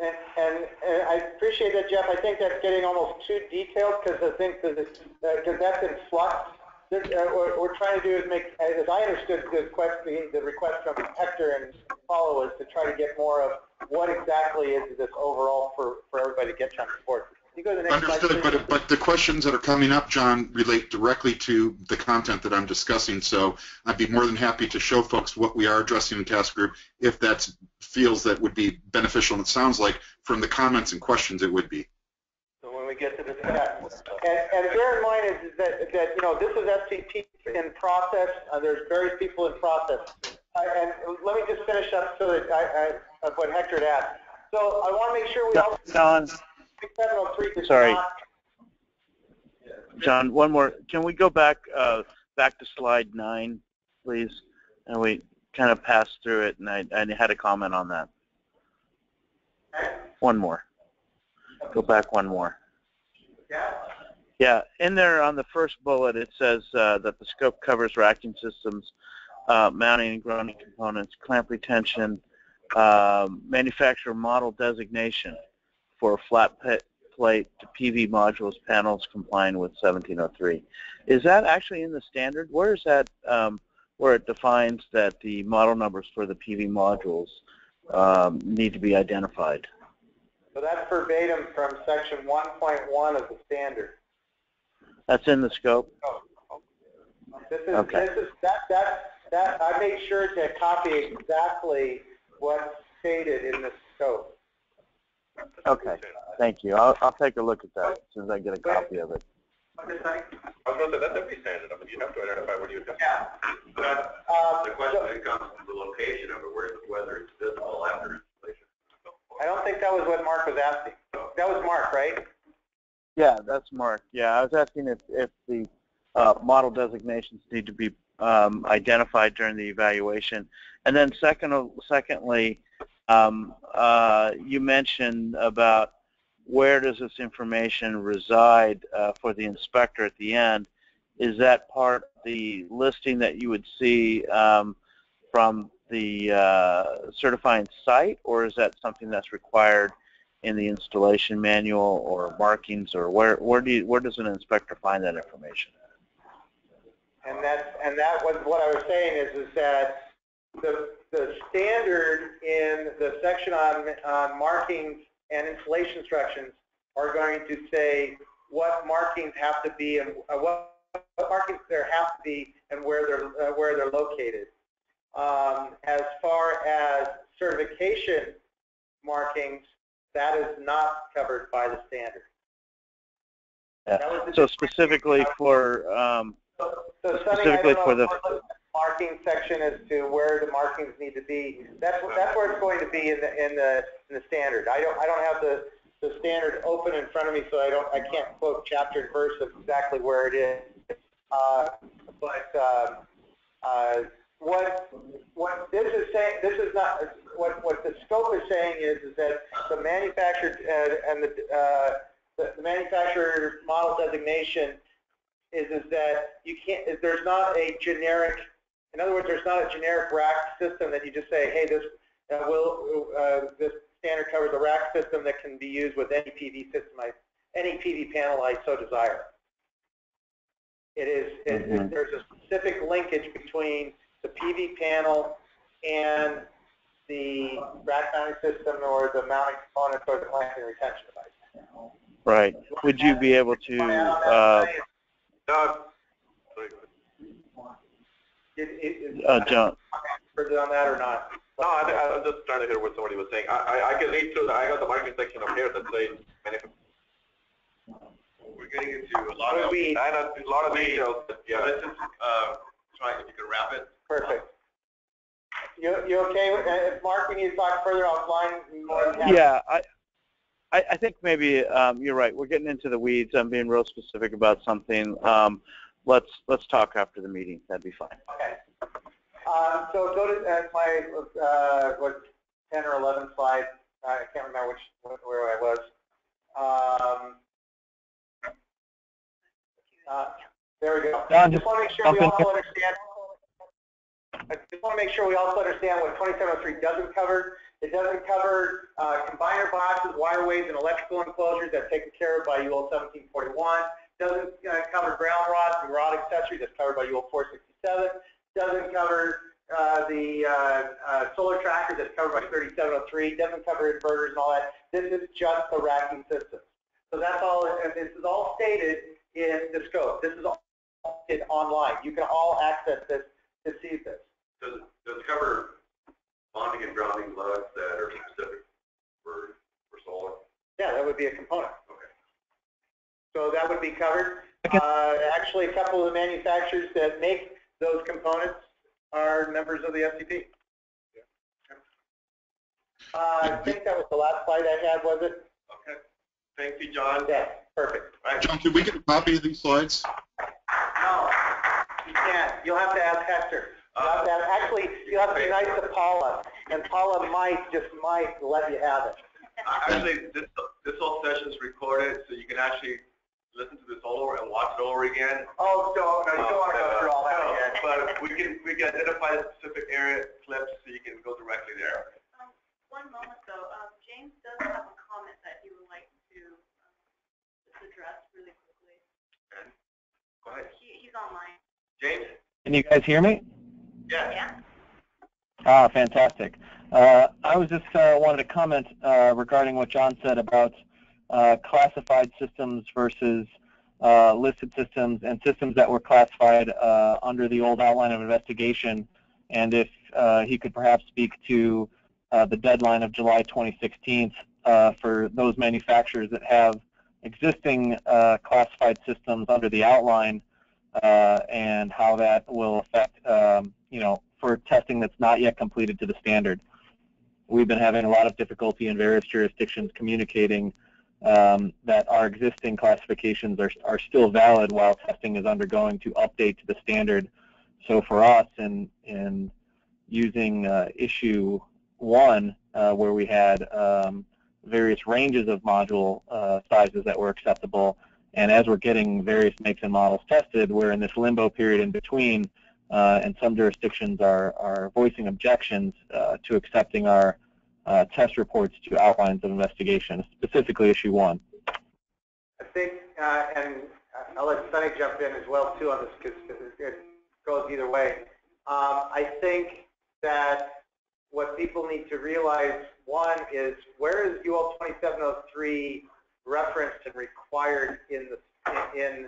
And, and, and I appreciate that, Jeff. I think that's getting almost too detailed because I think that because that's in flux uh, Uh, what we're trying to do is make, as I understood the request, the, the request from Hector and Paulo is to try to get more of what exactly is this overall for, for everybody to get on board. You go to the next Understood, slide, but, but the questions that are coming up, John, relate directly to the content that I'm discussing, so I'd be more than happy to show folks what we are addressing in task group if that feels that would be beneficial, and it sounds like from the comments and questions it would be. We get to and, and bear in mind is, is that, that, you know, this is STP in process. Uh, there's various people in process. Uh, and let me just finish up so that I, I, of what Hector had asked. So I want to make sure we all... John, 703 sorry. not John, one more. Can we go back uh, back to slide nine, please? And we kind of passed through it, and I, I had a comment on that. One more. Go back one more. Yeah, in there on the first bullet it says uh, that the scope covers racking systems, uh, mounting and grounding components, clamp retention, um, manufacturer model designation for flat plate to PV modules panels complying with 1703. Is that actually in the standard? Where is that um, where it defines that the model numbers for the PV modules um, need to be identified? So that's verbatim from section 1.1 of the standard. That's in the scope? This is, Okay. this is, that, that, that, I made sure to copy exactly what stated in the scope. Okay, thank you. I'll, I'll take a look at that as soon as I get a copy of it. I was going to say, that's every standard, I mean, you have to identify what you have. Yeah. But Um, the question then comes from the location of it, where, whether it's visible after installation. I don't think that was what Mark was asking. That was Mark, right? Yeah, that's Mark. Yeah, I was asking if, if the uh, model designations need to be um, identified during the evaluation. And then second, secondly, um, uh, you mentioned about where does this information reside uh, for the inspector at the end. Is that part of the listing that you would see um, from the uh, certifying site, or is that something that's required in the installation manual or markings, or where where do you, where does an inspector find that information? And that's, and that was, what I was saying is, is that the, the standard in the section on, on markings and installation instructions are going to say what markings have to be and uh, what, what markings there have to be and where they're, uh, where they're located. Um, as far as certification markings, that is not covered by the standard. Yeah. So specifically for um, So I specifically for the if we're looking at the marking section as to where the markings need to be. That's, that's where it's going to be in the, in the, in the standard. I don't, I don't have the, the standard open in front of me, so I don't, I can't quote chapter and verse of exactly where it is. Uh, but, uh, uh, what, what this is saying, this is not, what, what the scope is saying is, is that the manufacturer, uh, and the, uh, the the manufacturer model designation is, is that you can't, is there's not a generic, in other words, there's not a generic rack system that you just say, hey, this uh, will, uh, this standard covers a rack system that can be used with any PV system, I, any PV panel I so desire. It is, it, Mhm. there's a specific linkage between the PV panel and the rack mounting system or the mounting components or the clamping retention device. right. Would you be able to uh, No, it, it, it, uh, John. on that or not? no, I, I was just trying to hear what somebody was saying. I, I, I can read through, the- I got the marking section up here that says, manuf- We're getting into a lot of, Weed. I know, a lot of details, but yeah, yeah. let's just, uh, try, if you can wrap it. Perfect. You, you okay with, uh, if Mark, we need to talk further offline, more than happy. Yeah, I, I, I think maybe um, you're right. We're getting into the weeds. I'm being real specific about something. Um, let's let's talk after the meeting. That'd be fine. Okay. Um, so go to uh, my, uh, what, 10 or 11 slide, I can't remember which, where I was. Um, uh, there we go. Don, just want to make sure we also understand, I just want to make sure we also understand what 2703 doesn't cover. It doesn't cover uh, combiner boxes, wireways, and electrical enclosures that's taken care of by UL 1741. Doesn't uh, cover ground rods and rod accessories that's covered by UL 467 doesn't cover uh, the uh, uh, solar trackers that's covered by 3703, doesn't cover inverters and all that. This is just the racking system. So that's all, and this is all stated in the scope. This is all stated online. You can all access this to see this. Does, does it cover bonding and grounding lugs that are specific for, for solar? Yeah, that would be a component. Okay. So that would be covered. Uh, actually, a couple of the manufacturers that make those components are members of the STP. Uh, I think that was the last slide I had, was it? Okay. Thank you, John. Yeah, perfect. All right. John, could we get a copy of these slides? No, you can't. You'll have to ask Hector. You'll have to ask, actually, you'll have to be nice to Paula, and Paula might, just might, let you have it. Uh, Actually, this, this whole session is recorded, so you can actually listen to this all over and watch it over again. Oh, no, no, you don't want to go through all that Uh, again. But we can, we can identify the specific area clips so you can go directly there. Um, One moment though, um, James does have a comment that he would like to um, just address really quickly. Go ahead. He, he's online. James? Can you guys hear me? Yeah. Yeah? Ah, fantastic. Uh, I was just uh, wanted to comment uh, regarding what John said about uh, classified systems versus uh, listed systems and systems that were classified uh, under the old outline of investigation, and if uh, he could perhaps speak to uh, the deadline of July 2016 uh, for those manufacturers that have existing uh, classified systems under the outline uh, and how that will affect, um, you know, for testing that's not yet completed to the standard. We've been having a lot of difficulty in various jurisdictions communicating um, that our existing classifications are, are still valid while testing is undergoing to update to the standard. So for us, in, in using uh, issue one, uh, where we had um, various ranges of module uh, sizes that were acceptable, and as we're getting various makes and models tested, we're in this limbo period in between, uh, and some jurisdictions are, are voicing objections uh, to accepting our uh, test reports to outlines of investigation, specifically issue one. I think, uh, and I'll let Sunny jump in as well too on this because it goes either way. Um, I think that what people need to realize, one, is where is UL 2703 referenced and required in the in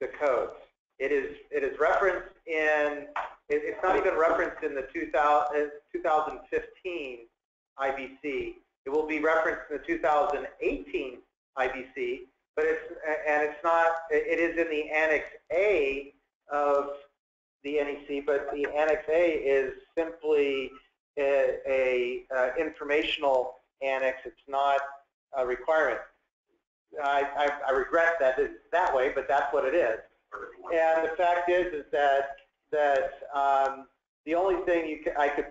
the codes? It is it is referenced in it's not even referenced in the 2000, 2015 IBC. It will be referenced in the 2018 IBC, but it's and it's not. It is in the Annex A of the NEC, but the Annex A is simply a, a uh, informational annex. It's not a requirement. I, I, I regret that it's that way, but that's what it is. And the fact is, is that that um, the only thing you could, I could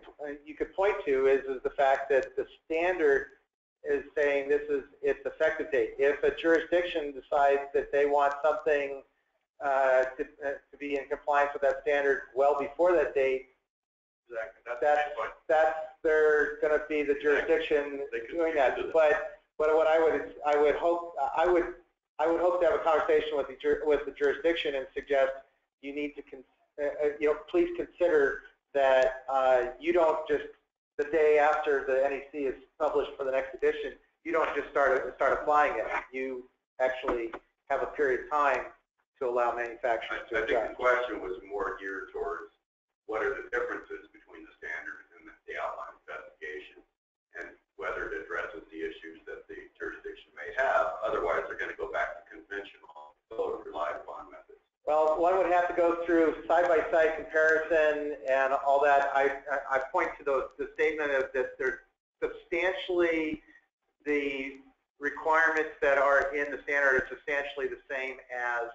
you could point to is is the fact that the standard is saying this is its effective date. If a jurisdiction decides that they want something uh, to, uh, to be in compliance with that standard well before that date, Exactly. That's, that's that's they're going to be the jurisdiction doing that. But but what I would I would hope I would I would hope to have a conversation with the with the jurisdiction and suggest you need to con, uh, uh, you know please consider that uh, you don't just the day after the NEC is published for the next edition you don't just start start applying it. You actually have a period of time to allow manufacturers I, to I think the question was more geared towards what are the differences between the standard and the, outline specification and whether it addresses the issues that the jurisdiction may have. Otherwise, they're going to go back to conventional, relied upon methods. Well, one would have to go through side-by-side comparison and all that. I, I, I point to those, the statement of that they're substantially the requirements that are in the standard are substantially the same as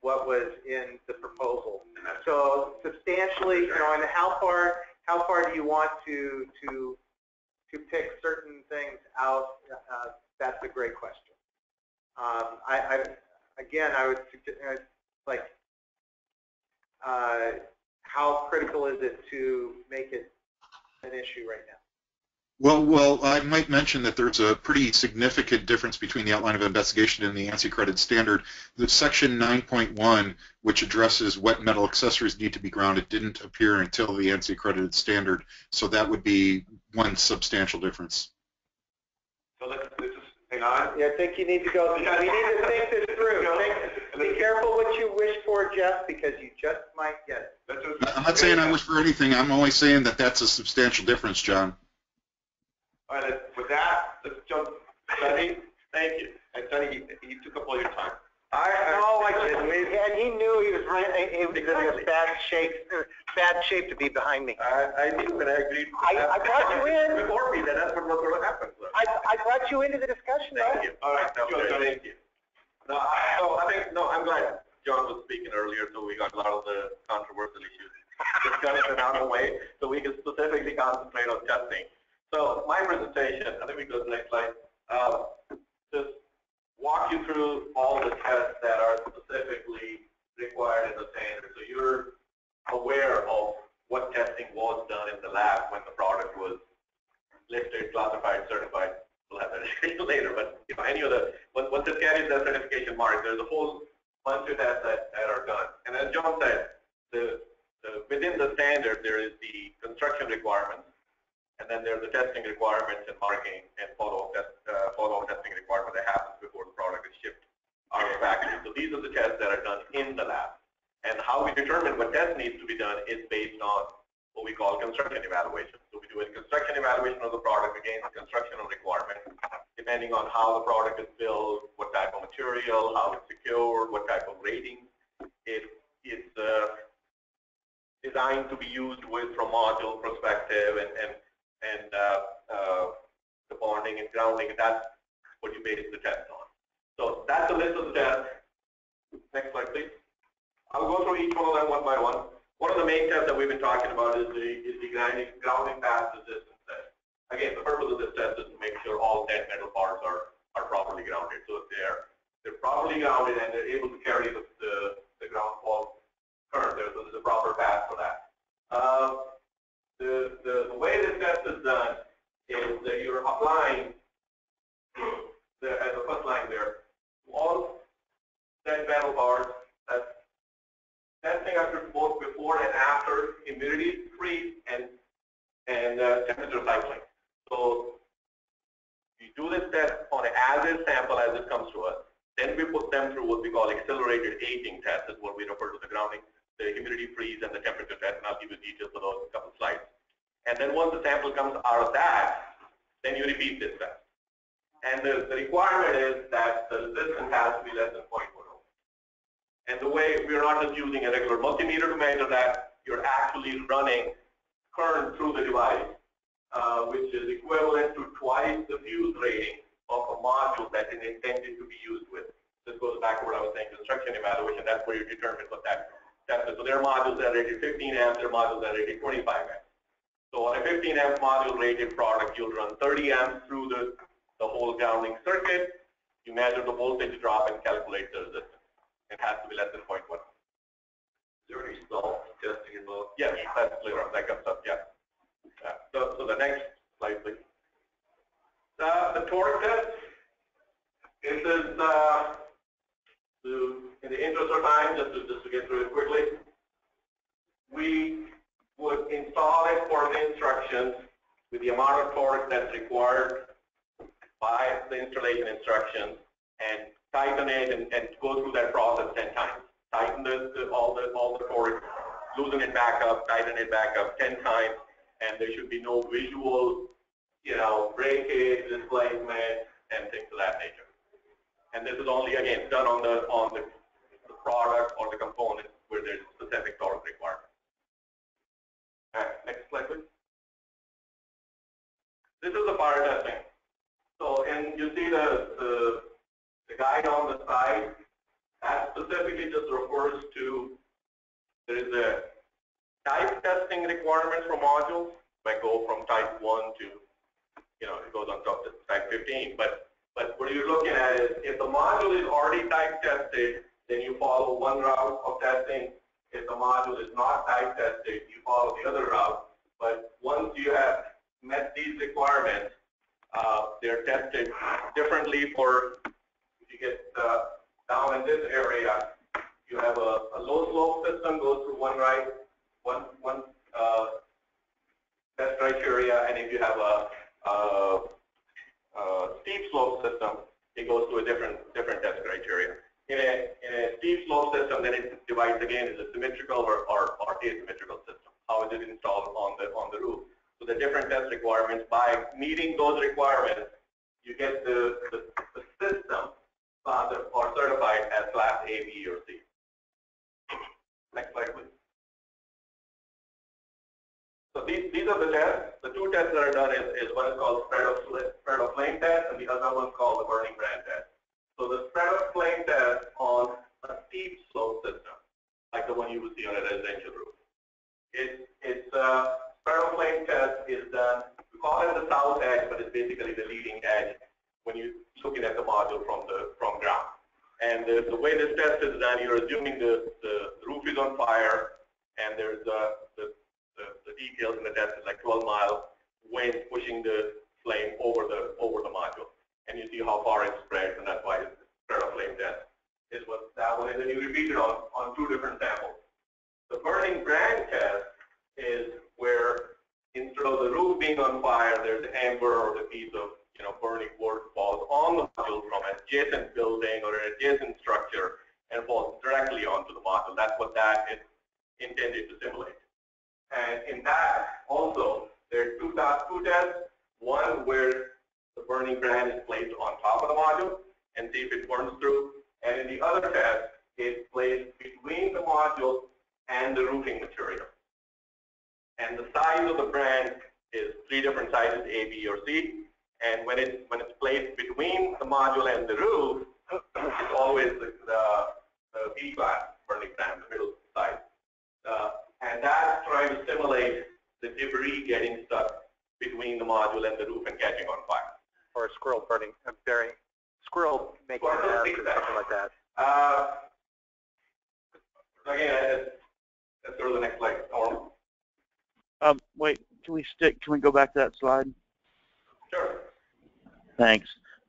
what was in the proposal. So substantially, you know, and how far how far do you want to to to pick certain things out? Uh, that's a great question. Um, I, I again, I would suggest, uh, like, uh, how critical is it to make it an issue right now? Well, well, I might mention that there's a pretty significant difference between the outline of investigation and the ANSI credit standard. The section 9.1, which addresses what metal accessories need to be grounded, didn't appear until the ANSI accredited standard. So that would be one substantial difference. So let's, let's just hang on. Yeah, I think you need to go. [laughs] We need to think this through. Think, be careful what you wish for, Jeff, because you just might get it. I'm not saying I wish for anything. I'm only saying that that's a substantial difference, John. All right, with that, let's jump. Sunny, thank you. And Sunny, he, he took up all your time. I know I didn't, and he knew he was right. He was in a bad shape, er, bad shape to be behind me. I, I knew, and I agreed. I, I brought you in. Before me, that that's what was going to happen. So. I, I brought you into the discussion, though. Thank you. All right, sure, thank you. No, I, so I think no, I'm glad John was speaking earlier, so we got a lot of the controversial issues discussed and out of the way, so we can specifically concentrate on testing. So my presentation, I think we go to the next slide, uh, just walk you through all the tests that are specifically required in the standard. So you're aware of what testing was done in the lab when the product was listed, classified, certified. We'll have that discussion [laughs] later, but know, any of the, once it carries that certification mark, there's a whole bunch of tests that, that are done. And as John said, the, the, within the standard, there is the construction requirements, and then there's the testing requirements and marking and follow-up test, uh, follow testing requirement that happens before the product is shipped out of the factory. So these are the tests that are done in the lab. And how we determine what test needs to be done is based on what we call construction evaluation. So we do a construction evaluation of the product against construction requirements, depending on how the product is built, what type of material, how it's secured, what type of rating it, it's uh, designed to be used with from module perspective and, and, and uh, uh, the bonding and grounding, and that's what you base the test on. So that's the list of the tests. Next slide, please. I'll go through each one of them one by one. One of the main tests that we've been talking about is the, is the grounding, grounding path resistance test. Again, the purpose of this test is to make sure all dead metal parts are, are properly grounded. So they're, they're properly grounded and they're able to carry the, the, the ground fault current there, so there's a proper path for that. Uh, the, the, the way this test is done is that you're applying the, as the first line there, all dead metal parts that's testing after both before and after humidity freeze and and uh, temperature cycling. So we do this test on an as-is sample as it comes to us. Then we put them through what we call accelerated aging test, is what we refer to the grounding, the humidity freeze and the temperature test, and I'll give you details for those in a couple slides. And then once the sample comes out of that, then you repeat this test. And the, the requirement is that the resistance has to be less than 0.1 and the way we're not just using a regular multimeter to measure that, you're actually running current through the device, uh, which is equivalent to twice the fuse rating of a module that is intended to be used with. This goes back to what I was saying, construction evaluation, that's where you determine what that test is. So there are modules that are rated 15 amps, there are modules that are rated 25 amps. So on a 15 amp module rated product, you'll run 30 amps through the, the whole grounding circuit, you measure the voltage drop and calculate the resistance it has to be less than 0.1. Is there any stall testing involved? Yes, that's later on. That comes up, yeah. Uh, so, so the next slide, please. Uh, the torque test. This is, uh, to, in the interest of time, just to, just to get through it quickly, we would install it for the instructions with the amount of torque that's required by the installation instructions and tighten it and, and go through that process 10 times. Tighten the, the, all the all the torque, loosen it back up, tighten it back up 10 times, and there should be no visual, you know, breakage, displacement, and things of that nature. And this is only again done on the on the, the product or the component where there's specific torque requirement. Next slide, please. This is the fire testing. So, and you see the, the the guide on the side, that specifically just refers to, there is a type testing requirement for modules, might go from type 1 to, you know, it goes on top to type 15. But, but what you're looking at is, if the module is already type tested, then you follow one route of testing. If the module is not type tested, you follow the other route. But once you have met these requirements, uh, they're tested differently for if you get uh, down in this area, you have a, a low slope system goes through one right, one one uh, test criteria, and if you have a, a, steep slope system, it goes through a different different test criteria. In a, in a steep slope system, then it divides again is a symmetrical or, or, or asymmetrical system. How is it installed on the on the roof? So the different test requirements. By meeting those requirements, you get the, the, the system or certified as class A, B, or C. Next slide, please. So these, these are the tests. The two tests that are done is, is one is called spread of, spread of flame test and the other one is called the burning brand test. So the spread of flame test on a steep slope system, like the one you would see on a residential roof. It, it's uh, spread of flame test is done, we call it the south edge, but it's basically the leading edge when you're looking at the module from the from ground. And the, the way this test is done, you're assuming the, the roof is on fire, and there's uh, the, the, the details in the test is like 12 mile wind pushing the flame over the over the module, and you see how far it spreads, and that's why it's spread of flame test is what that one is, and you repeat it on on two different samples. The burning brand test is where instead of the roof being on fire, there's amber or the piece of you know, burning wood falls on the module from an adjacent building or an adjacent structure and falls directly onto the module. That's what that is intended to simulate. And in that also, there are two tests. One where the burning brand is placed on top of the module and see if it burns through. And in the other test, it's placed between the module and the roofing material. And the size of the brand is three different sizes, A, B, or C. And when it's when it's placed between the module and the roof, it's always the, the, the B class burning brand, the middle size. Uh, and that's trying to simulate the debris getting stuck between the module and the roof and catching on fire. Or a squirrel burning, uh, burying, squirrel making a nest or something like that. Uh, again, that's sort of the next slide. Or, Um, wait, can we stick? Can we go back to that slide? Sure. Thanks.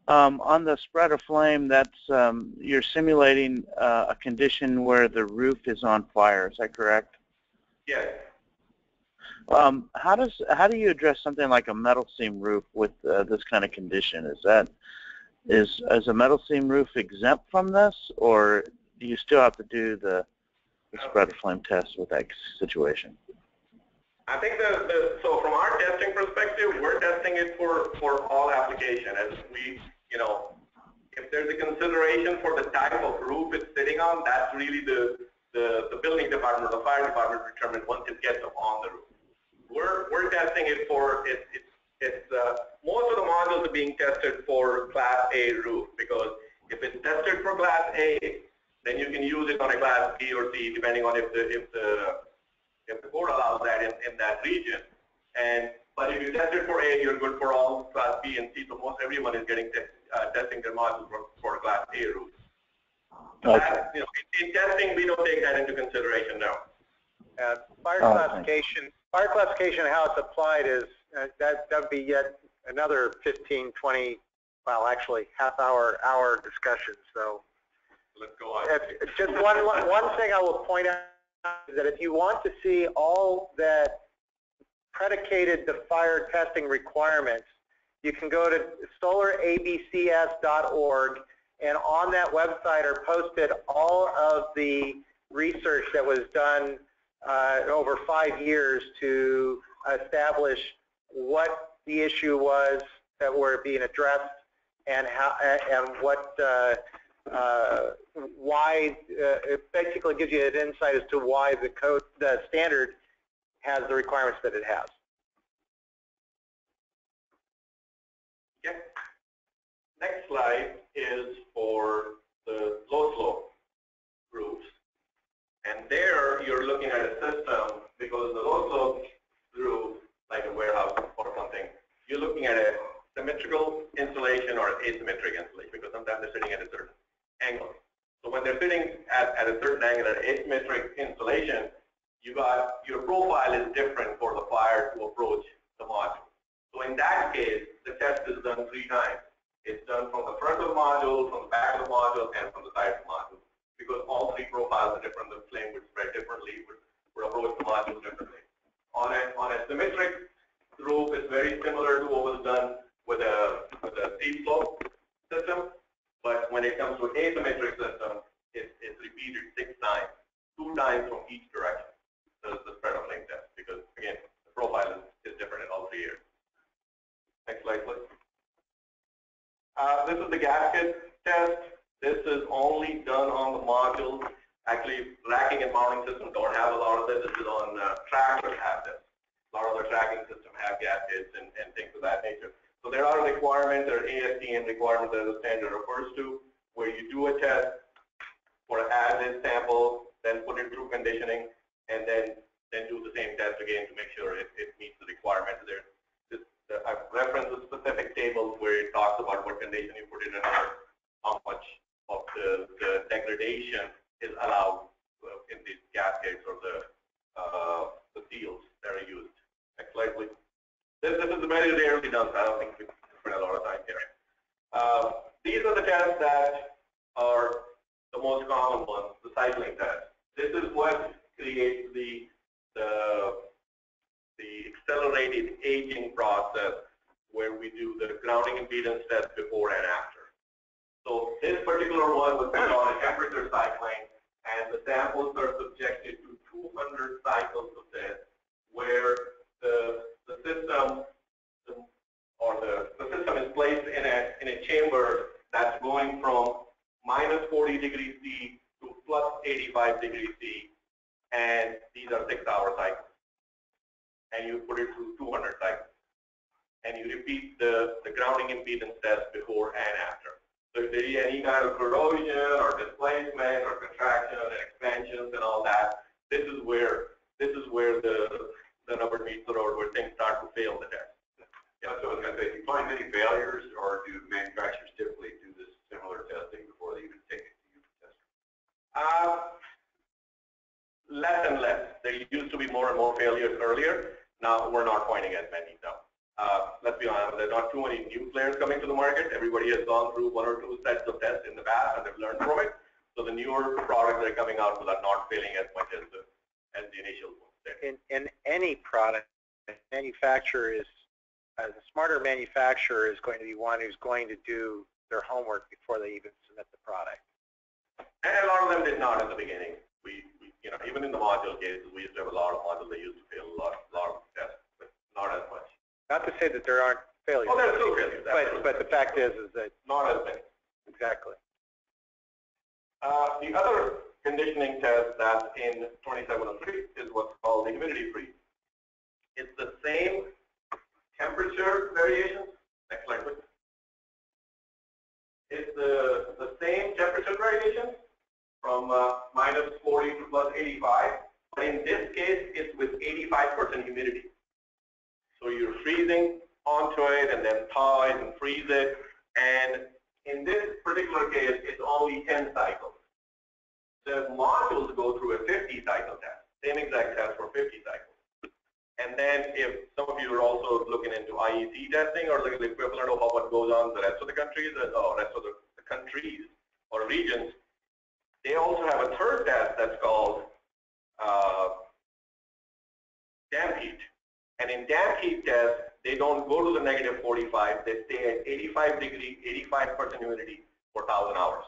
Um, on the spread of flame, that's um, you're simulating uh, a condition where the roof is on fire. Is that correct? Yes. Um, how does how do you address something like a metal seam roof with uh, this kind of condition? Is that is is a metal seam roof exempt from this, or do you still have to do the, the spread of flame test with that situation? I think the, the so from our testing perspective, we're testing it for for all application. As we, you know, if there's a consideration for the type of roof it's sitting on, that's really the the, the building department or the fire department determine once it gets on the roof. We're we're testing it for it, it's it's uh, most of the modules are being tested for Class A roof because if it's tested for Class A, then you can use it on a Class B or C depending on if the if the if the board allows that in, in that region. And but if you test it for A, you're good for all Class B and C. So most everyone is getting te uh, testing their modules for, for Class A roof. Okay. That, you know, in, in testing, we don't take that into consideration now. Uh, fire Oh, classification, fire classification, how it's applied is, uh, that, that'd be yet another 15, 20, well, actually, half hour, hour discussion, so. Let's go on. If- Just one, one thing I will point out is that if you want to see all that predicated the fire testing requirements, you can go to solarabcs.org and on that website are posted all of the research that was done uh, over five years to establish what the issue was that were being addressed and how and what uh, uh, why uh, it basically gives you an insight as to why the code the standard has the requirements that it has. Okay. Next slide is for the low slope roofs. And there you're looking at a system because the low slope roof, like a warehouse or something, you're looking at a symmetrical insulation or asymmetric insulation because sometimes they're sitting at a certain angle. So when they're sitting at, at a certain angle at asymmetric insulation, you got your profile is different for the fire to approach the module. So in that case, the test is done three times. It's done from the front of the module, from the back of the module, and from the side of the module. Because all three profiles are different, the flame would spread differently, would, would approach the module differently. On a, on a symmetric roof, it's very similar to what was done with a, with a steep slope system. But when it comes to an asymmetric system, it's, it's repeated six times, two times from each direction. The, the spread of flame test, because again, the profile is, is different in all three areas. Next slide, please. Uh, this is the gasket test. This is only done on the modules. Actually, racking and mounting systems don't have a lot of this. This is on uh, trackers have this. A lot of the tracking systems have gaskets and, and things of that nature. So there are requirements, there are ASTM requirements that the standard refers to, where you do a test for as-is sample, then put it through conditioning, and then then do the same test again to make sure it, it meets the requirements. There, this, the, I've referenced the specific tables where it talks about what condition you put it in, or how much of the, the degradation is allowed uh, in these gaskets or the uh, the seals that are used. Next slide, please. This, this is very rarely done, I don't think we spend a lot of time here. Uh, these are the tests that are the most common ones, the cycling test. This is what creates the the the accelerated aging process where we do the grounding impedance test before and after. So this particular one was called temperature cycling, and the samples are subjected to 200 cycles of this, where the, the system or the, the system is placed in a, in a chamber that's going from minus 40 degrees C to plus 85 degrees C, and these are six-hour cycles. And you put it through 200 cycles. And you repeat the, the grounding impedance test before and after. So if there is any kind of corrosion or displacement or contraction and expansions and all that, this is where this is where the the rubber meets the road, where things start to fail the test. Yeah, so I was going to say, do you find many failures, or do manufacturers typically do this similar testing before they even take it to you for testing? Uh, less and less. There used to be more and more failures earlier. Now we're not finding as many though. Uh, let's be honest, there are not too many new players coming to the market. Everybody has gone through one or two sets of tests in the past and they've learned from it. So the newer products that are coming out are not failing as much as the, as the initial ones. in, in any product, manufacturer is, uh, the smarter manufacturer is going to be one who's going to do their homework before they even submit the product. And a lot of them did not in the beginning. We, we you know, even in the module cases, we used to have a lot of modules that used to fail a lot, lot of tests, but not as much. Not to say that there aren't failures. Oh, there's still failures, But, absolutely. but the fact is, is that, Not as many. exactly. Uh, the other conditioning test that's in 2703 is what's called the humidity freeze. It's the same temperature variations. Next slide, please. It's the, the same temperature variations from uh, minus 40 to plus 85. But in this case, it's with 85% humidity. So you're freezing onto it and then thaw it and freeze it. And in this particular case, it's only 10 cycles. The modules go through a 50 cycle test, same exact test for 50 cycles. And then if some of you are also looking into IEC testing or the equivalent of what goes on in the rest of the countries uh, or rest of the, countries or regions, they also have a third test that's called uh, damp heat. And in damp heat test, they don't go to the negative 45, they stay at 85 degree, 85% humidity for 1,000 hours.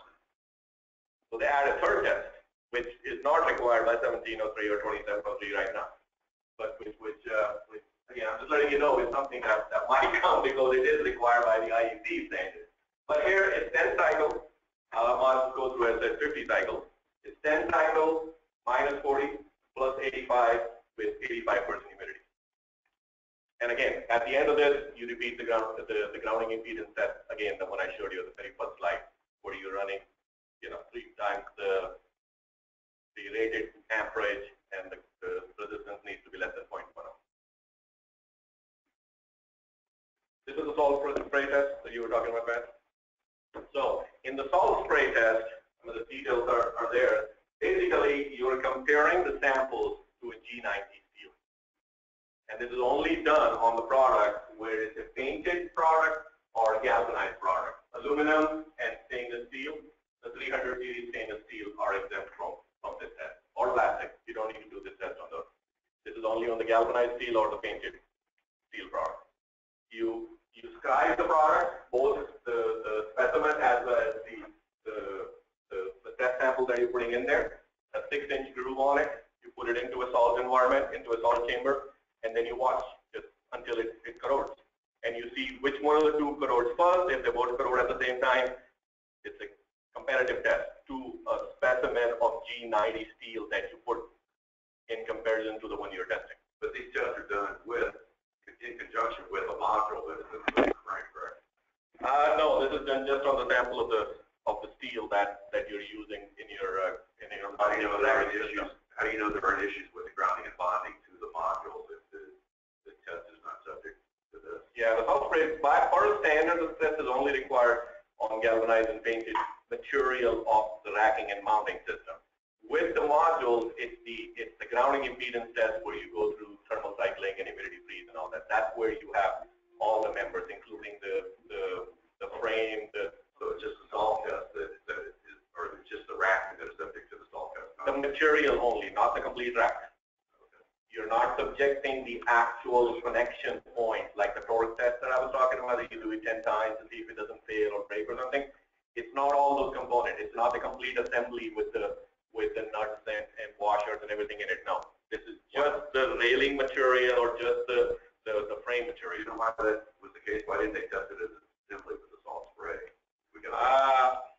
So they add a third test, which is not required by 1703 or 2703 right now. But which, which, uh, which again, I'm just letting you know is something that, that [laughs] might come because it is required by the IEC standard. But here it's 10 cycles. Uh, I'll go through as I said 50 cycles. It's 10 cycles minus 40 plus 85 with 85% humidity. And again, at the end of this, you repeat the, ground, the, the grounding impedance test, again, the one I showed you the very first slide, where you're running, you know, three times the, the rated amperage and the, the resistance needs to be less than 0.10. This is the salt spray test that you were talking about, Ben. So in the salt spray test, I mean, the details are, are there. Basically, you're comparing the samples to a G90 steel. And this is only done on the product where it's a painted product or a galvanized product. Aluminum and stainless steel, the 300 series stainless steel are exempt from, from this test. Or plastic, you don't need to do this test on those. This is only on the galvanized steel or the painted steel product. You, you scribe the product, both the, the specimen as well as the, the, the, the test sample that you're putting in there, a six inch groove on it, you put it into a salt environment, into a salt chamber, and then you watch just until it, it corrodes. And you see which one of the two corrodes first, if they both corrode at the same time, it's a comparative test to a specimen of G90 steel that you put in comparison to the one you're testing. But these tests are done with, in conjunction with a module that is in the frame, correct? Uh, no, this is done just on the sample of the of the steel that that you're using in your uh, in your How do you know there aren't issues, how do you know there aren't issues with the grounding and bonding to the module if the, the test is not subject to this? Yeah, the salt spray by per standard the test is only required on galvanized and painted material of the racking and mounting system. With the modules, it's the it's the grounding impedance test where you go through thermal cycling and humidity freeze and all that. That's where you have all the members, including the the, the frame, the So it's just the salt test that, that is, or just the racking that is subject to the salt test? the material only, not the complete rack. You're not subjecting the actual connection point, like the torque test that I was talking about, that you do it 10 times to see if it doesn't fail or break or something. It's not all those components. It's not the complete assembly with the with the nuts and, and washers and everything in it. No, this is just the railing material or just the, the, the frame material. You know why that was the case? Why didn't they test it as simply with the salt spray? We got Uh,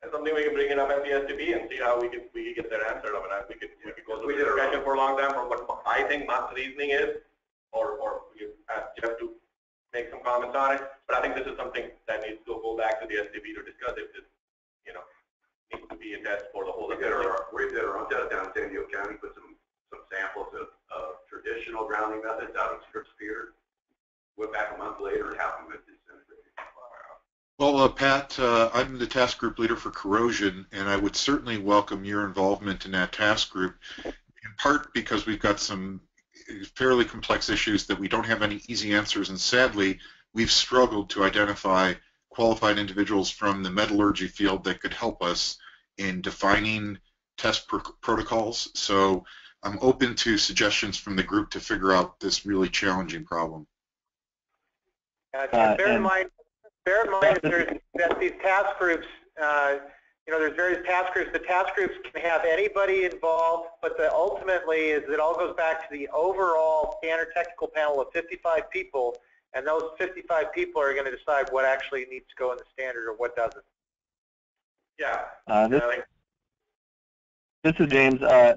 That's something we can bring it up at the STP and see how we can, we can get that answered. I mean, I- we could, we could go through the discussion for a long time from what I think master reasoning is, or, or we could ask Jeff to make some comments on it. But I think this is something that needs to go back to the STP to discuss if this, you know, needs to be a test for the whole We did our, we did our own test down in San Diego County, put some, some samples of, of traditional grounding methods out of strip spear. Went back a month later and half of it disintegrated. Well, uh, Pat, uh, I'm the task group leader for corrosion, and I would certainly welcome your involvement in that task group, in part because we've got some fairly complex issues that we don't have any easy answers, and sadly, we've struggled to identify qualified individuals from the metallurgy field that could help us in defining test pr- protocols. So I'm open to suggestions from the group to figure out this really challenging problem. Uh, Uh, bear in mind, bear in mind that, that these task groups, uh, you know, there's various task groups. The task groups can have anybody involved, but the, ultimately is it all goes back to the overall standard technical panel of 55 people, and those 55 people are going to decide what actually needs to go in the standard or what doesn't. Yeah. Uh, this, I this is James. Uh,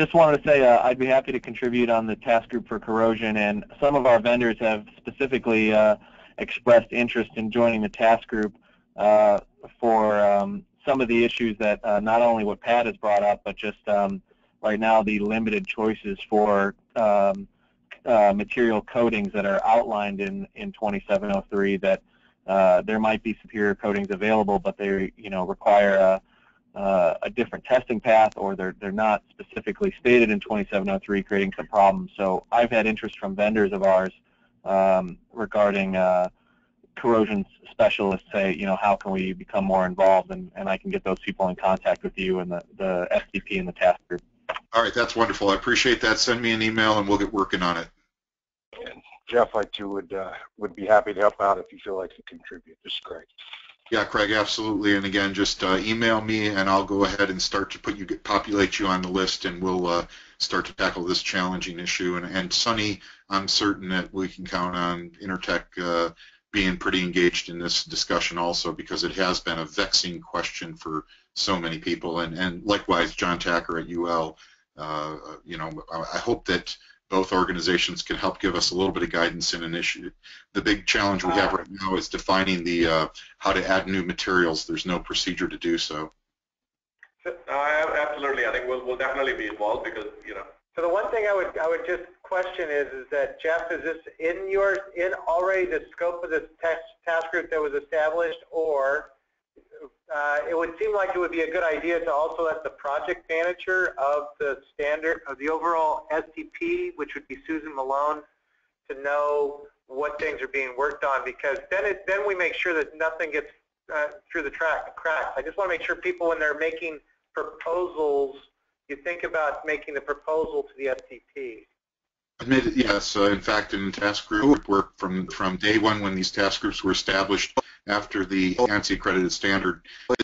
just wanted to say uh, I'd be happy to contribute on the task group for corrosion, and some of our vendors have specifically uh, expressed interest in joining the task group uh, for um, some of the issues that uh, not only what Pat has brought up, but just um, right now the limited choices for um, uh, material coatings that are outlined in, in 2703 that uh, there might be superior coatings available, but they you know require a, uh, a different testing path or they're, they're not specifically stated in 2703 creating some problems. So I've had interest from vendors of ours um, regarding uh, corrosion specialists say, you know, how can we become more involved and, and I can get those people in contact with you and the, the STP and the task group. All right, that's wonderful. I appreciate that. Send me an email and we'll get working on it. Jeff, I too would, uh, would be happy to help out if you feel like you contribute. This is great. Yeah, Craig, absolutely. And again, just uh, email me and I'll go ahead and start to put you, populate you on the list and we'll uh, start to tackle this challenging issue. And, and Sunny, I'm certain that we can count on Intertek uh, being pretty engaged in this discussion also because it has been a vexing question for so many people. And, and likewise, John Tacker at UL, uh, you know, I hope that both organizations can help give us a little bit of guidance in an issue. The big challenge we have right now is defining the uh, how to add new materials. There's no procedure to do so. Uh, absolutely. I think we'll, we'll definitely be involved because, you know, So the one thing I would I would just question is is that Jeff, is this in your in already the scope of this task task group that was established, or uh, it would seem like it would be a good idea to also let the project manager of the standard of the overall STP, which would be Susan Malone, to know what things are being worked on because then it then we make sure that nothing gets uh, through the track cracks. I just want to make sure people when they're making proposals you think about making the proposal to the STP. Admitted, yes. Uh, in fact, in task group, we're from from day one when these task groups were established after the ANSI accredited standard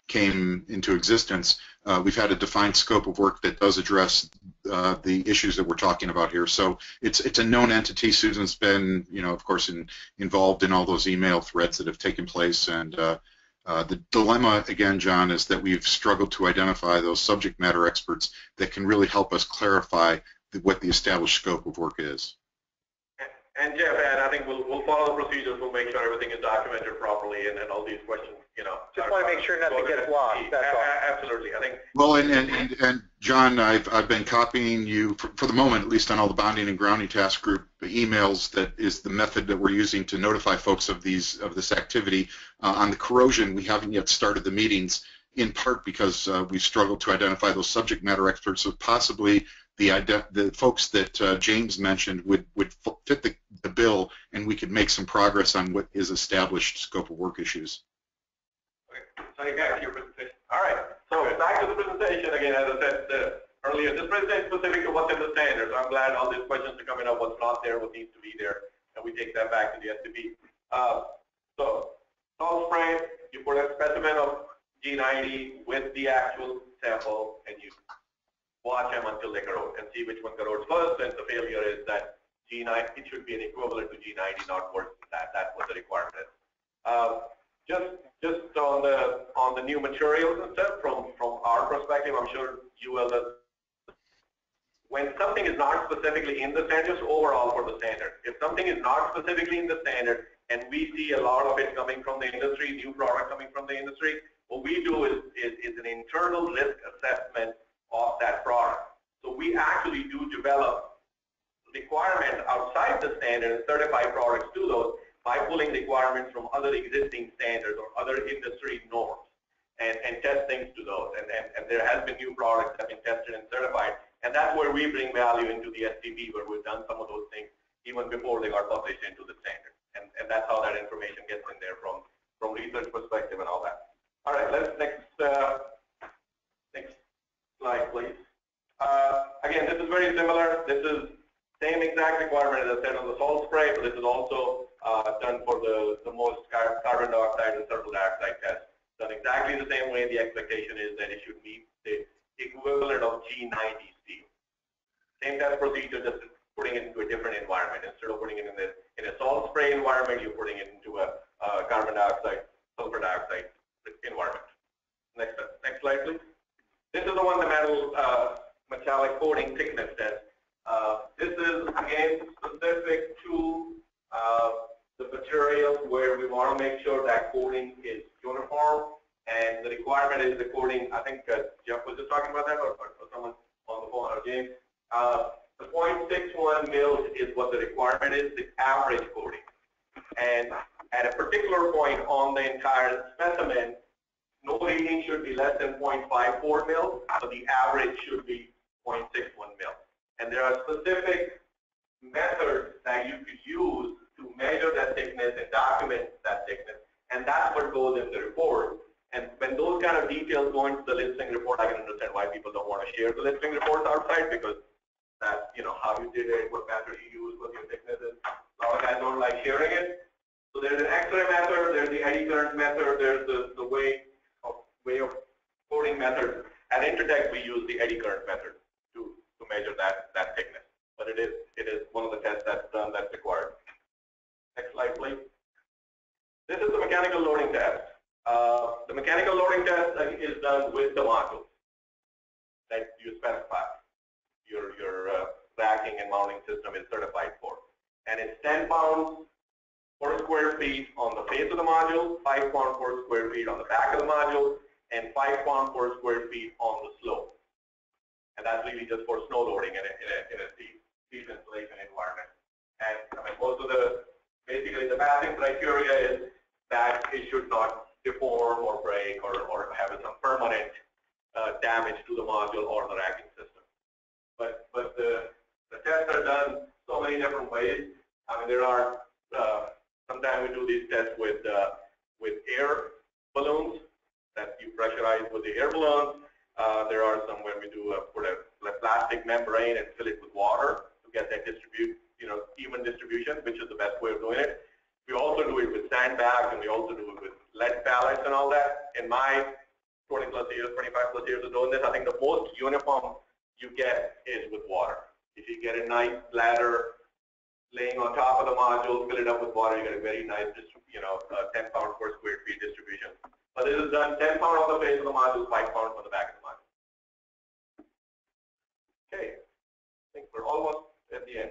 came into existence, uh, we've had a defined scope of work that does address uh, the issues that we're talking about here. So it's it's a known entity. Susan's been, you know, of course, in, involved in all those email threads that have taken place. And uh, uh, the dilemma, again, John, is that we've struggled to identify those subject matter experts that can really help us clarify what the established scope of work is. And Jeff, and I think we'll, we'll follow the procedures, we'll make sure everything is documented properly and, and all these questions, you know. Just want to make sure nothing gets lost, that's all. Absolutely, I think. Well, and, and, and, and John, I've, I've been copying you, for, for the moment, at least on all the bonding and grounding task group emails, that is the method that we're using to notify folks of these of this activity. Uh, on the corrosion, we haven't yet started the meetings, in part because uh, we've struggled to identify those subject matter experts, so possibly the, the folks that uh, James mentioned would, would fit the, the bill, and we could make some progress on what is established scope of work issues. Okay. So you got your presentation. All right. So back to the presentation again. As I said uh, earlier, this presentation is specific to what's in the standards. I'm glad all these questions are coming up. What's not there, what needs to be there, and we take that back to the STP. Uh, so salt spray, you put a specimen of G90 with the actual sample, and you watch them until they corrode and see which one corrodes first. And the failure is that G90 it should be an equivalent to G90, not worse than that. That's what the requirement. Uh, Just, just on the, on the new materials and stuff, from, from our perspective, I'm sure you will, when something is not specifically in the standards, overall for the standard. If something is not specifically in the standard, and we see a lot of it coming from the industry, new product coming from the industry, what we do is, is, is an internal risk assessment of that product. So we actually do develop requirements outside the standard and certify products to those by pulling requirements from other existing standards or other industry norms and, and test things to those. And, and, and there has been new products that have been tested and certified. And that's where we bring value into the STP, where we've done some of those things even before they got published into the standard. And, and that's how that information gets in there from, from research perspective and all that. All right, let's next, uh, next slide, please. Uh, again, this is very similar. This is same exact requirement as I said on the salt spray, but this is also uh, done for the, the most carbon dioxide and sulfur dioxide test. Done exactly the same way. The expectation is that it should meet the equivalent of G90 steel. Same test procedure, just putting it into a different environment. Instead of putting it in, the, in a salt spray environment, you're putting it into a uh, carbon dioxide, sulfur dioxide environment. Next, next slide, please. This is the one, the metal uh, metallic coating thickness test. Uh, this is, again, specific to uh, the materials where we want to make sure that coating is uniform. And the requirement is the coating, I think uh, Jeff was just talking about that, or, or, or someone on the phone, or James. Uh, the 0.61 mils is what the requirement is, the average coating. And at a particular point on the entire specimen, no reading should be less than 0.54 mil, so the average should be 0.61 mil. And there are specific methods that you could use to measure that thickness and document that thickness, and that's what goes in the report. And when those kind of details go into the listing report, I can understand why people don't want to share the listing reports outside because that's, you know, how you did it, what method you used, what your thickness is. A lot of guys don't like sharing it. So there's an X-ray method, there's the eddy current method, there's the, the way way of coding method. At Intertek, we use the eddy current method to, to measure that, that thickness. But it is, it is one of the tests that's done that's required. Next slide, please. This is the mechanical loading test. Uh, the mechanical loading test is done with the modules that you specify. Your, your uh, racking and mounting system is certified for. And it's 10 pounds per square feet on the face of the module, 5 pounds per square feet on the back of the module, and 5 pounds per square feet on the slope. And that's really just for snow loading in a, in a, in a steep, installation environment. And I mean, most of the, basically the passing criteria is that it should not deform or break or, or have some permanent uh, damage to the module or the racking system. But, but the, the tests are done so many different ways. I mean, there are uh, Sometimes we do these tests with uh, with air balloons that you pressurize with the air balloons. Uh, there are some where we do uh, put a, a, plastic membrane and fill it with water to get that distribute, you know, even distribution, which is the best way of doing it. We also do it with sandbags and we also do it with lead pallets and all that. In my 20 plus years, 25 plus years of doing this, I think the most uniform you get is with water. If you get a nice bladder laying on top of the module, fill it up with water, you get a very nice, you know, uh, 10 pound per square feet distribution. But this is done 10 pound on the face of the module, 5 pound on the back of the module. Okay, I think we're almost at the end.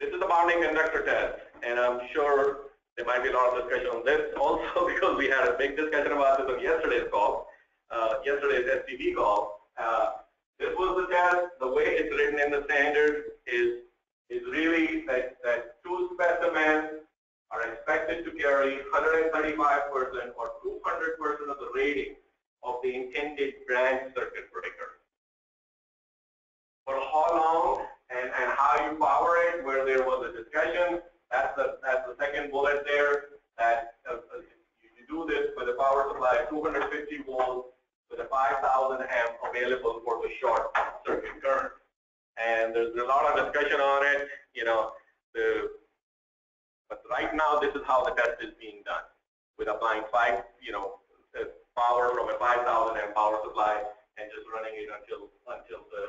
This is the bonding conductor test, and I'm sure there might be a lot of discussion on this [laughs] also because we had a big discussion about this on yesterday's call, uh, yesterday's STP call. Uh, this was the test. The way it's written in the standard is is really that, that two specimens are expected to carry 135% or 200% of the rating of the intended branch circuit breaker. For how long and, and how you power it, where there was a discussion, that's the, that's the second bullet there, that uh, uh you do this with a power supply of 250 volts with a 5,000 amp available for the short circuit current and there's a lot of discussion on it. You know, the, but right now this is how the test is being done with applying five, you know, power from a 5,000 amp power supply and just running it until until the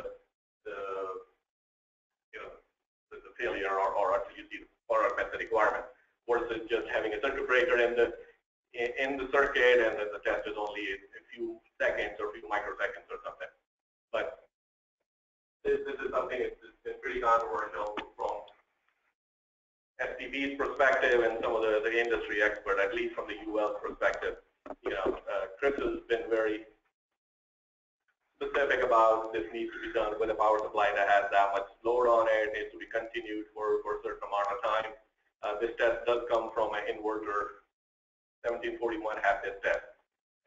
the you know the, the failure or, or until you see or met the requirement versus just having a circuit breaker and the in, in the circuit and then the test is only a few seconds or a few microseconds or something. But this, this is something that's been pretty controversial from STP's perspective and some of the, the industry expert, at least from the UL perspective. You know, uh, Chris has been very specific about this needs to be done with a power supply that has that much load on it, needs to be continued for, for a certain amount of time. Uh, this test does come from an inverter. 1741 had this test,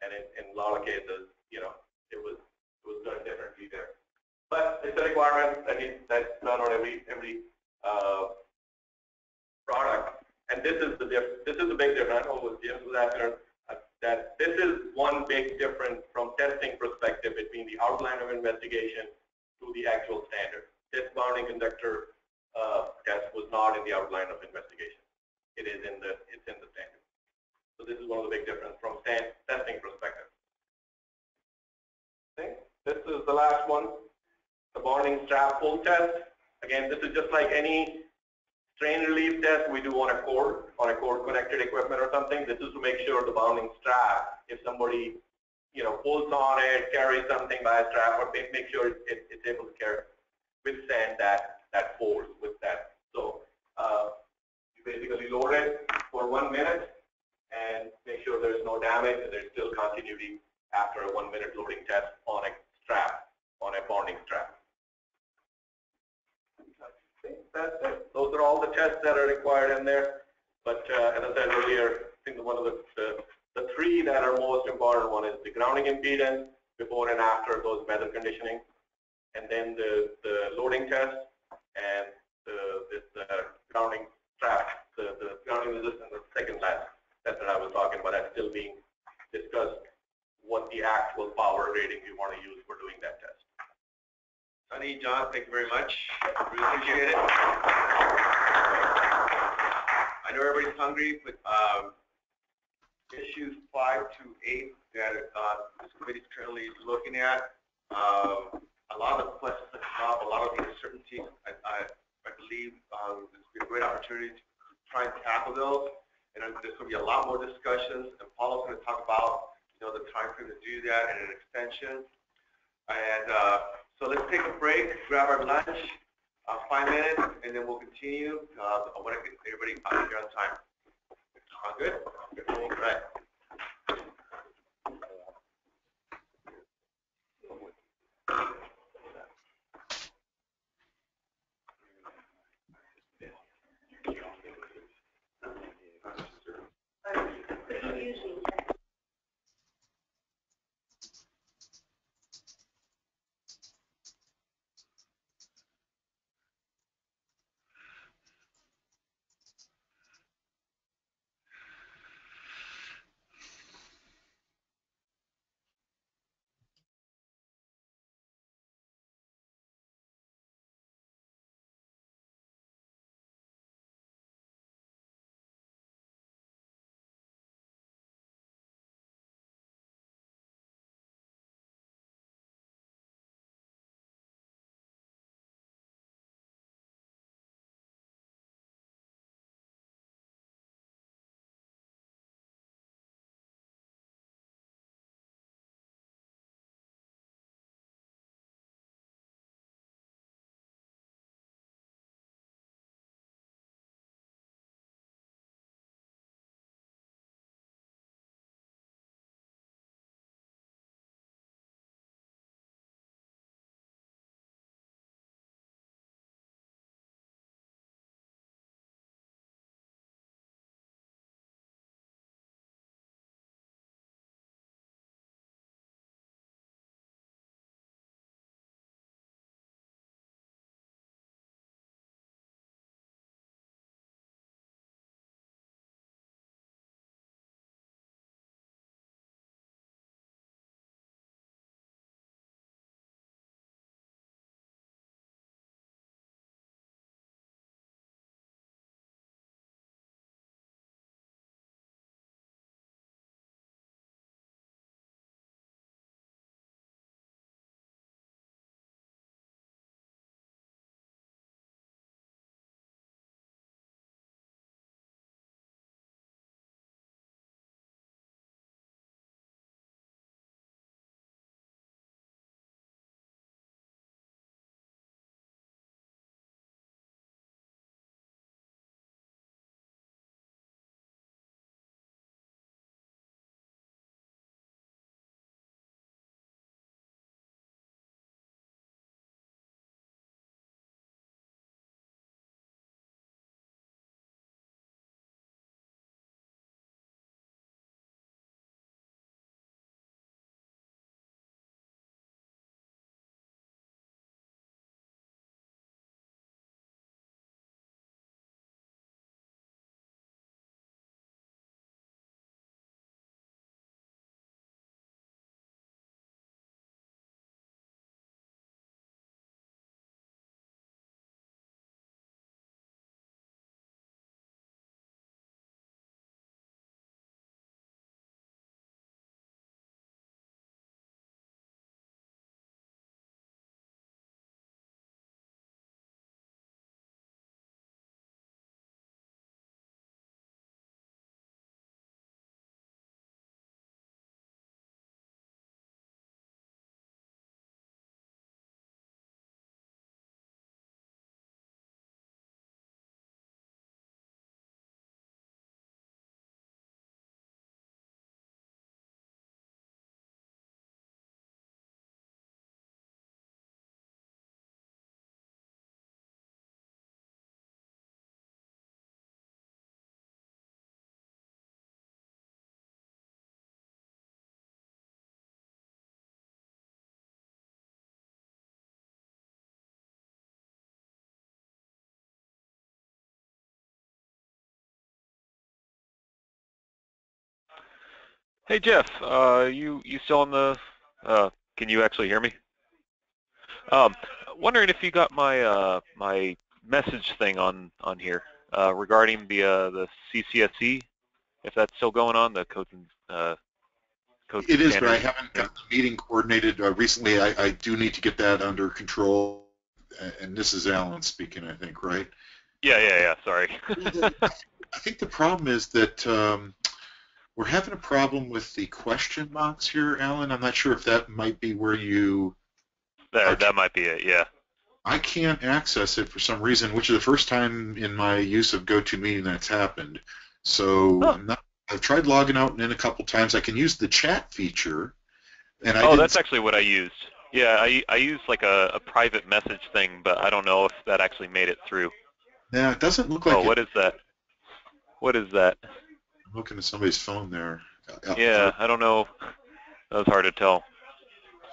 and in, in a lot of cases, you know, it was it was done differently there. But it's a requirement that needs that's done on every every uh, product, and this is the this is the big difference. I know uh, that this is one big difference from testing perspective between the outline of investigation to the actual standard. This bounding conductor uh, test was not in the outline of investigation. It is in the it's in the standard. So this is one of the big differences from stand, testing perspective. Okay. This is the last one, the bonding strap pull test. Again, this is just like any strain relief test we do on a cord, on a cord connected equipment or something. This is to make sure the bonding strap, if somebody, you know, pulls on it, carries something by a strap, or make, make sure it, it, it's able to carry, withstand that, that force with that. So uh, you basically load it for one minute and make sure there's no damage and there's still continuity after a one minute loading test on a strap, on a bonding strap. That's it. Those are all the tests that are required in there. But uh, as I said earlier, I think one of the, the, the three that are most important one is the grounding impedance before and after those weather conditioning, and then the, the loading test and the, this uh, grounding strap, the, the grounding resistance, the second last. That's what I was talking about. That's still being discussed what the actual power rating you want to use for doing that test. Sunny, John, thank you very much. Really appreciate it. I know everybody's hungry, but um, issues five to eight that uh, this committee is currently looking at, uh, a lot of the questions that come up, a lot of the uncertainties, I, I, I believe um, this will be a great opportunity to try and tackle those. And there's going to be a lot more discussions, and Paul's going to talk about, you know, the time frame to do that and an extension. And uh, so let's take a break, grab our lunch, uh, five minutes, and then we'll continue. Uh, I want to get everybody out here on time. All good? All right. Hey Jeff, uh, you you still on the? Uh, can you actually hear me? Um, wondering if you got my uh, my message thing on on here uh, regarding the uh, the CCSE, if that's still going on, the codes and uh, codes It is, but I haven't got the meeting coordinated uh, recently. I, I do need to get that under control. And this is Alan speaking, I think, right? Yeah, yeah, yeah. Sorry. I think the problem is that um, we're having a problem with the question box here, Alan. I'm not sure if that might be where you. that that might be it. Yeah. I can't access it for some reason, which is the first time in my use of GoToMeeting that's happened. So I'm not, I've tried logging out and in a couple times. I can use the chat feature, and I oh, that's actually what I used. Yeah, I I used like a, a private message thing, but I don't know if that actually made it through. Yeah, it doesn't look like oh, it. what is that? What is that? I'm looking at somebody's phone there. Yeah, I don't know. That was hard to tell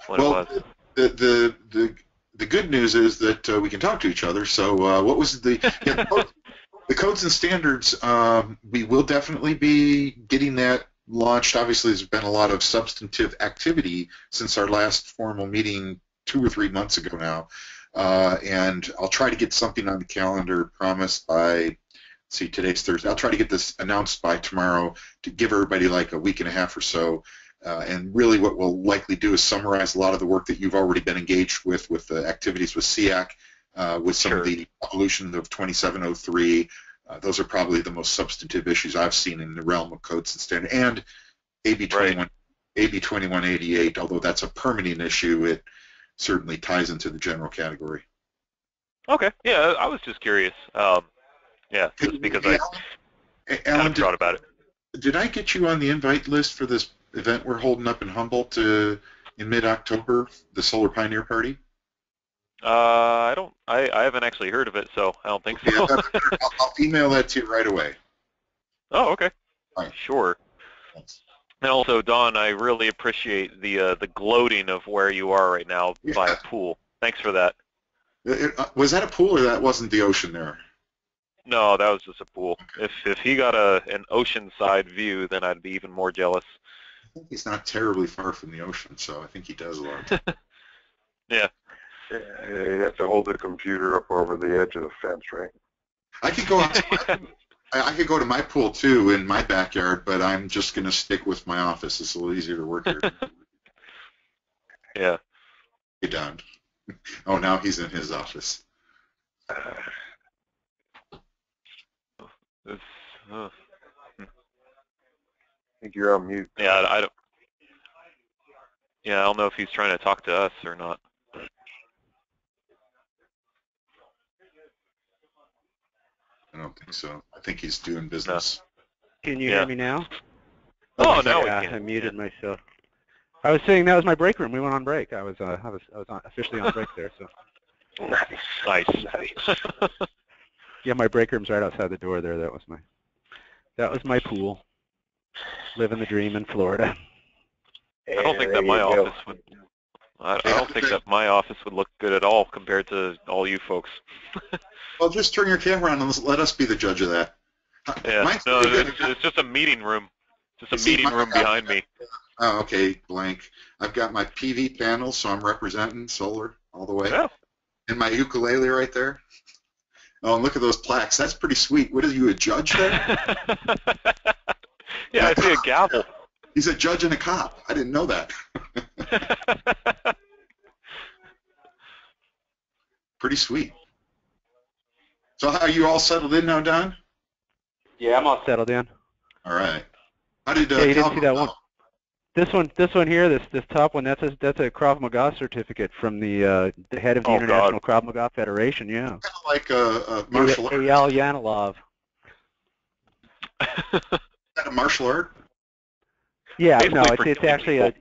what well, it was. the the the the good news is that uh, we can talk to each other. So uh, what was the yeah, the, [laughs] code- the codes and standards? Um, we will definitely be getting that launched. Obviously, there's been a lot of substantive activity since our last formal meeting two or three months ago now, uh, and I'll try to get something on the calendar promised by. See, today's Thursday. I'll try to get this announced by tomorrow to give everybody like a week and a half or so uh, and really what we'll likely do is summarize a lot of the work that you've already been engaged with, with the activities with SEAC, uh, with some of the evolution of 2703. Uh, those are probably the most substantive issues I've seen in the realm of codes and standards. And AB 21, AB 2188, although that's a permitting issue, it certainly ties into the general category. Okay. Yeah, I was just curious. Um, yeah, just because I kind Alan, of thought about it. Did I get you on the invite list for this event we're holding up in Humboldt uh, in mid-October, the Solar Pioneer Party? Uh, I don't. I, I haven't actually heard of it, so I don't think so. Yeah, I'll, I'll email that to you right away. oh, okay. Sure. And also, Don, I really appreciate the uh, the gloating of where you are right now by a pool. Thanks for that. It- it- uh, was that a pool or that wasn't the ocean there? No, that was just a pool. If if he got a an oceanside view, then I'd be even more jealous. I think he's not terribly far from the ocean, so I think he does a lot. [laughs] Yeah. yeah. You have to hold the computer up over the edge of the fence, right? I could go out. I, I could go to my pool too in my backyard, but I'm just going to stick with my office. It's a little easier to work here. [laughs] Yeah. Hey, Don. [laughs] Oh, now he's in his office. It's, I think you're on mute. yeah, I, I don't. Yeah, I don't know if he's trying to talk to us or not. I don't think so. I think he's doing business. Can you Yeah. hear me now? Oh, now we yeah, can. I muted myself. I was saying that was my break room. We went on break. I was uh, I was I was on, officially on break there. So [laughs] Nice. Nice. [laughs] yeah, my break room's right outside the door there. That was my that was my pool. Living the dream in Florida. I don't think that my you go. office would. I, I don't think that my office would look good at all compared to all you folks. [laughs] Well, just turn your camera on and let's- be the judge of that. Yeah. Mine's No, it's, it's just a meeting room. Just a meeting mine- room behind me. Oh, okay, blank. I've got my PV panel, so I'm representing solar all the way. Yeah. And my ukulele right there. Oh, and look at those plaques. That's pretty sweet. What are you, a judge there? [laughs] Yeah, I see a gavel. [laughs] He's a judge and a cop. I didn't know that. [laughs] pretty sweet. So how are you all settled in now, Don? Yeah, I'm all settled in. All right. How did uh, yeah, you didn't see that go? one. This one, this one here, this this top one, that's a that's a Krav Maga certificate from the uh, the head of the Oh, International Krav Maga Federation. Yeah. Like a, a martial art? [laughs] Is Eyal Yanilov. that a martial art? Yeah, Basically no, it's for it's killing actually a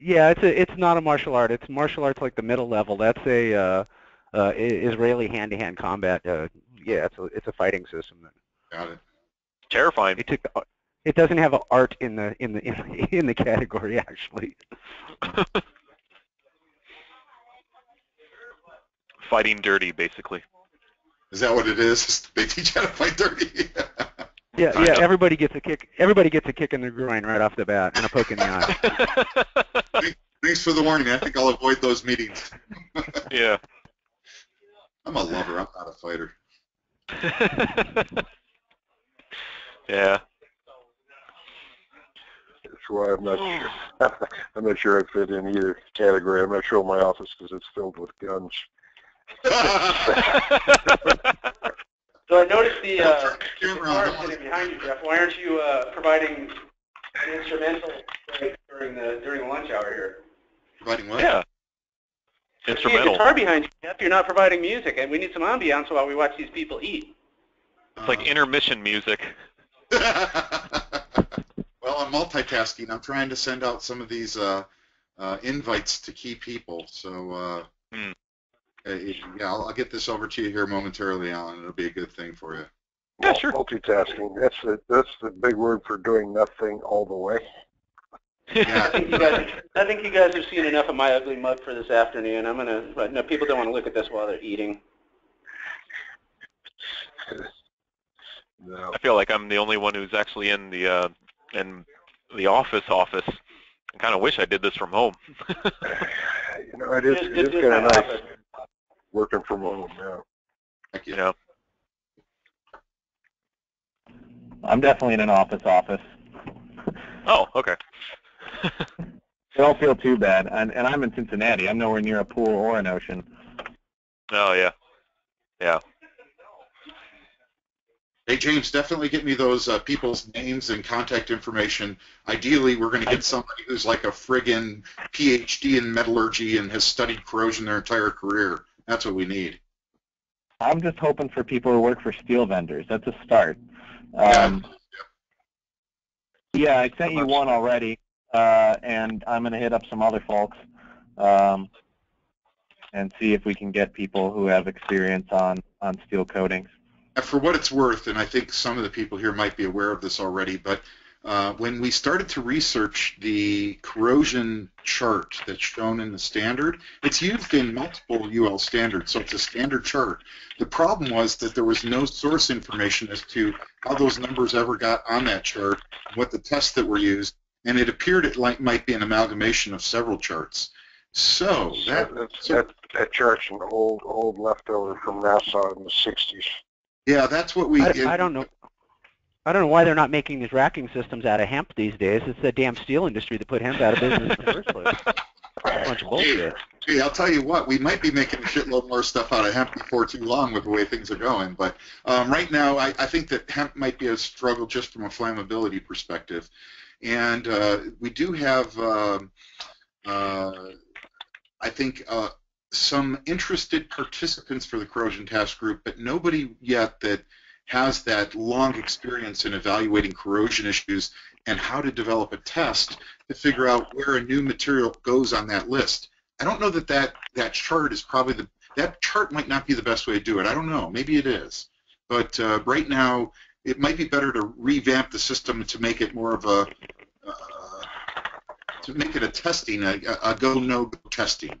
yeah, it's a it's not a martial art. It's martial arts like the middle level. That's a uh, uh, Israeli hand-to-hand combat. Uh, yeah, it's a it's a fighting system. Got it. Terrifying. It took the, it doesn't have a art in the in the in, [laughs] the- in the category actually. [laughs] Fighting dirty, basically. Is that what it is? [laughs] They teach how to fight dirty. Yeah, yeah. Everybody gets a kick. Everybody gets a kick in the groin right off the bat and a poke in the eye. Thanks for the warning. I think I'll avoid those meetings. yeah. I'm a lover. I'm not a fighter. Yeah. Why I'm not sure. [laughs] I'm not sure I fit in either category. I'm not showing my office because it's filled with guns. [laughs] So I noticed the, uh, the the camera on. guitar sitting behind you, Jeff. Why aren't you, uh, providing an instrumental during the, during the lunch hour here? Providing what? Yeah. I see a Instrumental. guitar behind you, Jeff. You're not providing music, and we need some ambiance while we watch these people eat. It's like intermission music. [laughs] well, I'm multitasking. I'm trying to send out some of these uh, uh, invites to key people. So, uh, Hmm. uh, yeah, I'll, I'll get this over to you here momentarily, Alan. It'll be a good thing for you. Yeah, sure. Multitasking. That's the that's the big word for doing nothing all the way. Yeah. I think you guys, I think you guys have seen enough of my ugly mug for this afternoon. I'm gonna, but no, people don't want to look at this while they're eating. [laughs] No. I feel like I'm the only one who's actually in the uh, in the office office. I kind of wish I did this from home. [laughs] You know, it is Just- it just kind of nice working from home. Yeah. Thank you. you know. I'm definitely in an office office. Oh, okay. [laughs] I don't feel too bad. And, and I'm in Cincinnati. I'm nowhere near a pool or an ocean. Oh yeah. Yeah. Hey, James, definitely get me those uh, people's names and contact information. Ideally, we're going to get somebody who's like a friggin' PhD in metallurgy and has studied corrosion their entire career. That's what we need. I'm just hoping for people who work for steel vendors. That's a start. Um, yeah, I sent you one already, uh, and I'm going to hit up some other folks um, and see if we can get people who have experience on, on steel coatings. And for what it's worth, and I think some of the people here might be aware of this already, but uh, when we started to research the corrosion chart that's shown in the standard, it's used in multiple UL standards, so it's a standard chart. The problem was that there was no source information as to how those numbers ever got on that chart, what the tests that were used, and it appeared it like, might be an amalgamation of several charts. So that, that, that, that chart's an old old leftover from NASA in the 60s. Yeah, that's what we. I, I don't know. I don't know why they're not making these racking systems out of hemp these days. It's the damn steel industry that put hemp out of business in the first place. [laughs] a bunch of bullshit. Hey, I'll tell you what, we might be making a shitload more stuff out of hemp before too long with the way things are going. But um, right now, I, I think that hemp might be a struggle just from a flammability perspective. And uh, we do have, um uh, I think, uh, some interested participants for the corrosion task group, but nobody yet that has that long experience in evaluating corrosion issues and how to develop a test to figure out where a new material goes on that list. I don't know that that, that chart is probably the, that chart might not be the best way to do it. I don't know. Maybe it is. But uh, right now, it might be better to revamp the system to make it more of a, uh, to make it a testing, a, a go, no go testing.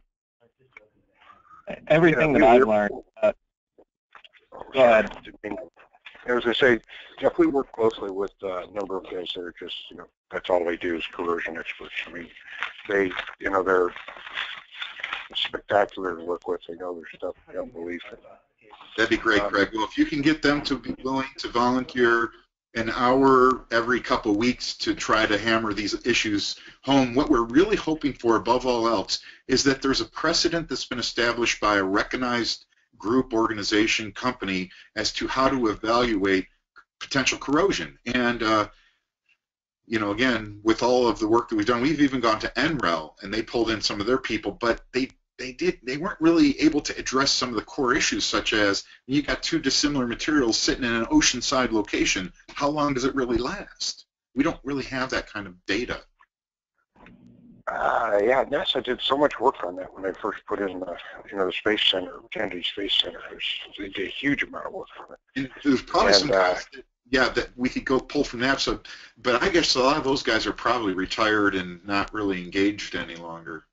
Everything Yeah, that I've learned. Uh, go ahead. As I say, Jeff, we work closely with uh, a number of guys that are just, you know, that's all they do is corrosion experts. I mean, they, you know, they're spectacular to work with. They know their stuff beyond belief. That'd be great, Craig. Well, if you can get them to be willing to volunteer an hour every couple weeks to try to hammer these issues home, what we're really hoping for above all else is that there's a precedent that's been established by a recognized group, organization, company as to how to evaluate potential corrosion. And, uh, you know, again, with all of the work that we've done, we've even gone to NREL and they pulled in some of their people, but they they did they weren't really able to address some of the core issues such as you got two dissimilar materials sitting in an oceanside location how long does it really last we don't really have that kind of data Uh, yeah, NASA did so much work on that when they first put in the, you know, the Space Center, Kennedy Space Center. They did a huge amount of work on it. and there's probably And, some uh, that, yeah that we could go pull from that so but i guess a lot of those guys are probably retired and not really engaged any longer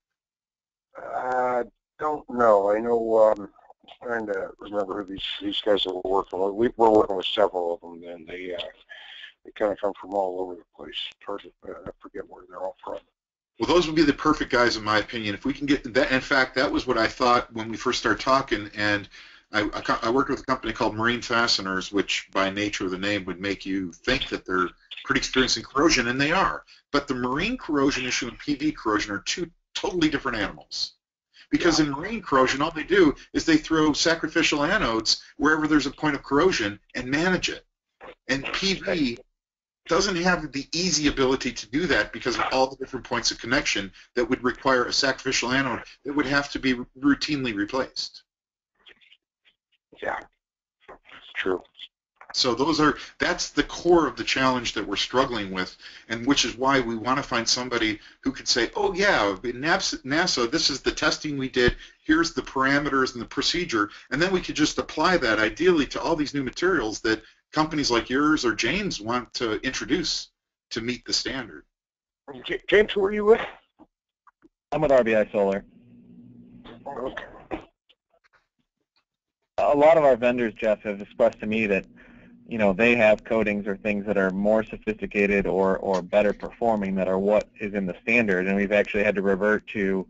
I don't know. I know. Um, I'm trying to remember who these these guys are working with. We, we're working with several of them. And they, uh, they kind of come from all over the place. To, I forget where they're all from. Well, those would be the perfect guys, in my opinion. If we can get that, in fact, that was what I thought when we first started talking. And I, I, I worked with a company called Marine Fasteners, which by nature of the name would make you think that they're pretty experienced in corrosion, and they are. But the marine corrosion issue and PV corrosion are two totally different animals. Because in marine corrosion, all they do is they throw sacrificial anodes wherever there's a point of corrosion and manage it. And PV doesn't have the easy ability to do that because of all the different points of connection that would require a sacrificial anode that would have to be routinely replaced. Yeah, true. So those are that's the core of the challenge that we're struggling with, and which is why we want to find somebody who could say, "Oh yeah, NASA, this is the testing we did. Here's the parameters and the procedure," and then we could just apply that ideally to all these new materials that companies like yours or James want to introduce to meet the standard. James, who are you with? I'm with RBI Solar. Okay. A lot of our vendors, Jeff, have expressed to me that you know, they have coatings or things that are more sophisticated or, or better performing that are what is in the standard, and we've actually had to revert to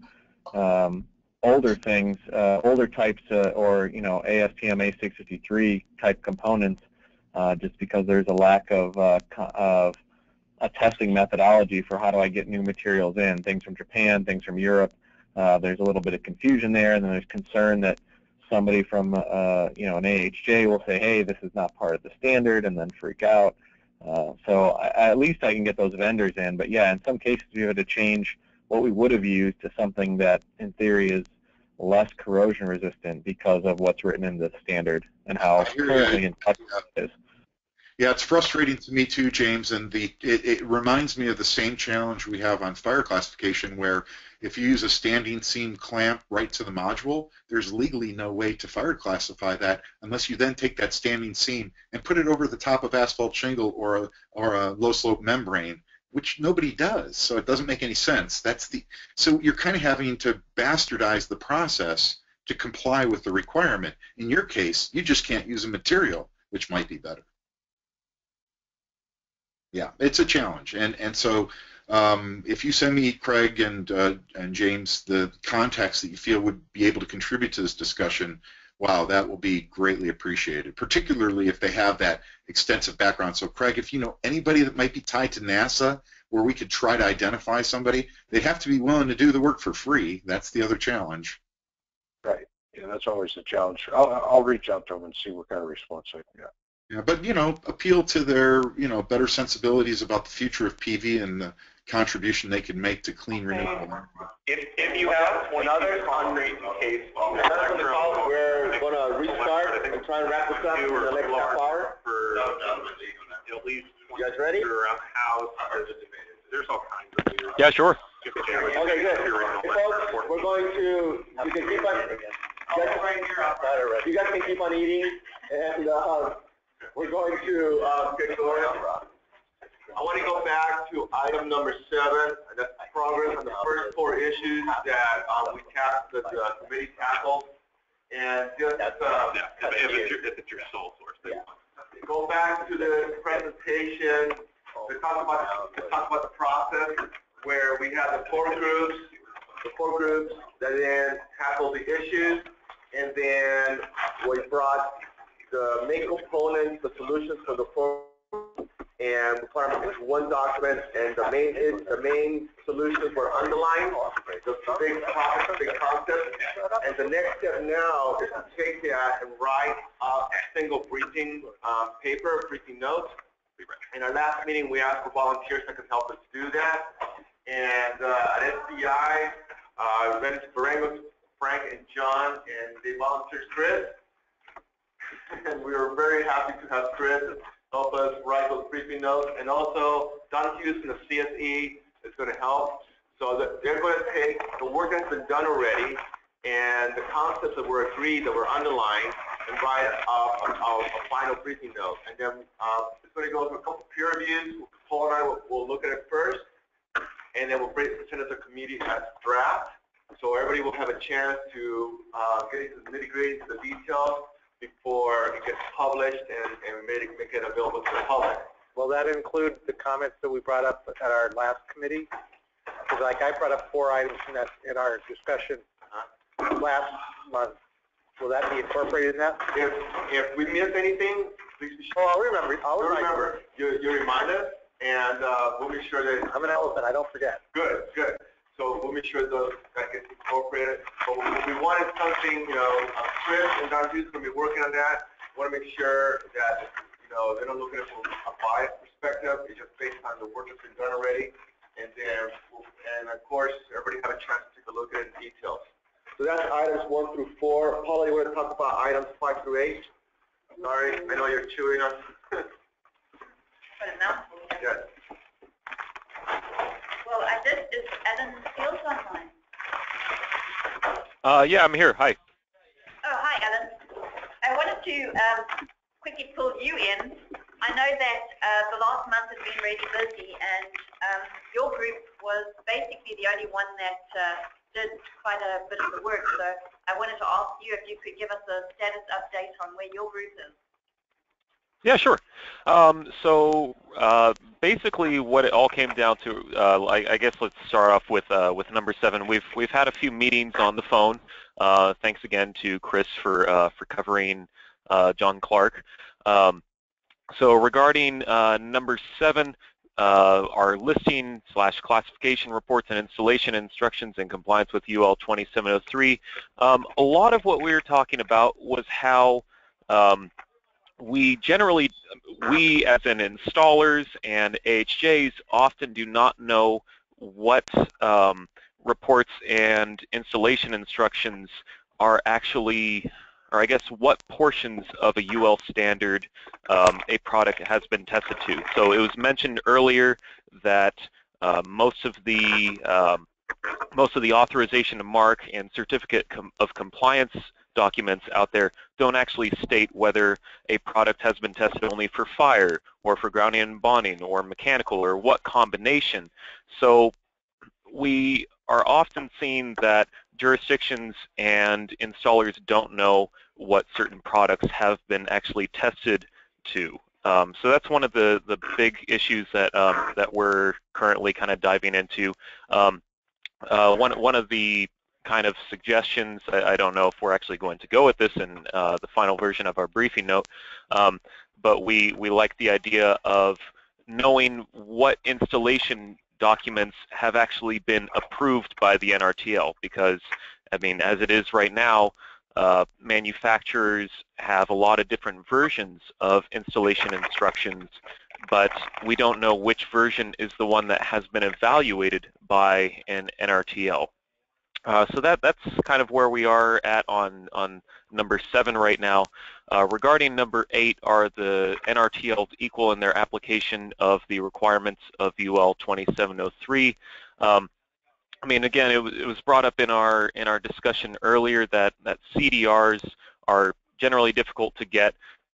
um, older things, uh, older types, uh, or you know, ASTM A653 type components, uh, just because there's a lack of uh, of a testing methodology for how do I get new materials in, things from Japan, things from Europe. Uh, there's a little bit of confusion there, and then there's concern that somebody from uh, you know an AHJ will say, hey, this is not part of the standard, and then freak out. Uh, so I, at least I can get those vendors in. But yeah, in some cases we had to change what we would have used to something that in theory is less corrosion resistant because of what's written in the standard and how currently in touch it is. Yeah, it's frustrating to me too, James, and the it, it reminds me of the same challenge we have on fire classification where if you use a standing seam clamp right to the module, there's legally no way to fire classify that unless you then take that standing seam and put it over the top of asphalt shingle or a, or a low slope membrane, which nobody does. So it doesn't make any sense. That's the so you're kind of having to bastardize the process to comply with the requirement. In your case, you just can't use a material, which might be better. Yeah, it's a challenge, and and so um, if you send me, Craig and, uh, and James, the contacts that you feel would be able to contribute to this discussion, wow, that will be greatly appreciated, particularly if they have that extensive background. So, Craig, if you know anybody that might be tied to NASA where we could try to identify somebody, they'd have to be willing to do the work for free. That's the other challenge. Right. Yeah, that's always the challenge. I'll, I'll reach out to them and see what kind of response I can get. Yeah, but you know, appeal to their you know better sensibilities about the future of PV and the contribution they can make to clean renewable energy. If, if you have another concrete case, Another on the call, we're going to restart and try and wrap this up in the next half hour. for at least You guys ready? around the there's all kinds of. Yeah, sure. Okay, good. Hey, folks, we're going to, you can keep on, you guys, you guys can keep on eating, and, uh, we're going to, uh, get going. I want to go back to item number seven, that's progress on the first four issues that uh, we tasked, that the committee tackled. And just, uh, If it's your, if it's your sole source. then- go back to the presentation, to talk about, to talk about the process, where we have the four groups, the four groups that then tackle the issues, and then we brought the main components, the solutions for the four and them into one document, and the main the main solutions were underlined, the big big concepts, and the next step now is to take that and write a single briefing um, paper, briefing notes. In our last meeting, we asked for volunteers that could help us do that, and uh, at SPI, uh, into Verengo, Frank and John, and they volunteered Chris, [laughs] and we were very happy to have Chris help us write those briefing notes. And also, Don from the CSE is going to help. So that they're going to take the work that's been done already and the concepts that were agreed, that were underlined, and write a, a, a final briefing note. And then uh, it's going to go through a couple peer reviews. Paul and I will, will look at it first, and then we'll present it to the committee as draft. So everybody will have a chance to uh, get into the nitty-gritty, into the details, before it gets published and, and make, it, make it available to the public. will that include the comments that we brought up at our last committee? Because like I brought up four items in that, in our discussion last month. Will that be incorporated in that? If, if we miss anything, please be sure. Oh, I'll remember, I'll you. remember, you, you remind us, and, uh, we'll make sure that. I'm an elephant, I don't forget. Good, good. So we'll make sure those, that gets incorporated. But we, wanted something, you know, uh, Chris and Don Hughes gonna be working on that. We Want to make sure that, you know, they're not looking at it from a bias perspective, it's just based on the work that's been done already. And then, and of course, everybody have a chance to take a look at it in details. So that's items one through four. Paula, you want to talk about items five through eight? Sorry, I know you're chewing on. [laughs] A mouthful. Yes. Well, I did, is Alan Fields online? Uh, yeah, I'm here. Hi. Oh, hi, Alan. I wanted to um, quickly pull you in. I know that uh, the last month has been really busy, and um, your group was basically the only one that uh, did quite a bit of the work. So I wanted to ask you if you could give us a status update on where your group is. Yeah, sure. Um, so uh, basically, what it all came down to, uh, I, I guess let's start off with uh, with number seven. We've we've had a few meetings on the phone. Uh, thanks again to Chris for uh, for covering uh, John Clark. Um, so regarding uh, number seven, uh, our listing slash classification reports and installation instructions in compliance with UL 2703. Um, a lot of what we were talking about was how um, we generally, we as in installers and AHJs often do not know what um, reports and installation instructions are actually, or I guess what portions of a UL standard um, a product has been tested to. So it was mentioned earlier that uh, most of the um, most of the authorization to mark and certificate com of compliance documents out there don't actually state whether a product has been tested only for fire or for grounding and bonding or mechanical or what combination. So we are often seeing that jurisdictions and installers don't know what certain products have been actually tested to. Um, so that's one of the, the big issues that, um, that we're currently kind of diving into. Um, uh, one, one of the kind of suggestions, I, I, don't know if we're actually going to go with this in uh, the final version of our briefing note, um, but we, we like the idea of knowing what installation documents have actually been approved by the NRTL because, I mean, as it is right now, uh, manufacturers have a lot of different versions of installation instructions, but we don't know which version is the one that has been evaluated by an NRTL. Uh, so that that's kind of where we are at on on number seven right now. Uh, regarding number eight, are the NRTLs equal in their application of the requirements of UL 2703? Um, I mean, again, it was, it was brought up in our in our discussion earlier that that CDRs are generally difficult to get.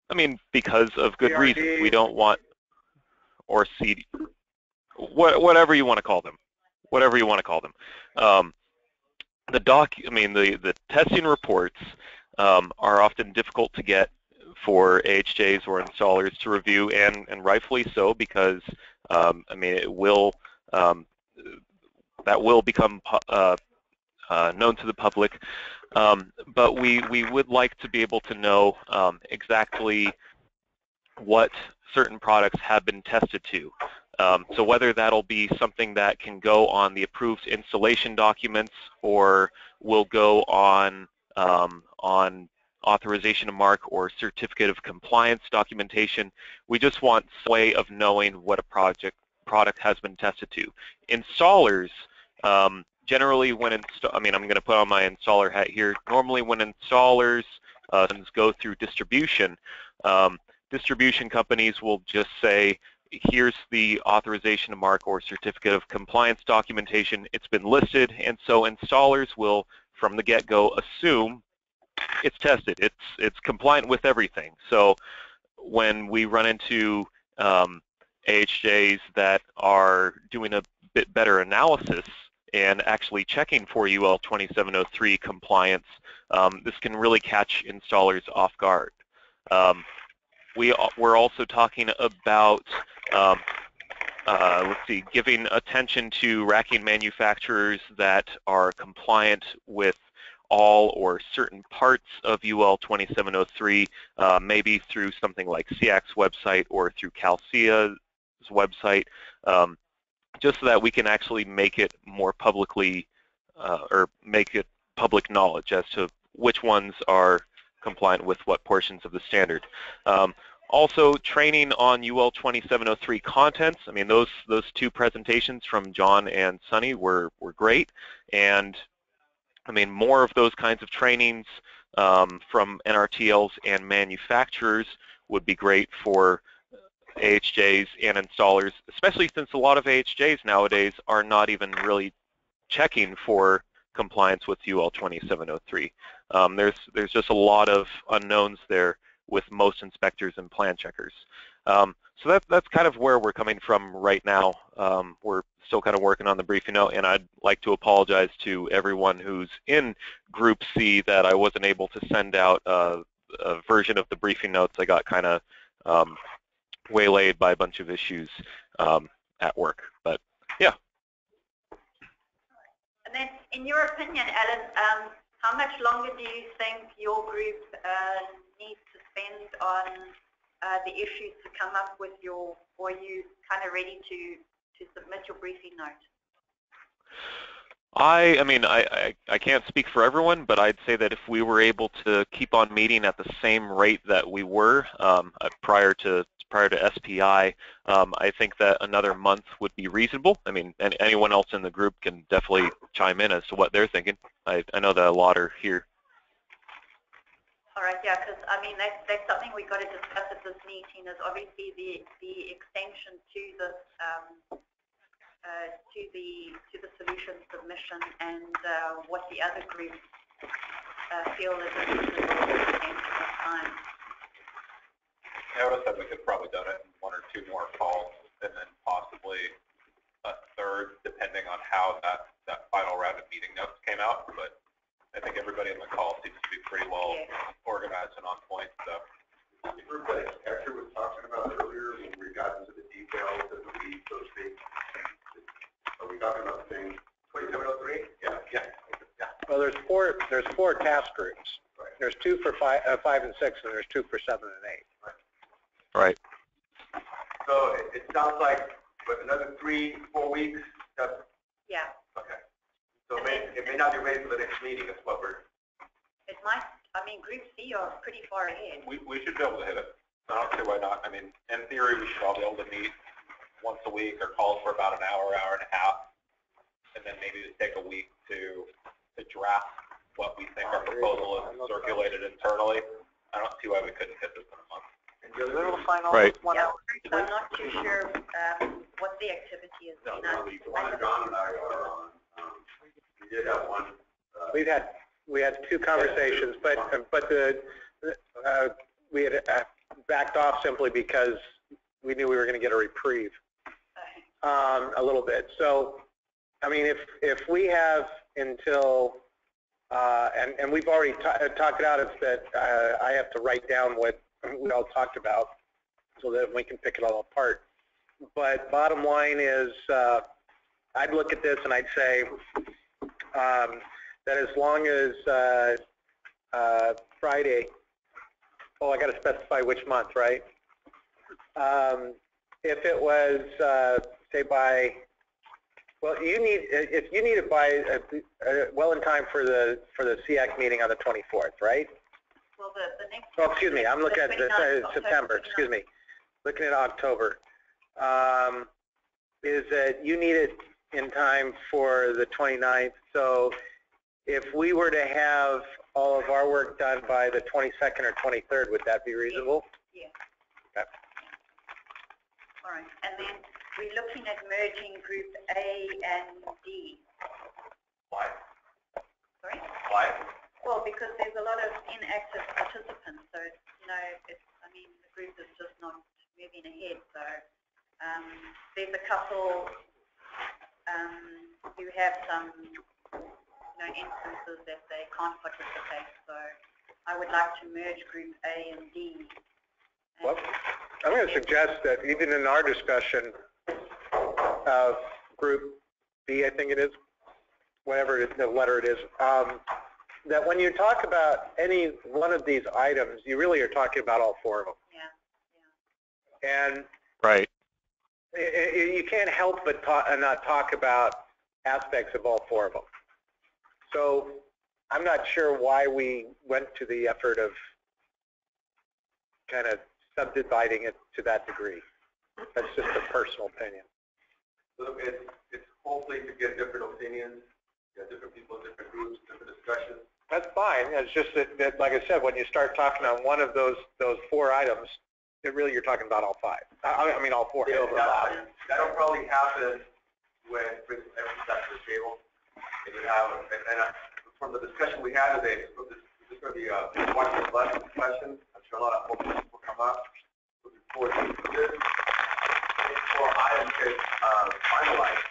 I mean, because of good CRD. reason. We don't want or CD, what, whatever you want to call them, whatever you want to call them. Um, the doc, I mean, the the testing reports um, are often difficult to get for AHJs or installers to review, and and rightfully so because um, I mean it will um, that will become uh, uh, known to the public. Um, but we we would like to be able to know um, exactly what certain products have been tested to. Um, so whether that'll be something that can go on the approved installation documents or will go on um, on authorization to mark or certificate of compliance documentation, we just want a way of knowing what a project product has been tested to. Installers, um, generally when install, I mean I'm going to put on my installer hat here. Normally when installers uh, go through distribution, um, distribution companies will just say here's the authorization mark or certificate of compliance documentation. It's been listed, and so installers will, from the get-go, assume it's tested. It's it's compliant with everything. So when we run into um, AHJs that are doing a bit better analysis and actually checking for UL 2703 compliance, um, this can really catch installers off guard. Um, we we're also talking about um, uh, let's see, giving attention to racking manufacturers that are compliant with all or certain parts of UL 2703, uh, maybe through something like SEAC's website or through CALSEIA's website, um, just so that we can actually make it more publicly uh, or make it public knowledge as to which ones are compliant with what portions of the standard. Um, also, training on UL 2703 contents. I mean, those those two presentations from John and Sunny were were great, and I mean, more of those kinds of trainings um, from NRTLs and manufacturers would be great for AHJs and installers, especially since a lot of AHJs nowadays are not even really checking for compliance with UL 2703. Um, there's there's just a lot of unknowns there with most inspectors and plan checkers. Um, so that, that's kind of where we're coming from right now. Um, we're still kind of working on the briefing note, and I'd like to apologize to everyone who's in Group C that I wasn't able to send out a, a version of the briefing notes. I got kind of um, waylaid by a bunch of issues um, at work. But yeah. And then, in your opinion, Alan, um, how much longer do you think your group uh, needs to spend on uh, the issues to come up with your, or you kind of ready to, to submit your briefing note? I, I mean, I, I, I can't speak for everyone, but I'd say that if we were able to keep on meeting at the same rate that we were um, uh, prior to prior to SPI, um, I think that another month would be reasonable. I mean, any, anyone else in the group can definitely chime in as to what they're thinking. I, I know that a lot are here. All right, yeah, because I mean that's that's something we've got to discuss at this meeting. Is obviously the the extension to this um, uh, to the to the solution submission and uh, what the other groups uh, feel is a reasonable extension of time. I would have said we could probably done it in one or two more calls, and then possibly a third, depending on how that that final round of meeting notes came out. But I think everybody in the call seems to be pretty well organized and on point. So. The group that Hector was talking about earlier, when we got into the details of the weeds, so to speak, are we talking about the same 2703? Yeah, yeah, yeah. Well, there's four, there's four task groups. There's two for five, uh, five and six, and there's two for seven and eight. Right. So it, it sounds like, what, another three, four weeks? That's, Yeah, okay. So it may, it may not be ready for the next meeting, is what we're, it might. I mean, Group C are pretty far ahead. We, we should be able to hit it. I don't see why not. I mean, in theory, we should all be able to meet once a week or calls for about an hour, hour and a half, and then maybe just take a week to, to draft what we think our proposal is circulated internally. I don't see why we couldn't hit this in a month. Right. Yeah, so I'm not too sure um, what the activity is. no, no, the one that John and I are on, um, we did have one, uh, We've had, we had two conversations, but, but the, uh, we had uh, backed off simply because we knew we were going to get a reprieve, um, a little bit. So, I mean, if, if we have until, uh, and, and we've already ta- uh, talked it out, it's that, uh, I have to write down what we all talked about so that we can pick it all apart. But bottom line is, uh, I'd look at this and I'd say, um, that as long as uh, uh, Friday, oh, I got to specify which month, right? Um, if it was, uh, say, by, well, you need, if you need it by, uh, uh, well in time for the for the SEAC meeting on the 24th, right? Well, the, the next. Oh, excuse me, I'm looking at the, 29th, uh, September, excuse me. Looking at October. Um, is that you need it in time for the 29th. So if we were to have all of our work done by the 22nd or 23rd, would that be reasonable? Yeah. Okay. All right, and then we're looking at merging Group A and D. why? Sorry? Why? Well, because there's a lot of inactive participants, so, you know, I mean, the group is just not moving ahead, so, um, there's a couple, um, who have some, you know, instances that they can't participate, so I would like to merge Group A and D, Well, I'm going to suggest that even in our discussion of Group B, I think it is, whatever the letter it is, um, that when you talk about any one of these items, you really are talking about all four of them. Yeah. And Right. i- i- you can't help but talk, uh, not talk about aspects of all four of them. So I'm not sure why we went to the effort of kind of subdividing it to that degree. That's just a personal opinion. So it's, it's hopefully to get different opinions, you know, different people, different groups, different discussions. That's fine. It's just that, that, like I said, when you start talking on one of those, those four items, it really, you're talking about all five. I, I mean, all four. Yeah, that- That'll probably happen when brings everything back to the table. And you have, and, and uh, from the discussion we had today, this is going to be a one of the. I'm sure a lot of folks will come up. Looking forward to this. Before items get uh, finalized,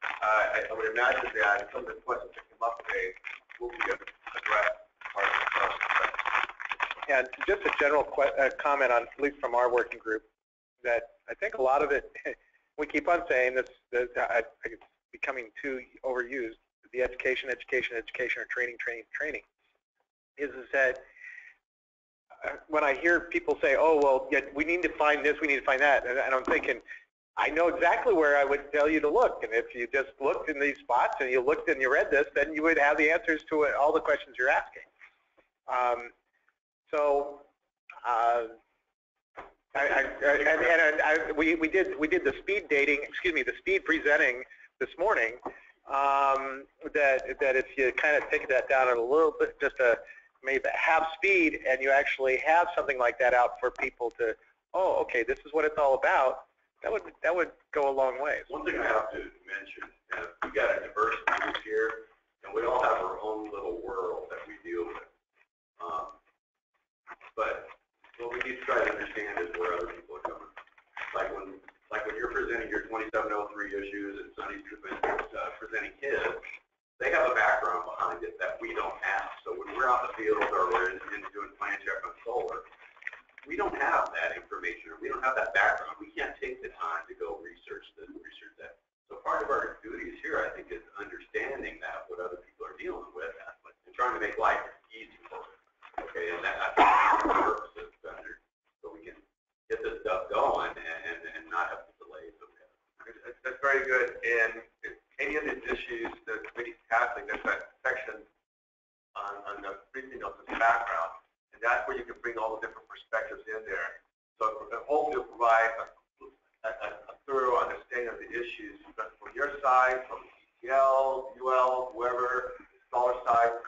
uh, I I would imagine that some of the questions that came up today will be addressed. part of the process. And just a general uh, comment on, at least from our working group, that I think a lot of it, [laughs] we keep on saying this, I- I- it's becoming too overused, the education, education, education, or training, training, training, is, is that uh, when I hear people say, oh, well, yeah, we need to find this, we need to find that, and and I'm thinking, I know exactly where I would tell you to look, and if you just looked in these spots and you looked and you read this, then you would have the answers to it- all the questions you're asking. Um, so, uh, I, I, and, and I, we, we did, we did the speed dating, excuse me, the speed presenting this morning, um, that, that if you kind of take that down a little bit, just a, maybe half speed, and you actually have something like that out for people to, oh, okay, this is what it's all about, that would, that would go a long way. One thing I have to mention, is we got a diverse group here, and we all have our own little world that we deal with. Um, But what we need to try to understand is where other people are coming. Like when, like when you're presenting your 2703 issues and Sunny's uh, presenting his, they have a background behind it that we don't have. So when we're out in the field or we're in, in doing plan check on solar, we don't have that information, or we don't have that background. We can't take the time to go research this, research that. So part of our duties here, I think, is understanding that, what other people are dealing with, and trying to make life easy for them. Okay, and that, that's the purpose of the vendor, so we can get this stuff going and, and, and not have the delays that we have. That's, very good, and any of these issues, the committee's tackling, there's that section on, on the briefing notes as background, and that's where you can bring all the different perspectives in there. So hopefully will provide a, a, a thorough understanding of the issues from your side, from ETL, UL, whoever, installer side.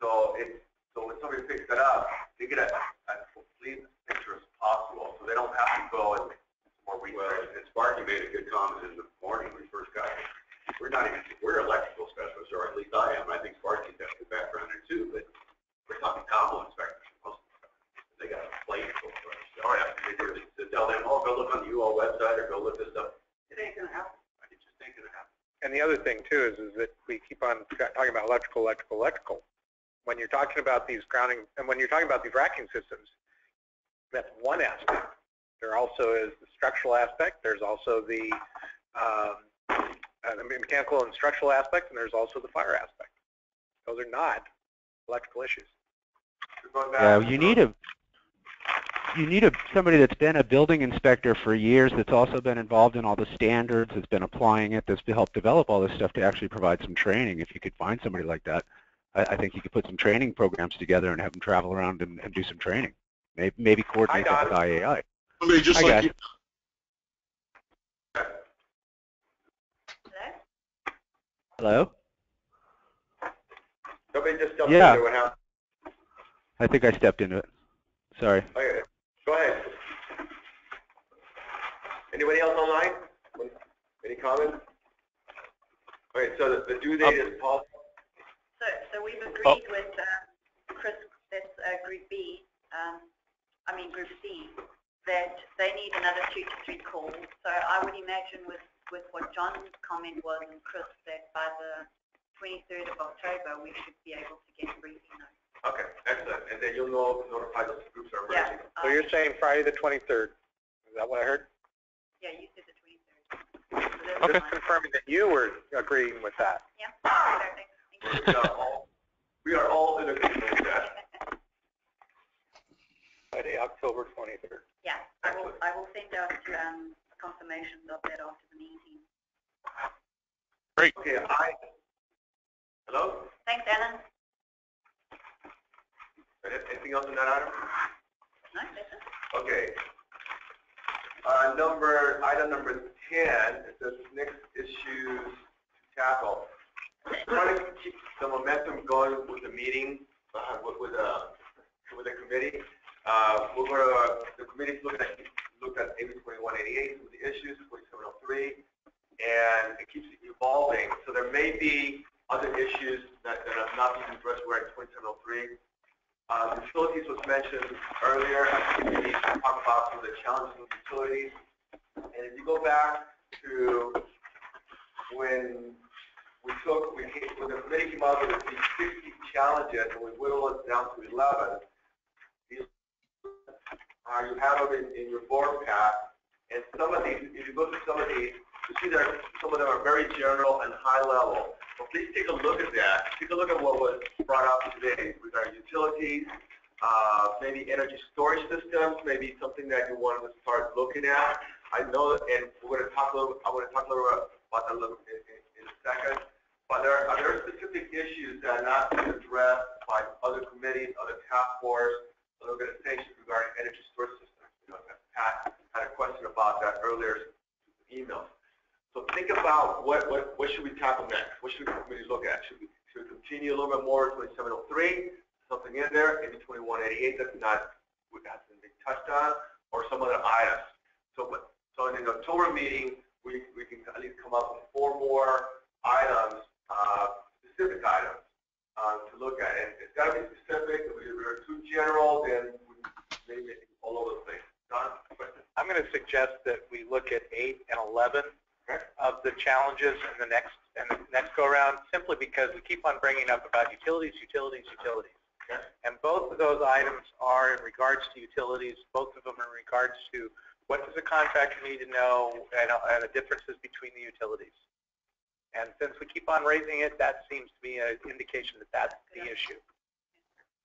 So it, so when somebody picks that up, they get a, a complete picture as possible, so they don't have to go and more research. And Sparky made a good comment in the morning when we first got here. We're not even, we're electrical specialists, or at least I am. I think Sparky's got a good background there too, but we're talking combo inspectors. Most of them. They got a plate full of stuff. All I have to do is to tell them, oh, go look on the UL website or go look this up. It ain't gonna happen. It just ain't gonna happen. And the other thing too is, is that we keep on talking about electrical, electrical, electrical. When you're talking about these grounding, and when you're talking about these racking systems, that's one aspect. There also is the structural aspect, there's also the, um, uh, the mechanical and structural aspect, and there's also the fire aspect. Those are not electrical issues. Yeah, you need a you need a somebody that's been a building inspector for years, that's also been involved in all the standards, that's been applying it, that's helped develop all this stuff to actually provide some training. If you could find somebody like that, I, I think you could put some training programs together and have them travel around and, and do some training. Maybe, maybe coordinate that with IAI. Somebody just Hi, like guys. you. Hello? Somebody just jumped Yeah. in there. What happened? I think I stepped into it. Sorry. Okay, go ahead. Anybody else online? Any comments? Okay, so the, the due date is Paul. So, so we've agreed with uh, Chris, that's uh, Group B, um, I mean Group C, that they need another two to three calls. So I would imagine with, with what John's comment was and Chris, that by the 23rd of October, we should be able to get a briefing note. Okay, excellent. And then you'll know, notify those groups are Yeah. emerging. So you're saying Friday the 23rd? Is that what I heard? Yeah, you said the 23rd. Just confirming that you were agreeing with that. Yeah, perfect. Thank you. We are all, we are all in agreement with that. Friday, October 23rd. Yeah, I will, I will send out um, confirmations of that after the meeting. Great. Okay, I, hello? Thanks, Alan. Anything else on that item? Okay. Uh, number, item number 10, it says next issues to tackle. Trying to keep the momentum going with the meeting, uh, with, with, uh, with the committee. Uh, we're gonna, the committee's looking at, looked at AB 2188, with the issues, 4703, and it keeps evolving. So there may be other issues that, that have not been addressed, we're at 2703. Uh, utilities was mentioned earlier. I think we need to talk about some of the challenges with utilities. And if you go back to when we took, we came, when the committee came out with these 60 challenges and we whittled it down to 11, these, uh, you have them in, in your board pack. And some of these, if you go through some of these, you see that some of them are very general and high level. So please take a look at that. Take a look at what was brought up today regarding utilities, uh, maybe energy storage systems, maybe something that you wanted to start looking at. I know, and we're going to talk a little. I want to talk a little about that a little in, in, in a second. But there are, there specific issues that are not being addressed by other committees, other task force, other organizations regarding energy storage systems. You know, Pat had a question about that earlier in email. So think about what, what, what should we tackle next? What should committee look at? Should we, should we continue a little bit more 2703, something in there, maybe 2188 that's not, hasn't been touched on, or some other items? So, but, so in the October meeting, we, we can at least come up with four more items, uh, specific items, um, to look at. And it's got to be specific. If we're too general, then we maybe all over the place. Don? I'm going to suggest that we look at 8 and 11 of the challenges in the next and the next go around simply because we keep on bringing up about utilities, utilities, utilities. And both of those items are in regards to utilities, both of them in regards to what does a contractor need to know and, and the differences between the utilities. And since we keep on raising it, that seems to be an indication that that's the issue,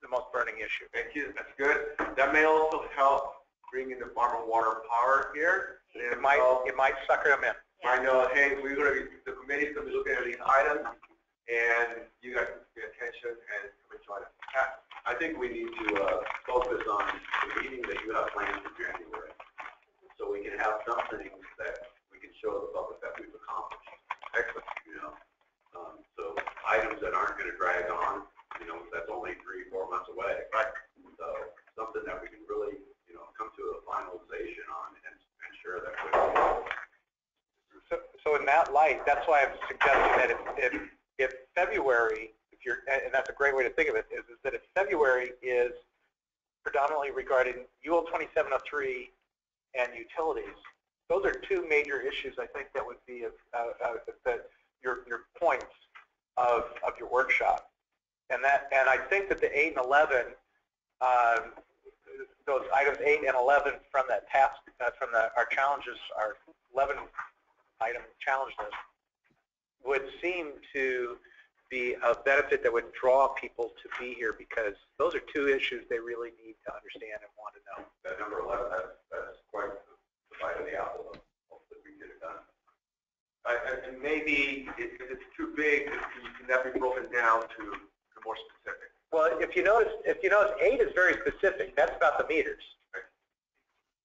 the most burning issue. Thank you. That's good. That may also help bring in the farm and water power here. It might, it might sucker them in. I know, hey, we're gonna be, the committee's gonna be looking at these items, and you guys can pay attention and come and join us. I think we need to uh, focus on the meeting that you have planned for January, so we can have something that we can show the public that we've accomplished. Excellent. You know, um, so items that aren't going to drag on, you know, that's only three, four months away. Right. So something that we can really, you know, come to a finalization on and ensure that we're So, in that light, that's why I'm suggesting that if, if, if February, if you're, and that's a great way to think of it, is, is that if February is predominantly regarding UL 2703 and utilities, those are two major issues I think that would be of, uh, uh, that your, your points of, of your workshop. And that, and I think that the 8 and 11, um, those items 8 and 11 from that task, uh, from the, our challenges, our 11 item challenge list would seem to be a benefit that would draw people to be here because those are two issues they really need to understand and want to know. That number 11, that's, that's quite the bite of the apple. Hopefully we get it done. I, I- and maybe if it's too big, can can that be broken down to, to more specific? Well, if you notice, if you notice, eight is very specific. That's about the meters.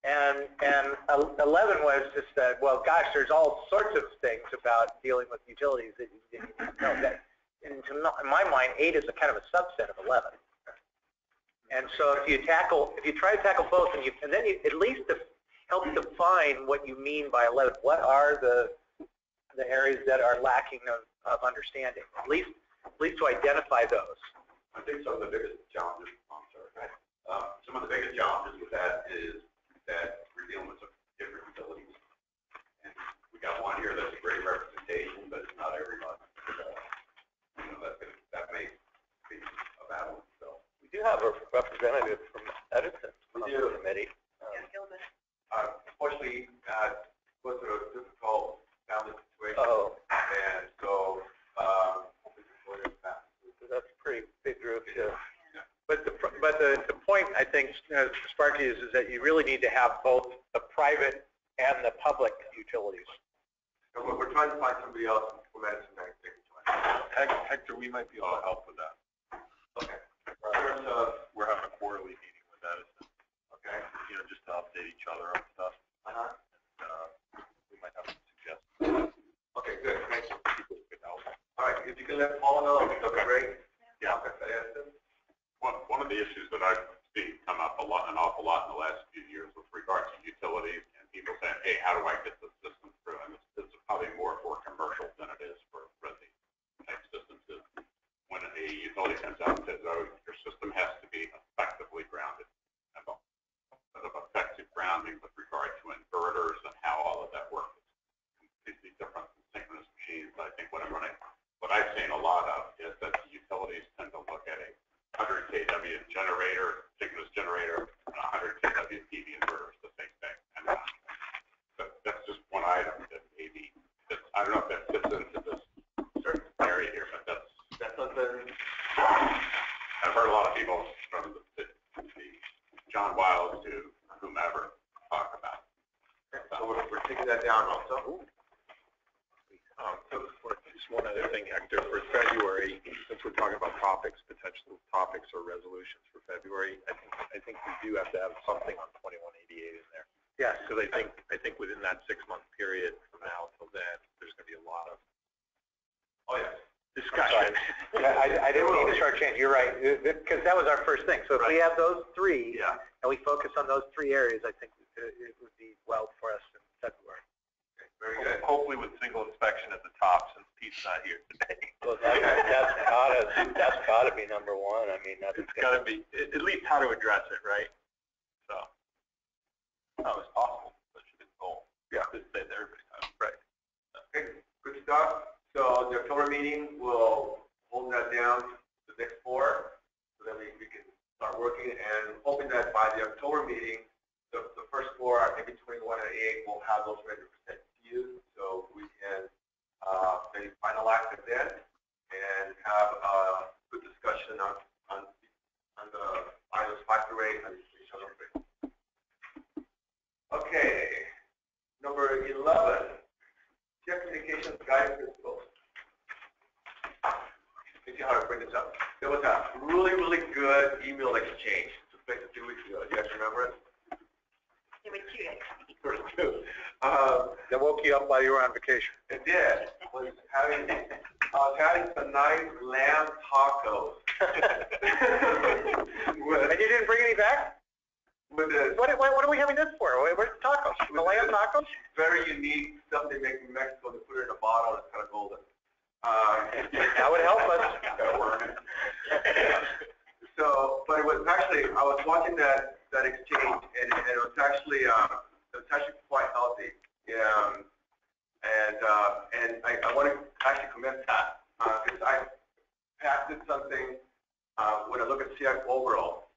And, and 11 was just that, well, gosh, there's all sorts of things about dealing with utilities that you didn't know that. And to my- in my mind, eight is a kind of a subset of 11. And so if you tackle, if you try to tackle both, and you, and then you at least def- help define what you mean by 11. What are the, the areas that are lacking of, of understanding? At least, at least to identify those. I think some of the biggest challenges, I'm sorry, uh, some of the biggest challenges with that is that we're dealing with some different utilities. And we got one here that's a great representation, but it's not everybody. So, You know, that, that may be a battle, so. We do have have a representative from Edison We on do. the committee. Yeah, Gilbert. Uh, Unfortunately, uh, was a difficult family situation. Oh. And so, um, hopefully before this passes. So That's a pretty big group, too. But the, but the, the point, I think, uh, Sparky, is, is that you really need to have both the private and the public utilities. And we're, we're trying to find somebody else for Madison Next Day. Hector, we might be able to help with that. Okay. In terms of, we're having a quarterly meeting with Edison. Okay. You know, just to update each other on stuff. Uh-huh. Uh, we might have some suggestions. Okay, good, thank you. People could help. All right, if you can let Paul know, that'd be great. Yeah. Edison. One, one of the issues that I've seen come up a lot, an awful lot in the last few years with regard to utilities and people saying, hey, how do I get the system through? And this, this is probably more for commercial than it is for resi type systems. Is when a utility comes out and says, oh, your system has to be effectively grounded. And of effective grounding with regard to inverters and how all of that works. It's completely different than synchronous machines. I think what I'm running, what I've seen a lot of is that the utilities tend to look at a 100 kW generator, synchronous generator, and 100 kW PV inverter is the same thing. And uh, that- that's just one item that maybe, fits- I don't know if that fits into this certain area here, but that's, That's something, I've heard a lot of people from the, the the John Wiles to whomever talk about. so we're, we're taking that down also. Um, so Just one other thing, Hector, for February, since we're talking about topics, potential topics or resolutions for February, I think, I think we do have to have something on 2188 in there. Yes. Because I think, I think within that six-month period from now till then, there's going to be a lot of Oh, yes. Discussion. I, I didn't mean to start changing, you're right, because that was our first thing. So if we have those three, Yeah. and we focus on those three areas, I think it it would be well for us in February. Very good. Hopefully with single inspection at the top, since Pete's not here today. Well, that, that's gotta, that's gotta be number one. I mean, that's. It's got to be, at at least how to address it, right? So. How it's possible, that should be the goal. Yeah. To save everybody's time. Right. Okay, good stuff. So the October meeting, we'll hold that down to the next four, so that we, we can start working and hoping that by the October meeting, the, the first four, maybe 21 and 8, we'll have those ready to present you, so we can, uh, maybe finalize it then and have a good discussion on, on, on the five through eight and each other. Okay, number 11, Check communications guidance principles. Let me see how to bring this up. There was a really, really good email exchange. Took place a few weeks ago. Do you guys remember it? There were two, actually. First two. Um, That woke you up while you were on vacation. it did. Was having, I was having some nice lamb tacos. [laughs] And you didn't bring any back? with a What, what, what are we having this for? Where- Where's the tacos? The lamb tacos? very unique stuff they make in Mexico. They put it in a bottle. It's kind of golden. Um, That would help us. It. [laughs] So, but it was actually, I was watching that, that exchange, and, and it was actually, um, it was actually quite healthy. Um, and, uh, and I, I want to actually commend Pat, because I, Pat did something, uh, when I look at CX overall,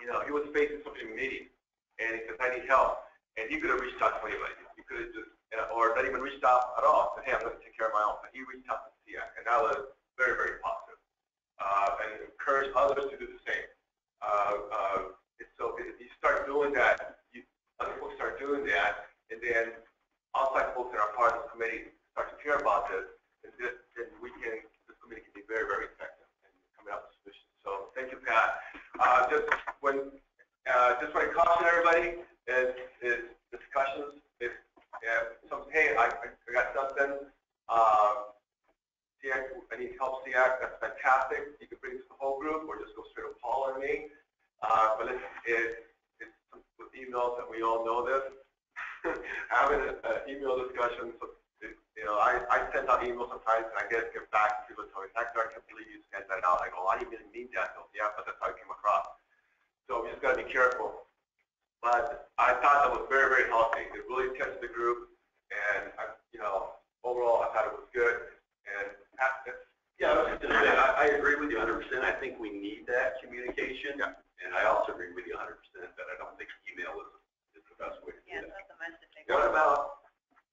you know, he was facing something meeting, and he said, I need help. And he could have reached out to anybody. He could have just, uh, or not even reached out at all, said, hey, I'm going to take care of my own. But he reached out to CX, and that was very, very positive. Uh, and encourage others to do the same. Uh, uh, so if you start doing that, you, other folks start doing that, and then outside folks that are part of this committee start to care about this, and this, then we can, this committee can be very, very effective in coming up with solutions. So thank you, Pat. Uh, just when, uh, just want to caution everybody is, is discussions. If, if some, hey, I, I got something, uh, CX, I need help CX, that's fantastic. You can bring it to the whole group or just go straight to Paul or me. Uh, but it's, it's with emails and we all know this. [laughs] Having an email discussion, so, you know, I, I send out emails sometimes and I get, get back, people tell me, Hector, I can't sent that out. I go, I didn't even mean that. Though. Yeah, but that's how it came across. So we just got to be careful. But I thought that was very, very healthy. It really tested the group, and I, you know, overall, I thought it was good. And Yeah, I was just gonna say, I, I agree with you hundred percent. I think we need that communication. And I also agree with you hundred percent that I don't think email is, is the best way to do Yeah, that. that's the messaging. What about,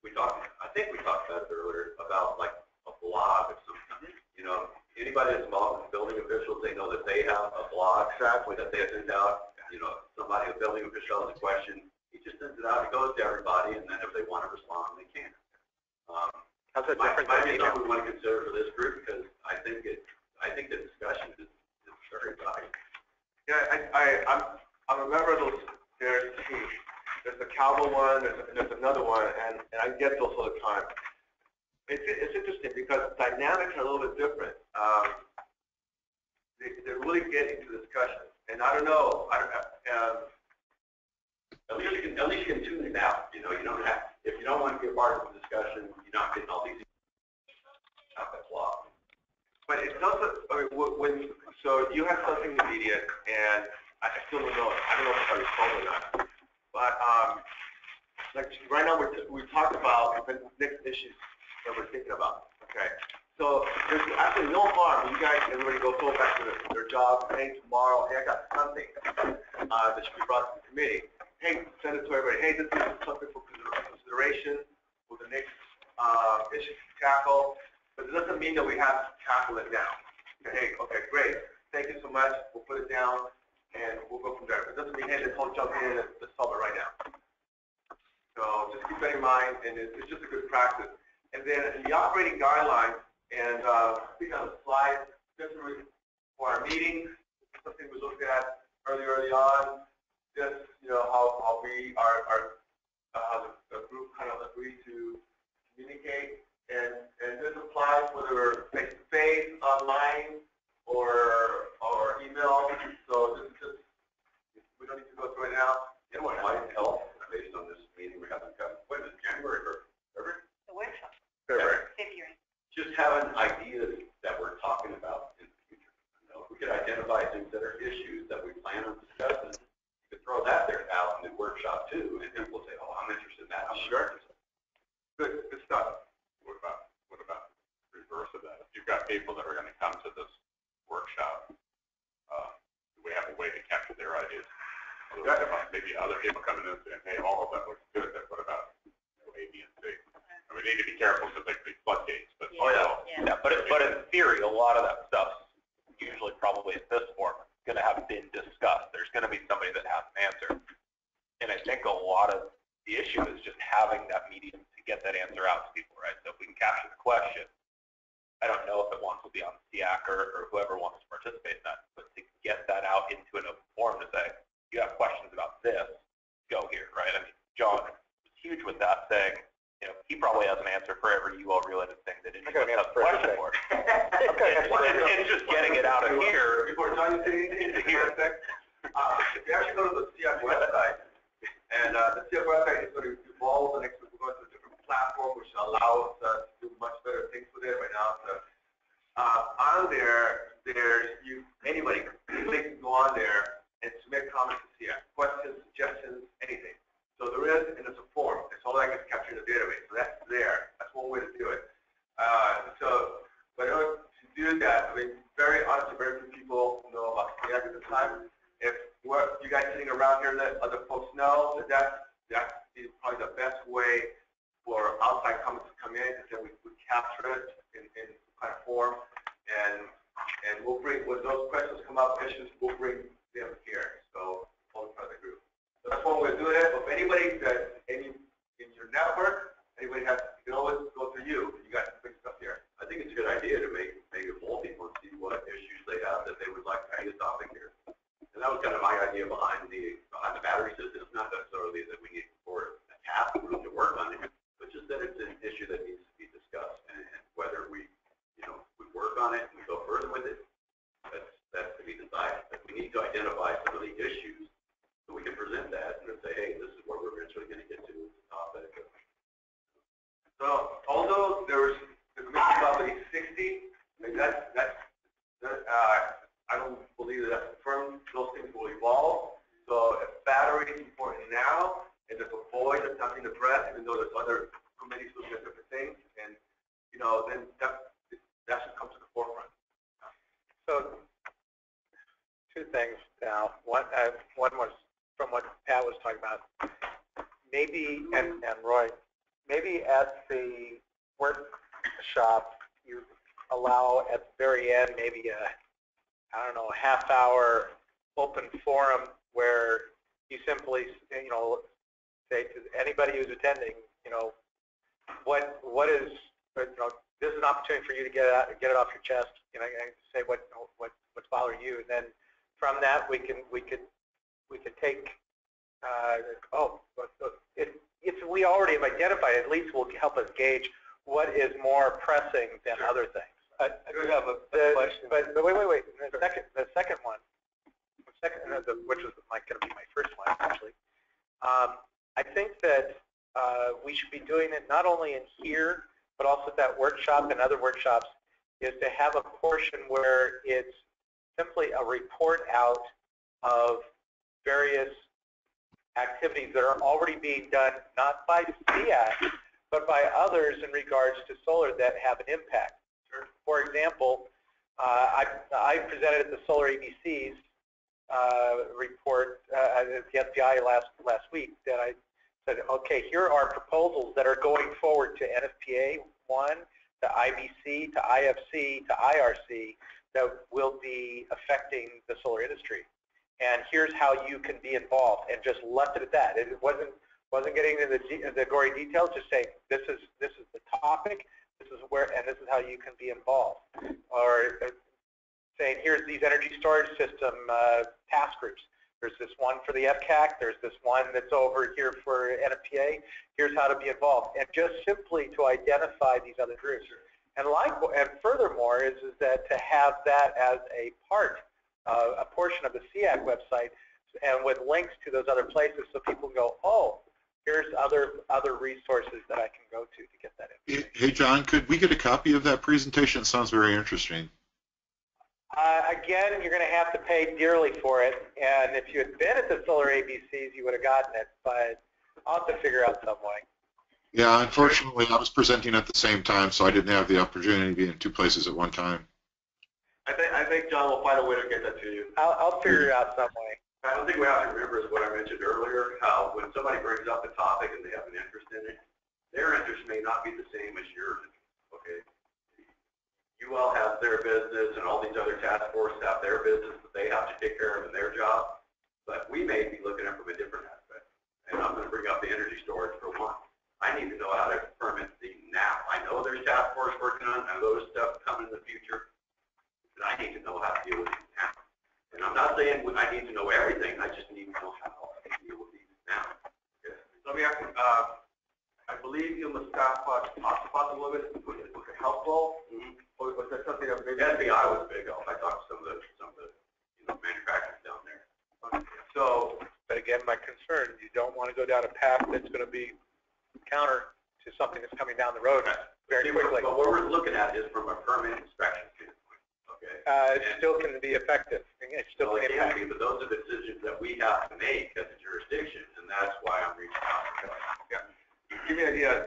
we talked, I think we talked about it earlier, about like a blog of some kind. You know, anybody that's involved with building officials, they know that they have a blog track that they send out. You know, somebody, a building official has a question, he just sends it out, it goes to everybody, and then if they want to respond, they can. Um, How's that might, different might than be something we want to consider for this group, because I think it, I think the discussion is, is very valuable. Yeah, I, I, I'm, I'm a member of those, there's, two. there's the CALBO one, there's, there's another one, and, and I get those all the time. It's, it's interesting because dynamics are a little bit different. Um, they, they really get into discussion, and I don't know, I don't, um, At least you can, at least you can tune it out, you know, you don't have, if you don't want to be a part of the discussion, you're not getting all these out that blog. But it doesn't, I mean, when, so you have something immediate, and I still don't know, I don't know if I respond or not. But, um, like, right now, we're, we talked about the next issues that we're thinking about, okay? So there's actually no harm, you guys, everybody go go back to their, their job, hey, tomorrow, hey, I got something, uh, that should be brought to the committee. Hey, send it to everybody, hey, this is something for consideration for the next, uh, issue to tackle. But it doesn't mean that we have to tackle it now. Hey, okay, great, thank you so much, we'll put it down, and we'll go from there. It doesn't mean, hey, let's all jump in and solve it right now. So just keep that in mind, and it's, it's just a good practice. And then the operating guidelines, and uh, on the slide, specifically for our meetings, something we looked at early, early on, just, you know, how, how we, our, our, uh, how the, the group kind of agreed to communicate. And, and this applies whether face-to-face, online, workshop and other workshops, is to have a portion where it's simply a report out of various activities that are already being done, not by SEAC, but by others in regards to solar that have an impact. For example, uh, I, I presented at the Solar ABCs uh, report uh, at the SPI last last week that I said, okay, here are proposals that are going forward to NFPA 1, to IBC, to IFC, to IRC that will be affecting the solar industry. And here's how you can be involved, and just left it at that. It wasn't wasn't getting into the, de- the gory just say this is this is the topic, this is where, and this is how you can be involved. Or uh, saying here's these energy storage system uh, task groups. There's this one for the FCAC. There's this one that's over here for NFPA. Here's how to be involved, and just simply to identify these other groups. And like, and furthermore, is is that to have that as a part, uh, a portion of the SEAC website, and with links to those other places, so people can go, oh, here's other other resources that I can go to to get that in. Hey, John, could we get a copy of that presentation? It sounds very interesting. Uh, again, you're going to have to pay dearly for it, and if you had been at the Solar ABCs, you would have gotten it, but I'll have to figure out some way. Yeah, unfortunately, I was presenting at the same time, so I didn't have the opportunity to be in two places at one time. I think, I think John will find a way to get that to you. I'll, I'll figure it out some way. I don't think we have to remember is what I mentioned earlier, how when somebody brings up a topic and they have an interest in it, their interest may not be the same as yours, okay? You all have their business and all these other task forces have their business that they have to take care of in their job, but we may be looking at it from a different aspect. And I'm gonna bring up the energy storage for one. I need to know how to permit the now. I know there's task force working on, it, I know there's stuff coming in the future, but I need to know how to deal with it now. And I'm not saying I need to know everything, I just need to know how to deal with these now. Let me ask you, uh, I believe you and the staff talked about it a little bit, was it, was it helpful? Or was there something that maybe? SPI was big help, I talked to some of the, some of the, you know, manufacturers down there. So, but again, my concern, you don't want to go down a path that's going to be counter to something that's coming down the road very See, quickly. But what we're looking at is from a permit inspection standpoint, okay? Uh, it still can be effective. It still Well, can it can impact. be, but those are the decisions that we have to make as a jurisdiction, and that's why I'm reaching out. Give me an idea,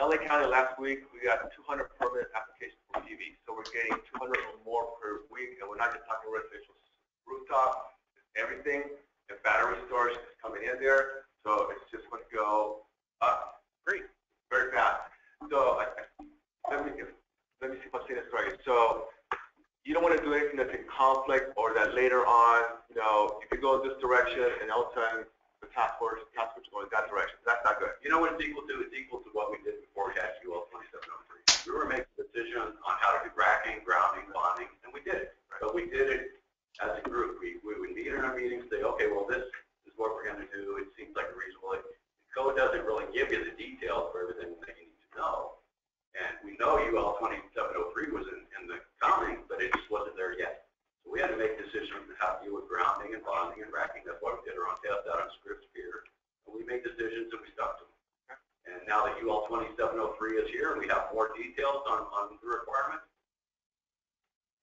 LA County last week, we got 200 permit applications for PV, so we're getting 200 or more per week, and we're not just talking residential rooftop, everything, and battery storage is coming in there, so it's just going to go up. Great. Very fast. So, I- I- let me, let me see if I'm saying this right. So, you don't want to do anything that's in conflict, or that later on, you know, if you go in this direction, and all of a sudden, the task force, task force going that direction, that's not good. You know what it's equal to? It's equal to what we did before we had UL 2703. We were making a decision on how to do racking, grounding, bonding, and we did it. But we did it as a group. We, we would meet in our meetings, say, okay, well, this is what we're going to do. It seems like a reasonable. The code doesn't really give you the details for everything that you need to know. And we know UL 2703 was in, in the coming, but it just wasn't there yet. So we had to make decisions on how to deal with grounding and bonding and racking. That's why we did our own test out on scripts here. And we made decisions and we stuck to them. And now that UL 2703 is here and we have more details on, on the requirements,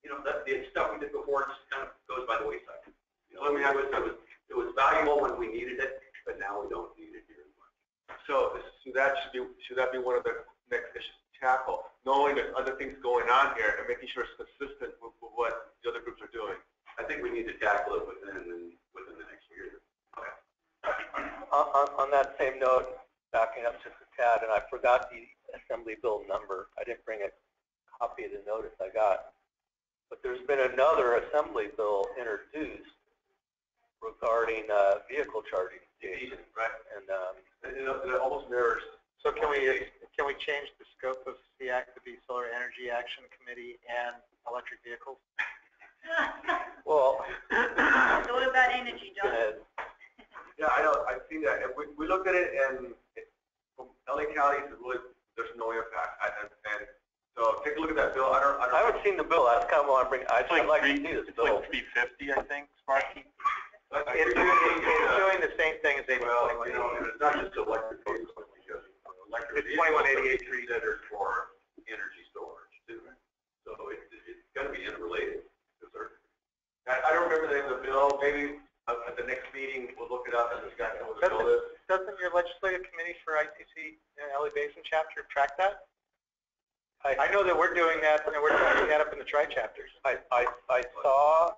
you know, that, the stuff we did before just kind of goes by the wayside. You know, I mean, it was, it was, it was valuable when we needed it, but now we don't need it here anymore. So, so that should be, should that be one of the next issues tackle? Knowing there's other things going on here and making sure it's consistent with, with what the other groups are doing. I think we need to tackle it within, within the on, on, on that same note, backing up just a tad, and I forgot the Assembly Bill number. I didn't bring a copy of the notice I got. But there's been another Assembly Bill introduced regarding uh, vehicle charging stations. Right. And um, It, it almost mirrors. So can we, can we change the scope of SEAC to be Solar Energy Action Committee and electric vehicles? [laughs] well, It's all about energy, go John. ahead. Yeah, I know, I've seen that. And we, we looked at it and it, from LA County, it's really, there's no impact. I- And, and so take a look at that bill. I don't, I don't. I haven't seen the bill. That's kind of what I bring. I'd I'd like to see this bill. three fifty, I think, Sparky. It's doing, it's doing the same thing as AB Well, you know, it's not just electric vehicles, because electric It's vehicles 2188 are considered for energy storage too. So it, it's gonna be interrelated to certain. I, I don't remember the name of the bill, maybe uh, at the next meeting, we'll look it up and discuss what the bill is. Doesn't your legislative committee for ICC uh, LA Basin chapter track that? I know that we're doing that, and we're tracking that up in the tri-chapters. I, I, I saw,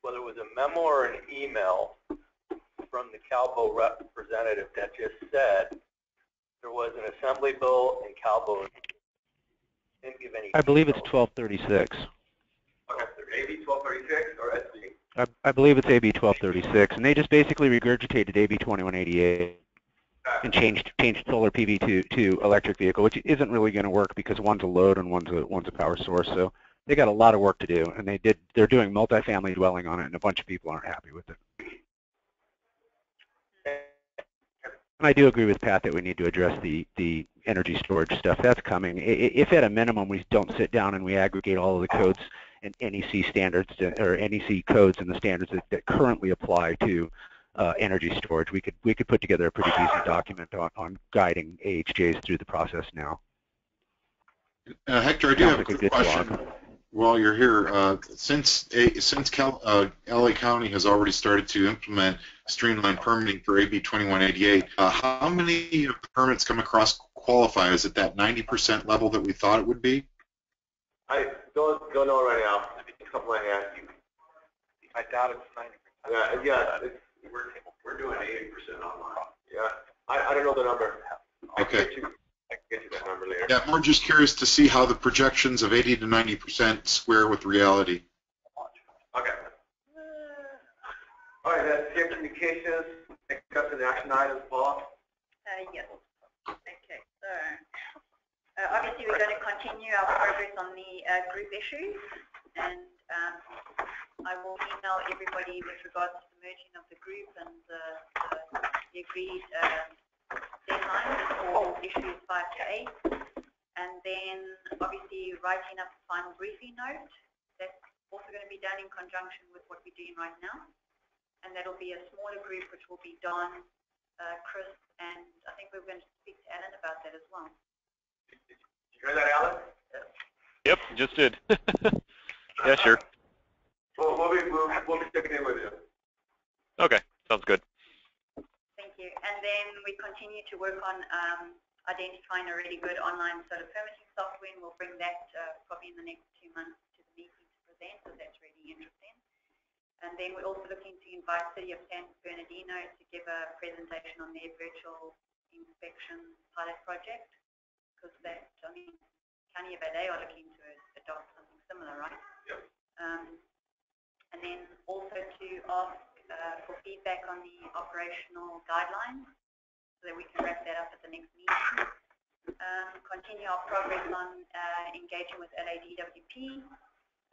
whether it was a memo or an email from the CALBO representative that just said there was an assembly bill and CALBO didn't give any. I believe it's 1236. Okay, AB twelve thirty-six or SB? I, I believe it's AB 1236, and they just basically regurgitated AB 2188 and changed changed solar PV to to electric vehicle, which isn't really going to work because one's a load and one's a one's a power source. So they got a lot of work to do, and they did they're doing multifamily dwelling on it, and a bunch of people aren't happy with it. And I do agree with Pat that we need to address the the energy storage stuff. That's coming. If at a minimum we don't sit down and we aggregate all of the codes and NEC standards to- or NEC codes and the standards that, that currently apply to uh, energy storage, we could we could put together a pretty decent document on, on guiding AHJs through the process now. Uh, Hector, I do Sounds have a like a quick question. blog. While you're here, uh, since a, since Cal, uh, LA County has already started to implement streamlined permitting for AB 2188, uh, how many of the permits come across qualify? Is it that 90% level that we thought it would be? I don't, don't know right now, top of my head. I doubt it's 90%. Yeah, yeah, it's, We're, we're doing eighty percent online. yeah, I, I don't know the number. I'll Okay. Get you- I can get you that number later. Yeah, more just curious to see how the projections of 80 to 90% square with reality. Okay. All right, that's CX communications, next up an action items, Paul. Uh, yes. Okay, so, uh, obviously we're going to continue our progress on the uh, group issues and um, I will email everybody with regards to the merging of the group and the, the, the agreed uh, deadlines for issues five to eight. And then obviously writing up the final briefing note. That's also going to be done in conjunction with what we're doing right now. And that'll be a smaller group, which will be Don, uh, Chris, and I think we're going to speak to Alan about that as well. You hear that, Alan? Yep, just did. [laughs] yeah, sure. Well, we'll be, we'll, we'll be checking in with you. Okay, sounds good. You. And then we continue to work on um, identifying a really good online solar permitting software, and we'll bring that uh, probably in the next two months to the meeting to present, so that's really interesting. And then we're also looking to invite City of San Bernardino to give a presentation on their virtual inspection pilot project, because that, I mean, County of LA are looking to adopt something similar, right? Yep. Um, and then also to ask uh, for feedback on the operational guidelines so that we can wrap that up at the next meeting. Um, continue our progress on uh, engaging with LADWP,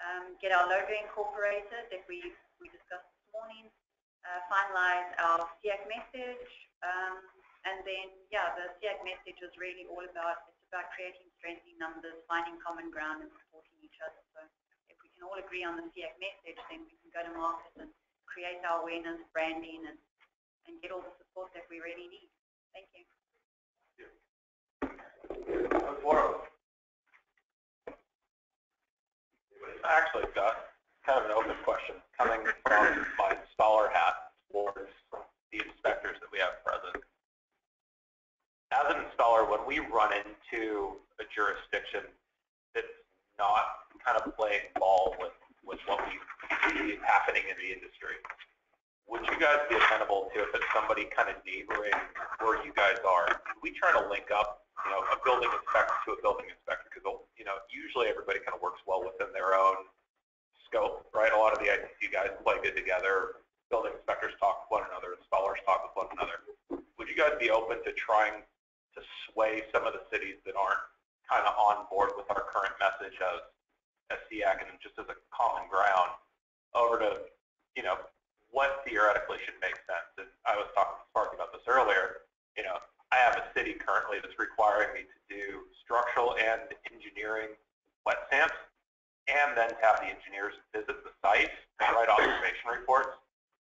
um, get our logo incorporated that we, we discussed this morning, uh, finalize our SEAC message, um, and then, yeah, the SEAC message is really all about, it's about creating strength in numbers, finding common ground and supporting each other. So if we can all agree on the SEAC message, then we can go to market and create our awareness, branding, and, and get all the support that we really need. Thank you. Actually got kind of an open question coming from my installer hat towards the inspectors that we have present. As an installer, when we run into a jurisdiction that's not kind of playing ball with, with what we see happening in the industry, would you guys be amenable to if it's somebody kind of neighboring where you guys are? We try to link up, you know, a building inspector to a building inspector? Because, you know, usually everybody kind of works well within their own scope, right? A lot of the ITC guys play good together. Building inspectors talk with one another. Installers talk with one another. Would you guys be open to trying to sway some of the cities that aren't kind of on board with our current message of SEAC and just as a common ground over to, you know, what theoretically should make sense? And I was talking to Sparky about this earlier. You know, I have a city currently that's requiring me to do structural and engineering wet stamps and then to have the engineers visit the site and write observation reports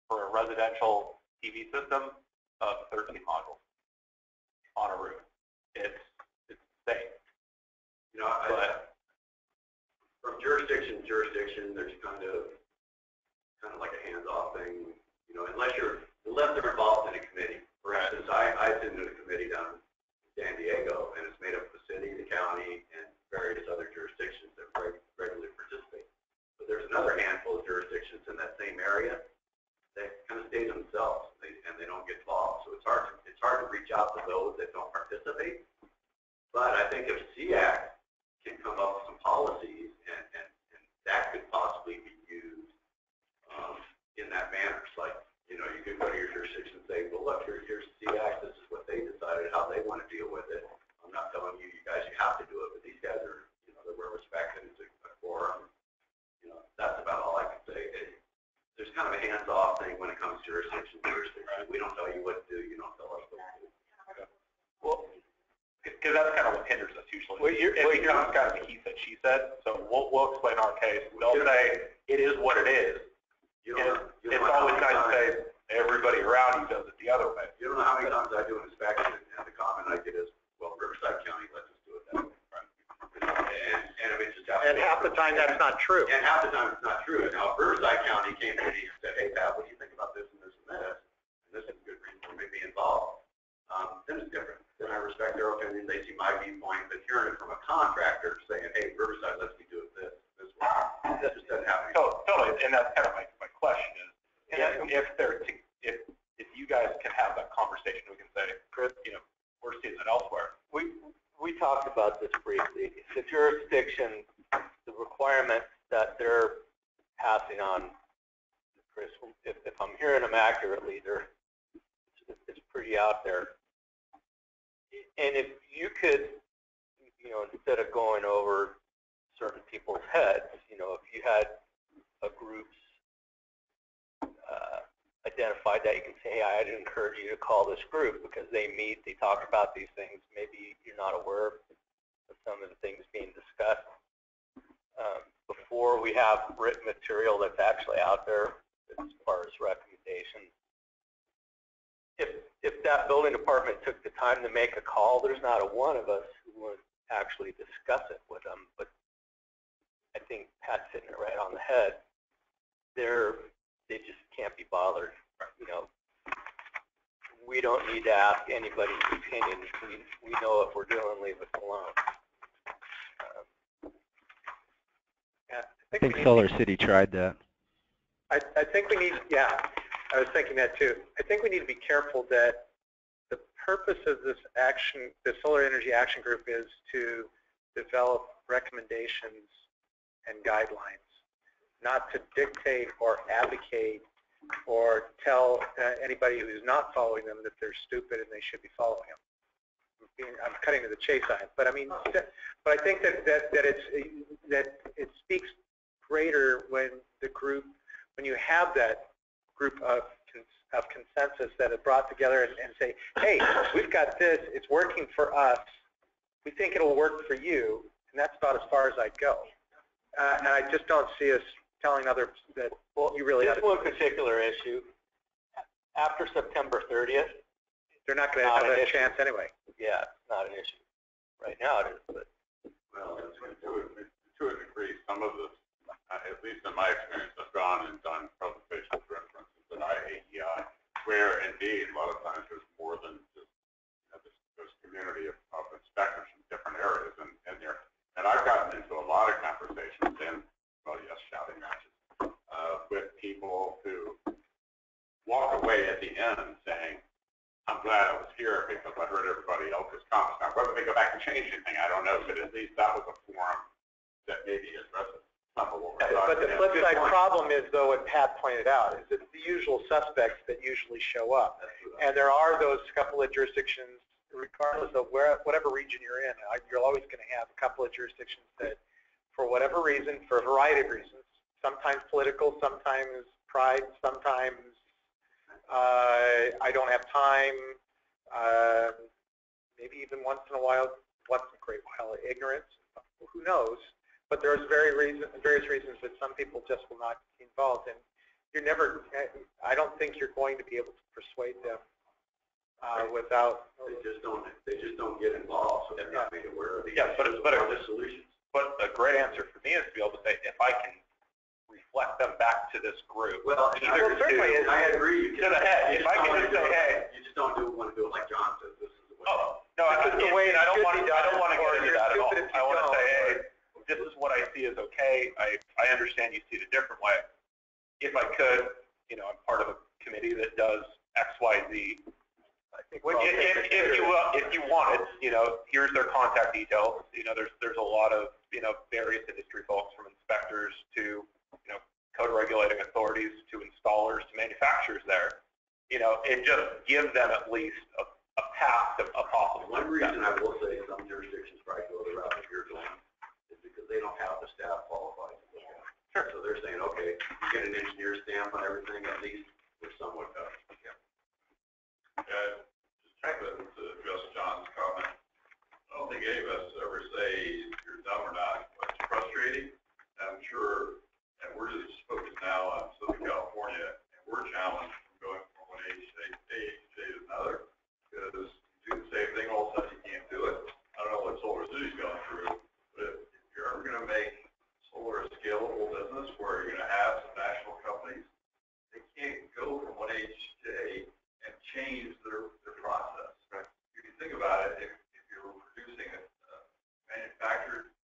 for a residential PV system of 13 modules on a roof. It's, it's insane. You know, I, from jurisdiction to jurisdiction, there's kind of, kind of like a hands-off thing, you know, unless you're, unless they're involved in a committee. For instance, I, I in a committee down in San Diego, and it's made up of the city, the county, and various other jurisdictions that reg- regularly participate. But there's another handful of jurisdictions in that same area that kind of stay themselves, they, and they don't get involved. So it's hard, to it's hard to reach out to those that don't participate. But I think if SEAC can come up with some policies, and, and, and that could possibly be used um, in that manner. It's like, you know, you could go to your jurisdiction and say, well, look, here, here's SEAC, this is what they decided, how they want to deal with it. I'm not telling you, you guys, you have to do it, but these guys are, you know, they're well respected, it's a a quorum. You know, that's about all I can say. It- There's kind of a hands-off thing when it comes to jurisdiction, to jurisdiction. We don't tell you what to do, you don't tell us what to do. Well, because that's kind of what hinders us usually. Well, you're- it well, becomes kind of a he said, she said. So we'll, we'll explain our case. They'll say it is what it is. You And don't, you it's don't know how always many nice to say everybody around you does it the other way. You don't know how many times I do an inspection and the comment I get is, well, Riverside County lets us do it that way. And, and I mean, just. And half the time that's not true. And half the time it's not true. Now, if Riverside County came to me and said, hey, Pat, what do you think about this and this and this? And this is a good reason for me to be involved. Um, then it's different. Then I respect their opinion. They see my viewpoint, but hearing it from a contractor saying, hey, Riverside lets me do it this, this way, that just doesn't happen. So, totally, and that's kind of my, my question is, if, if they're, to- if, if you guys can have that conversation, we can say, Chris, you know, we're seeing that elsewhere. We, we talked about this briefly. The jurisdiction, the requirements that they're passing on, Chris, if, if I'm hearing them accurately, they're, it's- it's pretty out there. And if you could, you know, instead of going over certain people's heads, you know, if you had a group's uh, identified that, you can say, hey, I'd encourage you to call this group because they meet, they talk about these things. Maybe you're not aware of some of the things being discussed. Um, before we have written material that's actually out there as far as recommendations, if, if that building department took the time to make a call, there's not a one of us who would actually discuss it with them. But I think Pat's hitting it right on the head. They're, they just can't be bothered, you know. We don't need to ask anybody's opinion. We, we know what we're doing, leave us alone. Um, Yeah, I think Solar City tried that. I, I think we need, yeah, I was thinking that too. I think we need to be careful that the purpose of this action, the Solar Energy Action Group is to develop recommendations and guidelines, not to dictate or advocate or tell uh, anybody who's not following them that they're stupid and they should be following them. I'm cutting to the chase on it, but I mean, but I think that, that, that it's, that it speaks greater when the group, when you have that group of, of consensus that are brought together and, and say, hey, we've got this, it's working for us, we think it'll work for you, and that's about as far as I'd go. Uh, and I just don't see us telling others that well, you really This have to. one particular issue, after September 30th, They're not going to have an that issue. chance anyway. yeah, it's not an issue. Right now it is, but Well, to a, to a degree, some of this, uh, at least in my experience, I've gone and done presentations, for instance, at IAEI, where indeed, a lot of times there's more than just, you know, this, this community of, of inspectors from different areas in, in there. And I've gotten into a lot of conversations and, well, yes, shouting matches, uh, with people who walk away at the end saying, I'm glad I was here because I heard everybody else's comments. Now, whether they go back and change anything, I don't know, but at least that was a forum that maybe addresses of what we're But the flip side problem is, though, what Pat pointed out, is it's the usual suspects that usually show up. And there are those couple of jurisdictions, regardless of where, whatever region you're in, you're always going to have a couple of jurisdictions that, for whatever reason, for a variety of reasons, sometimes political, sometimes pride, sometimes uh, I don't have time, uh, maybe even once in a while, once in a great while, ignorance, who knows? But there's very reason, various reasons that some people just will not be involved, and you're never, I don't think you're going to be able to persuade them uh, without. They just don't, they just don't get involved, so they're not made aware of the Yeah, but, issues but, the solutions. but a great answer for me is to be able to say, if I can reflect them back to this group. Well, either certainly to, I agree. you to can- the head, if I can just say, hey, You just don't do, want to do it like John says, this is the way. oh, no, I, the way I don't want to, I don't want to get into that at all. I want to say, hey, this is what I see as okay. I, I understand you see it a different way. If I could, you know, I'm part of a committee that does X, Y, Z. I think If, if, if you, it. uh, if you wanted, you know, here's their contact details. You know, there's, there's a lot of, you know, various industry folks from inspectors to, you know, code regulating authorities to installers to manufacturers there. You know, and just give them at least a, a path to a possible. One reason I will say some jurisdictions probably go the route that you're going is because they don't have the staff qualified to look at. Sure. So they're saying, okay, you get an engineer stamp on everything, at least we're somewhat covered. Yeah. Uh, just trying to to address John's comment. I don't think any of us ever say you're dumb or not, but it's frustrating. I'm sure, and we're just focused now on Southern California, and we're challenged from going from one age to age to another, because you do the same thing, all of a sudden you can't do it. I don't know what Solar City's going through, but if you're ever gonna make solar a scalable business where you're gonna have some national companies, they can't go from one age to eight and change their, their process. If you think about it, if, if you're producing a a manufactured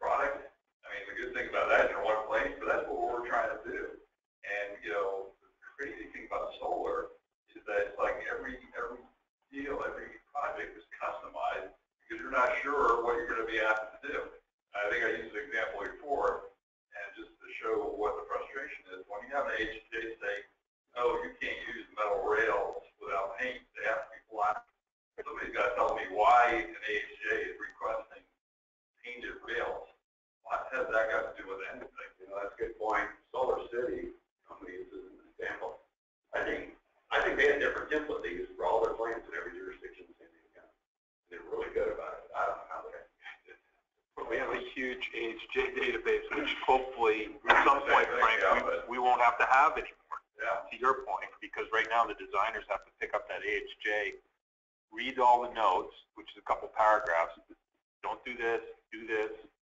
product, I mean, the good thing about that is you're in one place, but that's what we're trying to do. And, you know, the crazy thing about solar is that it's like every, every deal, every project is customized because you're not sure what you're gonna be asked to do. I think I used an example before, to show what the frustration is, when you have an AHJ say, oh, you can't use metal rails without paint, they have to be black. Somebody's got to tell me why an AHJ is requesting painted rails. What has that got to do with anything? You know, that's a good point. Solar City company is an example. I think, I think they have different templates they use for all their plants in every jurisdiction in San. They're really good about it. I don't know how they did it. We have a huge AHJ database, which hopefully, at some point, Frank, we, we won't have to have anymore. Yeah. To your point, because right now the designers have to pick up that AHJ, read all the notes, which is a couple paragraphs. Don't do this, do this,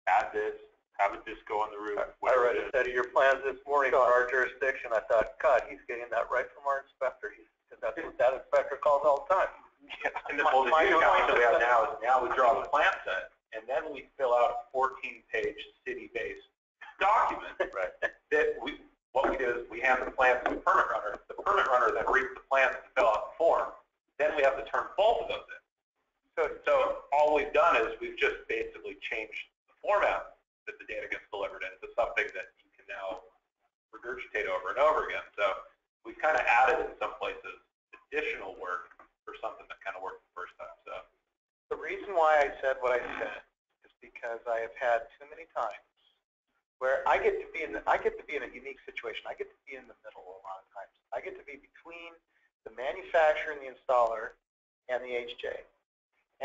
add this, have a disco on the roof. I whatever read a is. set of your plans this morning for our jurisdiction. I thought, God, he's getting that right from our inspector. He's, because that's what that inspector calls all the time. [laughs] Yeah, And the, the My- my challenge that we have now is now we draw the plan set, and then we fill out a fourteen page city-based document. [laughs] Right. That we, what we do is we hand the plans to the permit runner, the permit runner then reads the plans to fill out the form, then we have to turn both of those in. So, so all we've done is we've just basically changed the format that the data gets delivered in to something that you can now regurgitate over and over again. So we've kind of added in some places additional work for something that kind of worked the first time. So The reason why I said what I said is because I have had too many times where I get to be in, the, I get to be in a unique situation. I get to be in the middle a lot of times. I get to be between the manufacturer and the installer and the AHJ.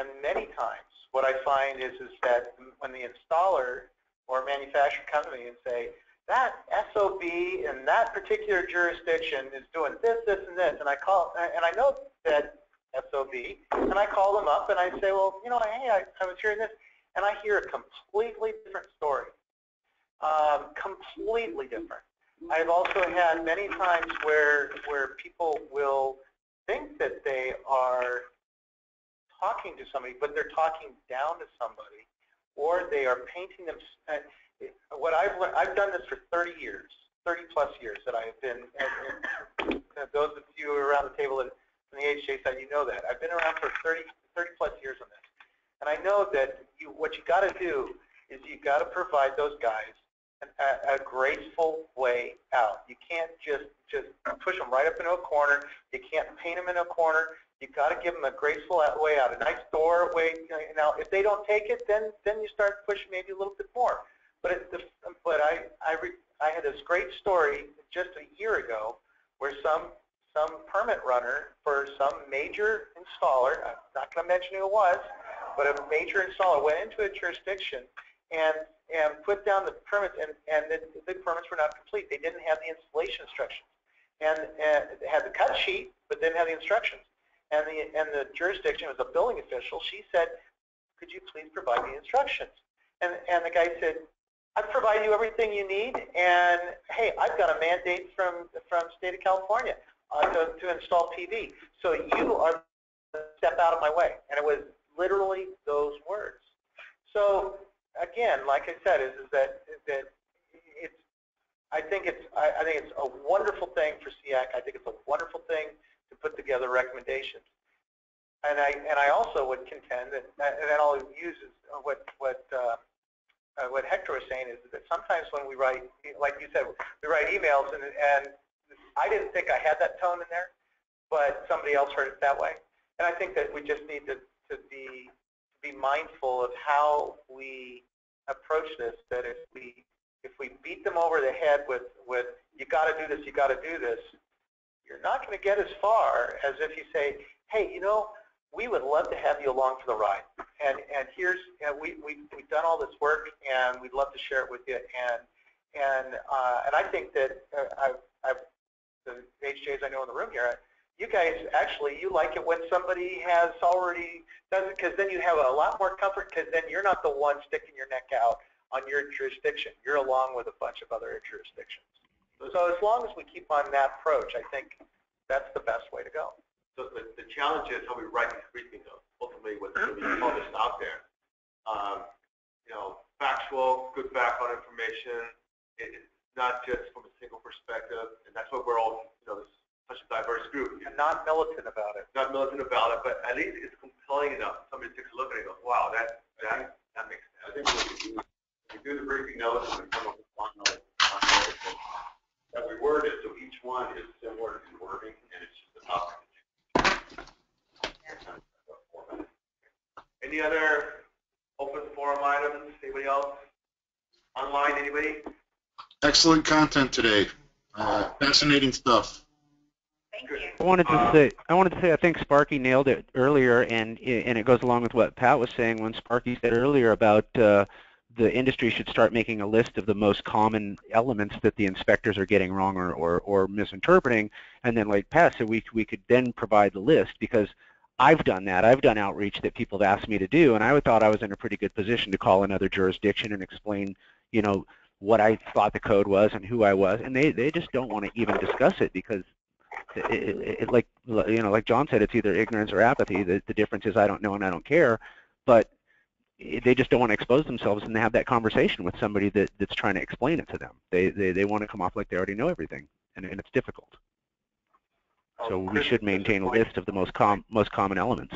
And many times, what I find is, is that when the installer or manufacturer comes to me and say, that SOB in that particular jurisdiction is doing this, this, and this, and I call, and I know that SOB, and I call them up and I say, well, you know, hey, I, I was hearing this, and I hear a completely different story. Um, completely different. I've also had many times where where people will think that they are talking to somebody, but they're talking down to somebody, or they are painting them. Uh, what I've I've done this for 30 years, 30 plus years that I've been uh, uh, those of you around the table that from the AHJ side, you know that. I've been around for 30, 30 plus years on this. And I know that you, what you got to do is you got to provide those guys an, a, a graceful way out. You can't just just push them right up into a corner. You can't paint them in a corner. You got to give them a graceful way out, a nice doorway. Now, if they don't take it, then then you start pushing maybe a little bit more. But it, but I I re, I had this great story just a year ago where some some permit runner for some major installer, I'm not going to mention who it was, but a major installer went into a jurisdiction and and put down the permits, and and the, the permits were not complete. They didn't have the installation instructions, and, and had the cut sheet, but didn't have the instructions. And the and the jurisdiction was a building official. She said, "Could you please provide the instructions?" And and the guy said, "I've provided you everything you need, and hey, I've got a mandate from from state of California uh, to to install PV. So you are step out of my way." And it was literally those words. So again, like I said, is, is that that it's. I think it's. I, I think it's a wonderful thing for SEAC. I think it's a wonderful thing to put together recommendations. And I and I also would contend that, and then I'll use what what uh, uh, what Hector was saying is that sometimes when we write, like you said, we write emails, and and I didn't think I had that tone in there, but somebody else heard it that way. And I think that we just need to to be be mindful of how we approach this. That if we if we beat them over the head with with you got to do this, you got to do this, you're not going to get as far as if you say, hey, you know, we would love to have you along for the ride. And and here's know, we we we've done all this work, and we'd love to share it with you. And and uh, and I think that uh, I've, I've the AHJs I know in the room here, you guys actually you like it when somebody has already done it because then you have a lot more comfort because then you're not the one sticking your neck out on your jurisdiction. You're along with a bunch of other jurisdictions. So as long as we keep on that approach, I think that's the best way to go. So the, the challenge is how we write these briefing notes. Ultimately, what's going to be published out there. Um, you know, factual, good background information. It, not just from a single perspective, and that's what we're all, you know, this such a diverse group. And not militant about it. Not militant about it, but at least it's compelling enough. Somebody takes a look at it and goes, wow, that that that makes sense. I think what we do, we do the briefing notes and come up with one note that we word it so each one is similar in wording and it's just a topic. Any other open forum items? Anybody else? Online, anybody? Excellent content today. Uh, fascinating stuff. Thank you. I wanted to say, I wanted to say, I think Sparky nailed it earlier, and and it goes along with what Pat was saying when Sparky said earlier about uh, the industry should start making a list of the most common elements that the inspectors are getting wrong or, or, or misinterpreting, and then like Pat said, we we could then provide the list because I've done that. I've done outreach that people have asked me to do, and I would thought I was in a pretty good position to call another jurisdiction and explain, you know, what I thought the code was and who I was, and they they just don't want to even discuss it because it, it, it, like you know, like John said, it's either ignorance or apathy. The, the difference is I don't know and I don't care, but they just don't want to expose themselves and have that conversation with somebody that, that's trying to explain it to them. They they, they want to come off like they already know everything, and, and it's difficult. So we should maintain a list of the most com most common elements.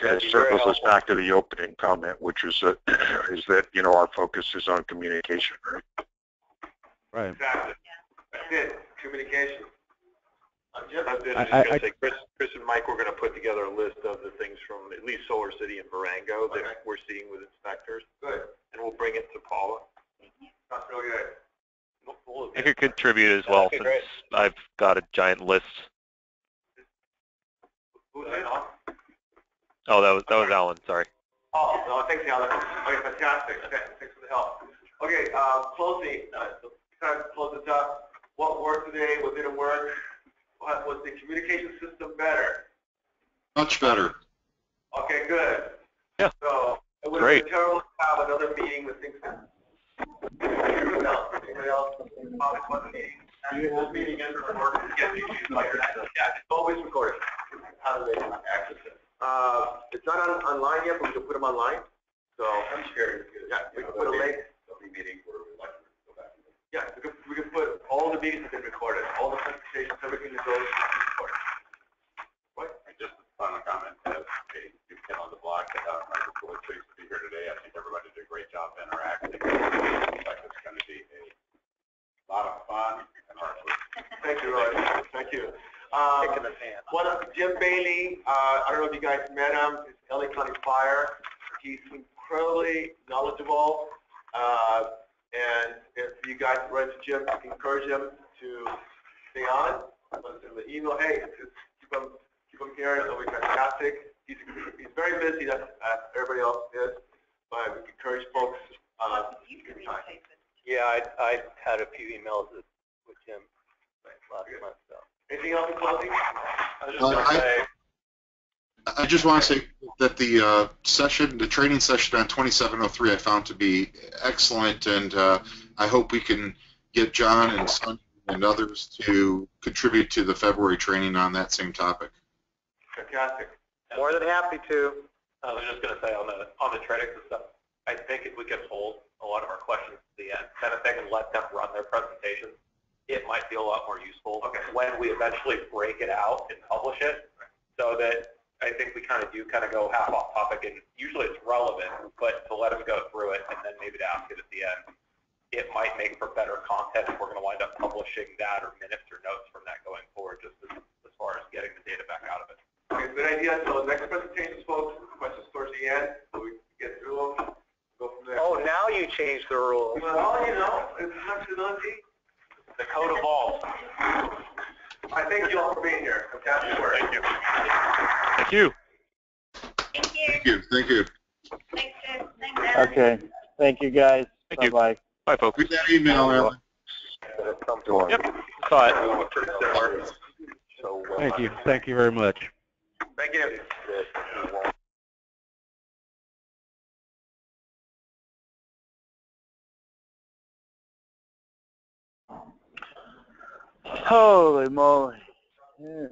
It circles us back to the opening comment, which is that [clears throat] is that you know our focus is on communication, right? Right. Exactly. That's it. Communication. Uh, Jim? I was just I- going I- to say, Chris, Chris and Mike, we're going to put together a list of the things from at least SolarCity and Verengo Okay. that we're seeing with inspectors, Good. and we'll bring it to Paula. That's really good. We'll- we'll- I could contribute as well Okay, since great. I've got a giant list. Who's it on? Oh, that was that was Alan. Sorry. Oh, no, thanks, Alan. Okay, fantastic. Thanks for the help. Okay, uh, closing, uh, so kind of close this up. What worked today? What didn't work? What, was the communication system better? Much better. Okay, good. Yeah. So it would Great. be terrible to have another meeting with things. Anybody else? Anybody else? Comments on the meeting? This meeting is recorded. Yes, you should, like, yeah, it's always recorded. How do they access it? Uh, it's not on, online yet, but we can put them online. So I'm scared yeah, we can put a link. So where we like to go back. Yeah, we can, we can put all the meetings have been recorded, all the presentations, everything that goes recorded. What? Just a final comment. Uh, okay. You've been on the block, uh, Michael really pleased to be here today. I think everybody did a great job interacting. In fact, it's going to be a lot of fun and hard work. Thank you, Roy. Thank you hand. One of Jim Bailey, uh, I don't know if you guys met him, is LA County Fire. He's incredibly knowledgeable. Uh, and if you guys run into Jim, encourage him to stay on. Send him an email, hey, just keep him, keep him here, it'll be fantastic. He's, he's very busy, as, as everybody else is, but we encourage folks, uh, Yeah, I, I had a few emails with with Jim last month, so. Anything else in closing? I was just Uh, gonna I- say, I just want to say that the uh, session, the training session on 2703, I found to be excellent, and uh, I hope we can get John and Sunny and others to contribute to the February training on that same topic. Fantastic. more than happy to. I was just gonna say on the, on the training system, I think if we could hold a lot of our questions to the end, kind of thing, and let them run their presentations, it might be a lot more useful when we eventually break it out and publish it, so that I think we kind of do kind of go half off topic, and usually it's relevant, but to let them go through it and then maybe to ask it at the end, it might make for better content if we're gonna wind up publishing that or minutes or notes from that going forward, just as, as far as getting the data back out of it. Okay, good idea. So next presentations, folks, questions towards the end, so we get through them, go from there. Oh, now you changed the rules. Well, you know, it's not too noisy. The code evolves. I thank you all for being here. Fantastic work. Thank you. Thank you. Thank you. Thank you. Thank you. Thanks, Jim. Thanks, Okay. Thank you, guys. Thank you. Bye-bye. Bye, folks. Read that email, Alan. Yep. Saw it. Thank you. Thank you very much. Thank you. Holy moly. There